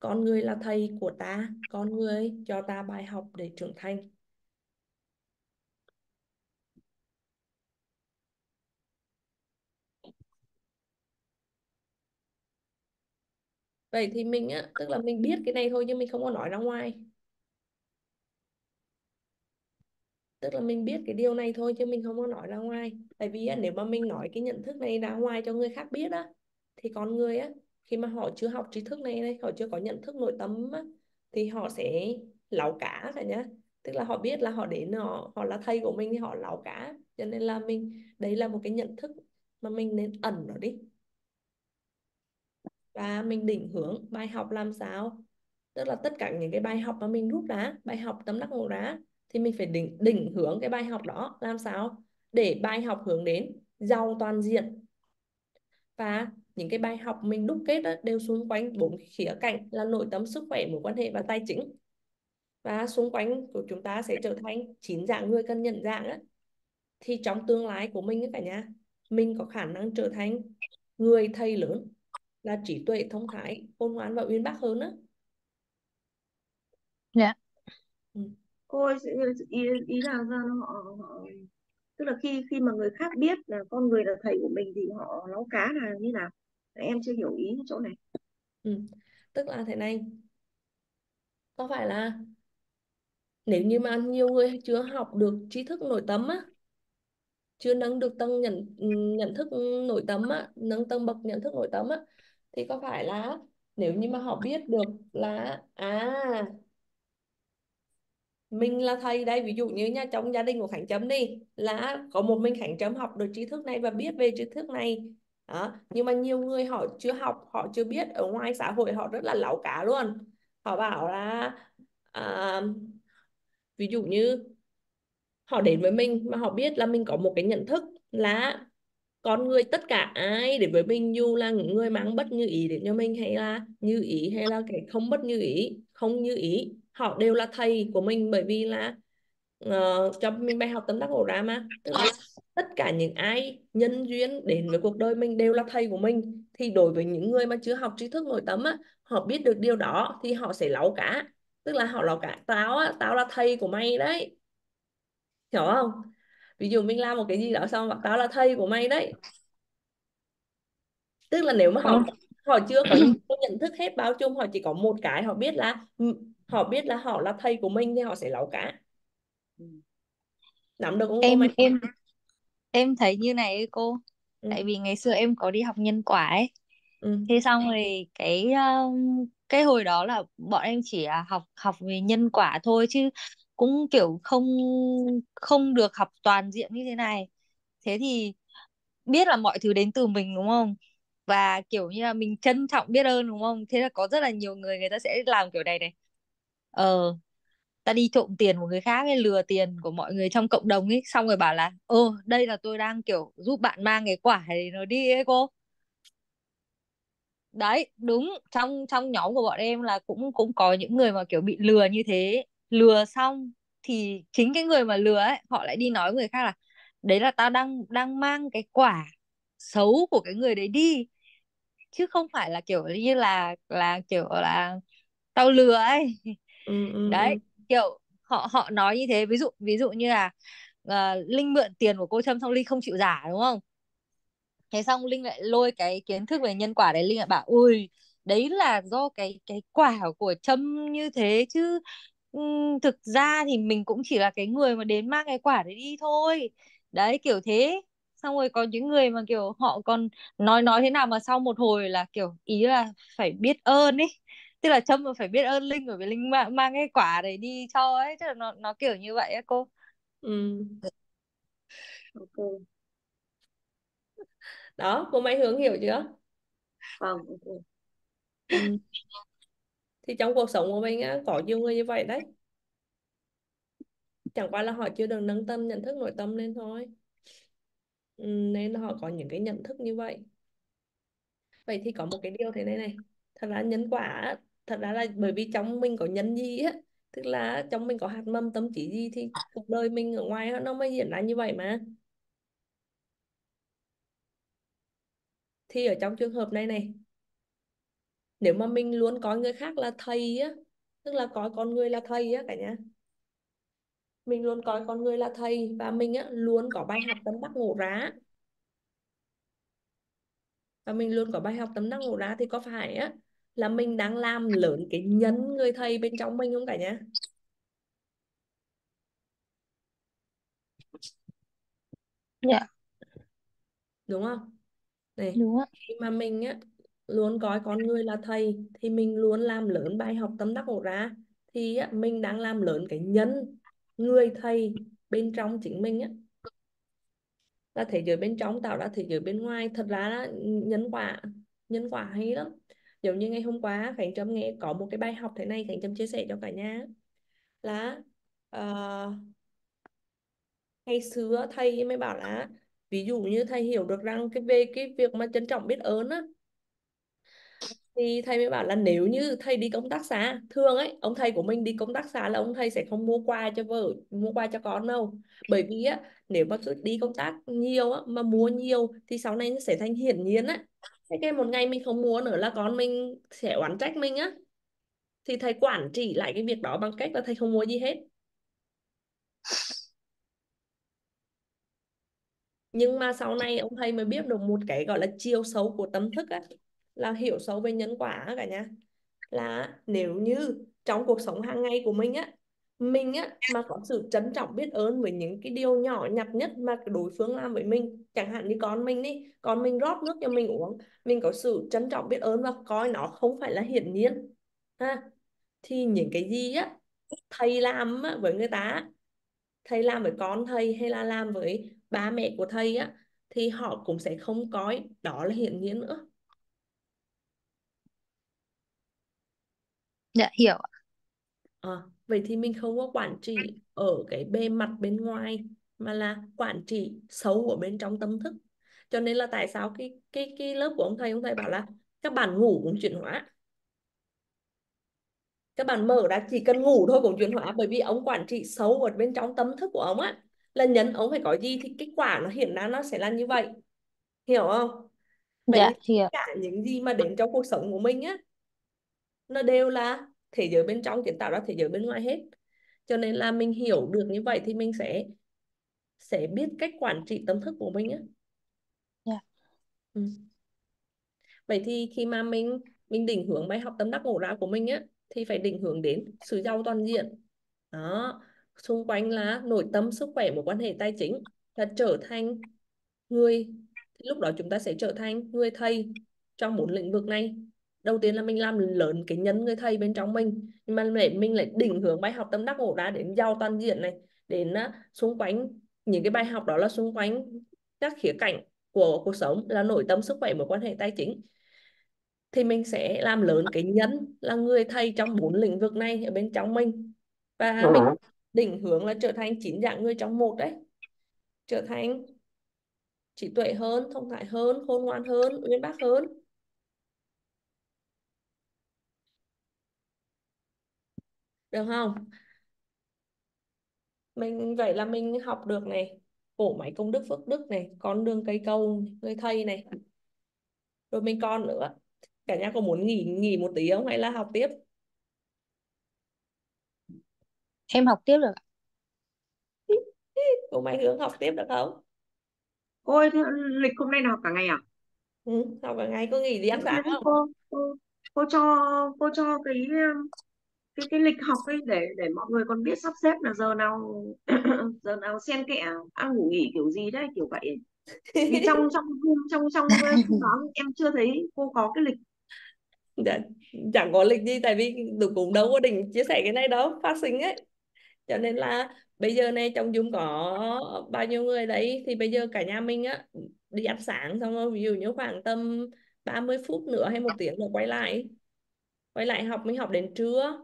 B: Con người là thầy của ta, con người cho ta bài học để trưởng thành. Vậy thì mình á, tức là mình biết cái này thôi nhưng mình không có nói ra ngoài. Tức là mình biết cái điều này thôi chứ mình không có nói ra ngoài. Tại vì á, nếu mà mình nói cái nhận thức này ra ngoài cho người khác biết á thì con người á khi mà họ chưa học trí thức này này họ chưa có nhận thức nội tâm á, thì họ sẽ láo cá cả nhá. Tức là họ biết là họ đến họ họ là thầy của mình thì họ láo cá. Cho nên là mình đấy là một cái nhận thức mà mình nên ẩn nó đi. Và mình định hướng bài học làm sao? Tức là tất cả những cái bài học mà mình rút ra bài học tấm đắc ngộ ra thì mình phải định định hướng cái bài học đó làm sao? Để bài học hướng đến giàu toàn diện. Và những cái bài học mình đúc kết đó, đều xung quanh bốn khía cạnh là nội tâm sức khỏe mối quan hệ và tài chính. Và xung quanh của chúng ta sẽ trở thành chín dạng người cần nhận dạng á. Thì trong tương lai của mình cả nhà mình có khả năng trở thành người thầy lớn là trí tuệ thông thái khôn ngoan và uyên bác hơn á.
E: Dạ.
B: Ừ
D: cô ý, ý là ra họ, họ tức là khi khi mà người khác biết là con người là thầy của mình thì họ nấu cá là như nào em chưa hiểu ý chỗ này
B: ừ. tức là thế này có phải là nếu như mà nhiều người chưa học được trí thức nội tâm á chưa nâng được tầng nhận nhận thức nội tâm á nâng tầng bậc nhận thức nội tâm á thì có phải là nếu như mà họ biết được là à mình là thầy đây ví dụ như nha trong gia đình của Khánh chấm đi là có một mình Khánh chấm học được tri thức này và biết về tri thức này đó. nhưng mà nhiều người họ chưa học họ chưa biết ở ngoài xã hội họ rất là láo cá luôn họ bảo là à, ví dụ như họ đến với mình mà họ biết là mình có một cái nhận thức là con người tất cả ai đến với mình dù là những người mang bất như ý đến cho mình hay là như ý hay là cái không bất như ý không như ý họ đều là thầy của mình bởi vì là uh, cho mình bài học tâm đắc ngộ ra mà tức là tất cả những ai nhân duyên đến với cuộc đời mình đều là thầy của mình. Thì đối với những người mà chưa học trí thức nội tâm á họ biết được điều đó thì họ sẽ láu cả. Tức là họ láu cả. Tao á tao là thầy của mày đấy. Hiểu không? Ví dụ mình làm một cái gì đó xong bảo tao là thầy của mày đấy. Tức là nếu mà họ họ chưa có nhận thức hết bao chung họ chỉ có một cái họ biết là họ biết là họ là thầy của mình thì họ sẽ lấu cả nắm được không
E: em
B: cô
E: em em thấy như này ấy cô. Ừ. tại vì ngày xưa em có đi học nhân quả ấy. Ừ. thế xong rồi cái um, cái hồi đó là bọn em chỉ học học về nhân quả thôi chứ cũng kiểu không không được học toàn diện như thế này. Thế thì biết là mọi thứ đến từ mình đúng không? Và kiểu như là mình trân trọng biết ơn đúng không? Thế là có rất là nhiều người người ta sẽ làm kiểu này này ờ ta đi trộm tiền của người khác ấy lừa tiền của mọi người trong cộng đồng ấy xong rồi bảo là ô, đây là tôi đang kiểu giúp bạn mang cái quả này nó đi ấy cô. Đấy đúng trong trong nhóm của bọn em là cũng cũng có những người mà kiểu bị lừa như thế. Lừa xong thì chính cái người mà lừa ấy họ lại đi nói với người khác là đấy là tao đang đang mang cái quả xấu của cái người đấy đi. Chứ không phải là kiểu như là là kiểu là tao lừa ấy.
B: Ừ, ừ, ừ, đấy
E: kiểu họ họ nói như thế. Ví dụ ví dụ như là uh, linh mượn tiền của cô trâm xong linh không chịu giả đúng không? Thế xong linh lại lôi cái kiến thức về nhân quả đấy linh lại bảo ui đấy là do cái cái quả của trâm như thế chứ. Um, thực ra thì mình cũng chỉ là cái người mà đến mang cái quả đấy đi thôi. Đấy kiểu thế. Xong rồi có những người mà kiểu họ còn nói nói thế nào mà sau một hồi là kiểu ý là phải biết ơn ấy
F: tức là Trâm mà phải biết ơn Linh bởi vì Linh mang, mang cái quả đấy đi cho ấy tức là nó nó kiểu như vậy á cô.
B: Ừ.
D: ok.
B: Đó cô Mai Hướng hiểu chưa?
D: Vâng ok.
B: Ừ. thì trong cuộc sống của mình á, có nhiều người như vậy đấy. Chẳng qua là họ chưa được nâng tâm nhận thức nội tâm lên thôi. Ừ, nên họ có những cái nhận thức như vậy. Vậy thì có một cái điều thế này này. Thật ra nhân quả thật ra là bởi vì trong mình có nhân gì á, tức là trong mình có hạt mầm, tâm trí gì thì cuộc đời mình ở ngoài nó mới diễn ra như vậy mà. Thì ở trong trường hợp này này, nếu mà mình luôn coi người khác là thầy á, tức là coi con người là thầy á cả nhà, mình luôn coi con người là thầy và mình á luôn có bài học tâm đắc ngộ ra. Và mình luôn có bài học tâm đắc ngộ ra thì có phải á là mình đang làm lớn cái nhân người thầy bên trong mình không cả nhà
E: dạ.
B: Đúng không? Này
E: đúng ạ.
B: khi mà mình á luôn coi con người là thầy thì mình luôn làm lớn bài học tâm đắc ngộ ra thì á, mình đang làm lớn cái nhân người thầy bên trong chính mình á. Là thế giới bên trong tạo ra thế giới bên ngoài thật ra là nhân quả nhân quả hay lắm giống như ngày hôm qua Khánh Trâm nghe có một cái bài học thế này Khánh Trâm chia sẻ cho cả nhà. Là uh, ngày xưa thầy mới bảo là ví dụ như thầy hiểu được rằng cái về cái việc mà trân trọng biết ơn á thì thầy mới bảo là nếu như thầy đi công tác xa thường ấy, ông thầy của mình đi công tác xa là ông thầy sẽ không mua quà cho vợ, mua quà cho con đâu. Bởi vì á, nếu mà cứ đi công tác nhiều á, mà mua nhiều thì sau này nó sẽ thành hiển nhiên á. Thế cái một ngày mình không mua nữa là con mình sẽ oán trách mình á. Thì thầy quản trị lại cái việc đó bằng cách là thầy không mua gì hết. Nhưng mà sau này ông thầy mới biết được một cái gọi là chiều xấu của tâm thức á là hiểu sâu về nhân quả cả nhà. Là nếu như trong cuộc sống hàng ngày của mình á mình á mà có sự trân trọng biết ơn với những cái điều nhỏ nhặt nhất mà đối phương làm với mình chẳng hạn như con mình đi con mình rót nước cho mình uống mình có sự trân trọng biết ơn và coi nó không phải là hiển nhiên ha. Thì những cái gì á thầy làm á, với người ta thầy làm với con thầy hay là làm với ba mẹ của thầy á thì họ cũng sẽ không coi đó là hiển nhiên nữa
E: dạ hiểu ạ
B: À, vậy thì mình không có quản trị ở cái bề mặt bên ngoài mà là quản trị sâu ở bên trong tâm thức. Cho nên là tại sao cái cái cái lớp của ông thầy ông thầy bảo là các bạn ngủ cũng chuyển hóa. Các bạn mở ra chỉ cần ngủ thôi cũng chuyển hóa bởi vì ông quản trị sâu ở bên trong tâm thức của ông á là nhấn ông phải có gì thì kết quả nó hiện ra nó sẽ là như vậy. Hiểu không? Vậy
E: dạ hiểu
B: cả những gì mà đến trong cuộc sống của mình á nó đều là thế giới bên trong kiến tạo ra thế giới bên ngoài hết. Cho nên là mình hiểu được như vậy thì mình sẽ sẽ biết cách quản trị tâm thức của mình á.
E: Dạ.
B: Ừ. vậy thì khi mà mình mình định hướng bài học tâm đắc ngộ ra của mình á thì phải định hướng đến sự giàu toàn diện. Đó. Xung quanh là nội tâm sức khỏe một quan hệ tài chính là trở thành người. Thì lúc đó chúng ta sẽ trở thành người thầy trong bốn lĩnh vực này đầu tiên là mình làm lớn cái nhân người thầy bên trong mình nhưng mà để mình lại định hướng bài học tâm đắc ngộ ra đến giàu toàn diện này đến uh, xung quanh những cái bài học đó là xung quanh các khía cạnh của cuộc sống là nội tâm sức khỏe mối quan hệ tài chính. Thì mình sẽ làm lớn cái nhân là người thầy trong bốn lĩnh vực này ở bên trong mình. Và mình định hướng là trở thành chín dạng người trong một đấy. Trở thành trí tuệ hơn thông thái hơn khôn ngoan hơn uyên bác hơn được không? Mình vậy là mình học được này. Cổ máy công đức phước đức này con đường cây cầu người thầy này. Rồi mình còn nữa. Cả nhà có muốn nghỉ nghỉ một tí không? Hay là học tiếp?
E: Em học tiếp được ạ.
B: Cô máy hướng học tiếp được không?
D: Ôi thế lịch hôm nay là học cả ngày à?
B: Ừ, học cả ngày. Có nghỉ gì ăn sáng không?
D: cô, cô cô cho cô cho cái cái cái lịch học ấy để để mọi người còn biết sắp xếp là giờ nào giờ nào xen kẽ ăn ngủ nghỉ kiểu gì đấy kiểu vậy. Vì trong trong trong trong trong thông báo em chưa thấy cô có cái lịch.
B: Dạ, chẳng có lịch gì tại vì tụi cũng đâu có định chia sẻ cái này đâu phát sinh ấy. Cho nên là bây giờ này trong Zoom có bao nhiêu người đấy thì bây giờ cả nhà mình á đi ăn sáng xong rồi ví dụ như khoảng tầm 30 phút nữa hay một tiếng nữa quay lại. Quay lại học mình học đến trưa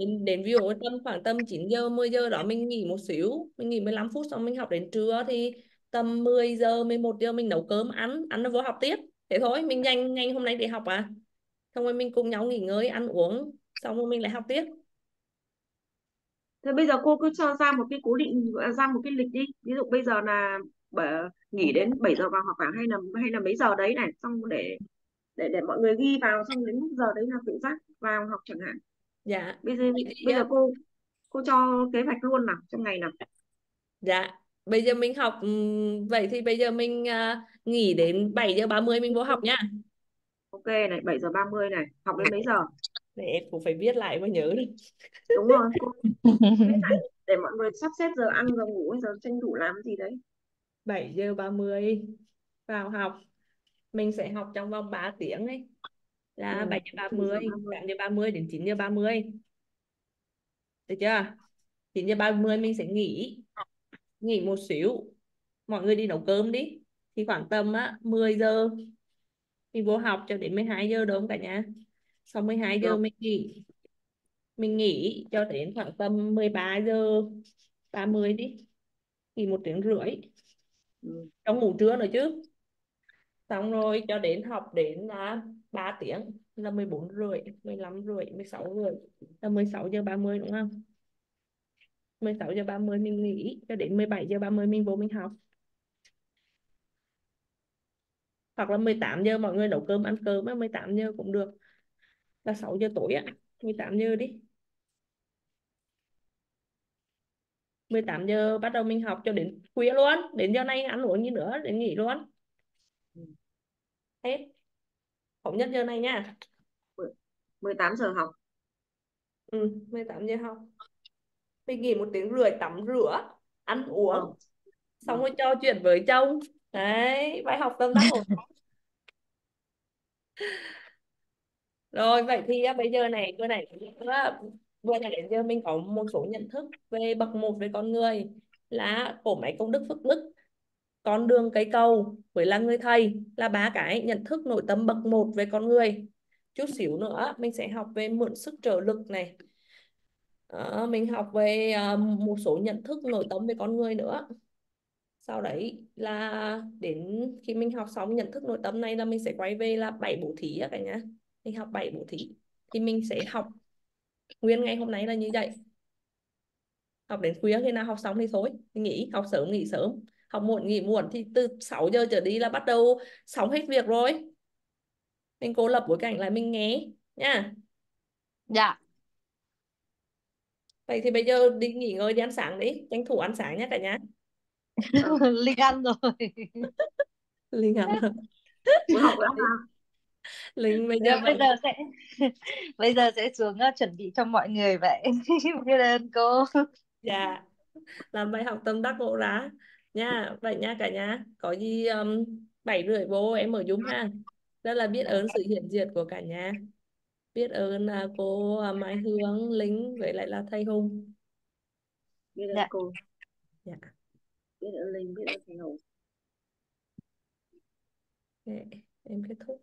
B: đến, đến ví dụ tầm khoảng tầm 9 giờ 10 giờ đó mình nghỉ một xíu mình nghỉ 15 phút xong mình học đến trưa thì tầm 10 giờ 11 giờ mình nấu cơm ăn ăn nó vô học tiếp. Thế thôi mình nhanh nhanh hôm nay để học à. Xong rồi mình cùng nhau nghỉ ngơi ăn uống xong rồi mình lại học tiếp.
D: Thế bây giờ cô cứ cho ra một cái cố định ra một cái lịch đi. Ví dụ bây giờ là bở- nghỉ đến 7 giờ vào học khoảng hay là hay là mấy giờ đấy này? Xong để để để mọi người ghi vào xong đến lúc giờ đấy là tự giác vào học chẳng hạn
B: dạ.
D: Bây giờ
B: Vậy thì,
D: bây giờ
B: á,
D: cô cô cho kế hoạch luôn nào trong ngày nào.
B: dạ. Bây giờ mình học ừm, vậy thì bây giờ mình à, nghỉ đến 7 giờ 30 mình vô học nhá
D: Ok này 7 giờ 30 này, học đến mấy giờ?
B: để em cũng phải viết lại mới nhớ được
D: Đúng rồi, cô để mọi người sắp xếp giờ ăn giờ ngủ giờ tranh thủ làm gì đấy.
B: 7 giờ 30 vào học. Mình sẽ học trong vòng 3 tiếng ấy là 7 giờ
D: 7 giờ
B: 30
D: 30.
B: 8 giờ 30 đến 9 giờ 30 được chưa? 9 giờ 30 mình sẽ nghỉ nghỉ một xíu. Mọi người đi nấu cơm đi. Thì khoảng tầm á 10 giờ mình vô học cho đến 12 giờ đúng không cả nhà? Sau 12 giờ mình nghỉ. Mình nghỉ cho đến khoảng tầm 13 giờ 30 đi. Nghỉ một tiếng rưỡi.
D: Ừ.
B: trong ngủ trưa nữa chứ xong rồi, cho đến học đến là 3 tiếng là 14 rưỡi 15 rưỡi 16 rưỡi, là 16 giờ 30 đúng không? 16 giờ 30 mình nghỉ, cho đến 17 giờ 30 mình vô mình học. Hoặc là 18 giờ mọi người nấu cơm, ăn cơm á 18 giờ cũng được. Là 6 giờ tối á 18 giờ đi. 18 giờ bắt đầu mình học cho đến khuya luôn, đến giờ này ăn uống gì nữa, đến nghỉ luôn hết thống nhất giờ này nha.
D: 18 giờ học.
B: ừ 18 giờ học. Mình nghỉ một tiếng rưỡi tắm rửa ăn uống.
D: Vâng.
B: xong rồi trò chuyện với chồng. Đấy bài học tâm đắc rồi vậy thì á, bây giờ này nãy á, vừa nãy đến giờ mình có một số nhận thức về bậc một về con người là cổ máy công đức phước đức con đường cây cầu với là người thầy là ba cái nhận thức nội tâm bậc một về con người. Chút xíu nữa mình sẽ học về mượn sức trợ lực này. À, mình học về à, một số nhận thức nội tâm về con người nữa. Sau đấy là đến khi mình học xong nhận thức nội tâm này là mình sẽ quay về là bảy bộ thí cả nhà. Mình học bảy bộ thí. Thì mình sẽ học nguyên ngày hôm nay là như vậy. Học đến khuya khi nào học xong thì thôi nghỉ học sớm nghỉ sớm học muộn nghỉ muộn thì từ 6 giờ trở đi là bắt đầu xong hết việc rồi mình cố lập bối cảnh lại mình nghe nha
E: Dạ.
B: vậy thì bây giờ đi nghỉ ngơi đi ăn sáng đi tranh thủ ăn sáng nhé cả nhà.
E: Linh ăn rồi.
B: Linh ăn rồi
D: học.
B: Linh bây giờ
E: bây giờ sẽ bây giờ sẽ xuống uh, chuẩn bị cho mọi người vậy. Biết ơn cô.
B: dạ làm bài học tâm đắc ngộ ra nha vậy nha cả nhà. Có gì um, bảy rưỡi vô em ở Zoom ha. Rất là biết ơn sự hiện diện của cả nhà. Biết ơn à, cô à, Mai Hương Linh với lại là thầy Hùng.
D: Biết ơn
E: Dạ.
D: cô,
B: dạ.
D: Biết ơn Linh, biết ơn thầy Hùng.
B: Để em kết thúc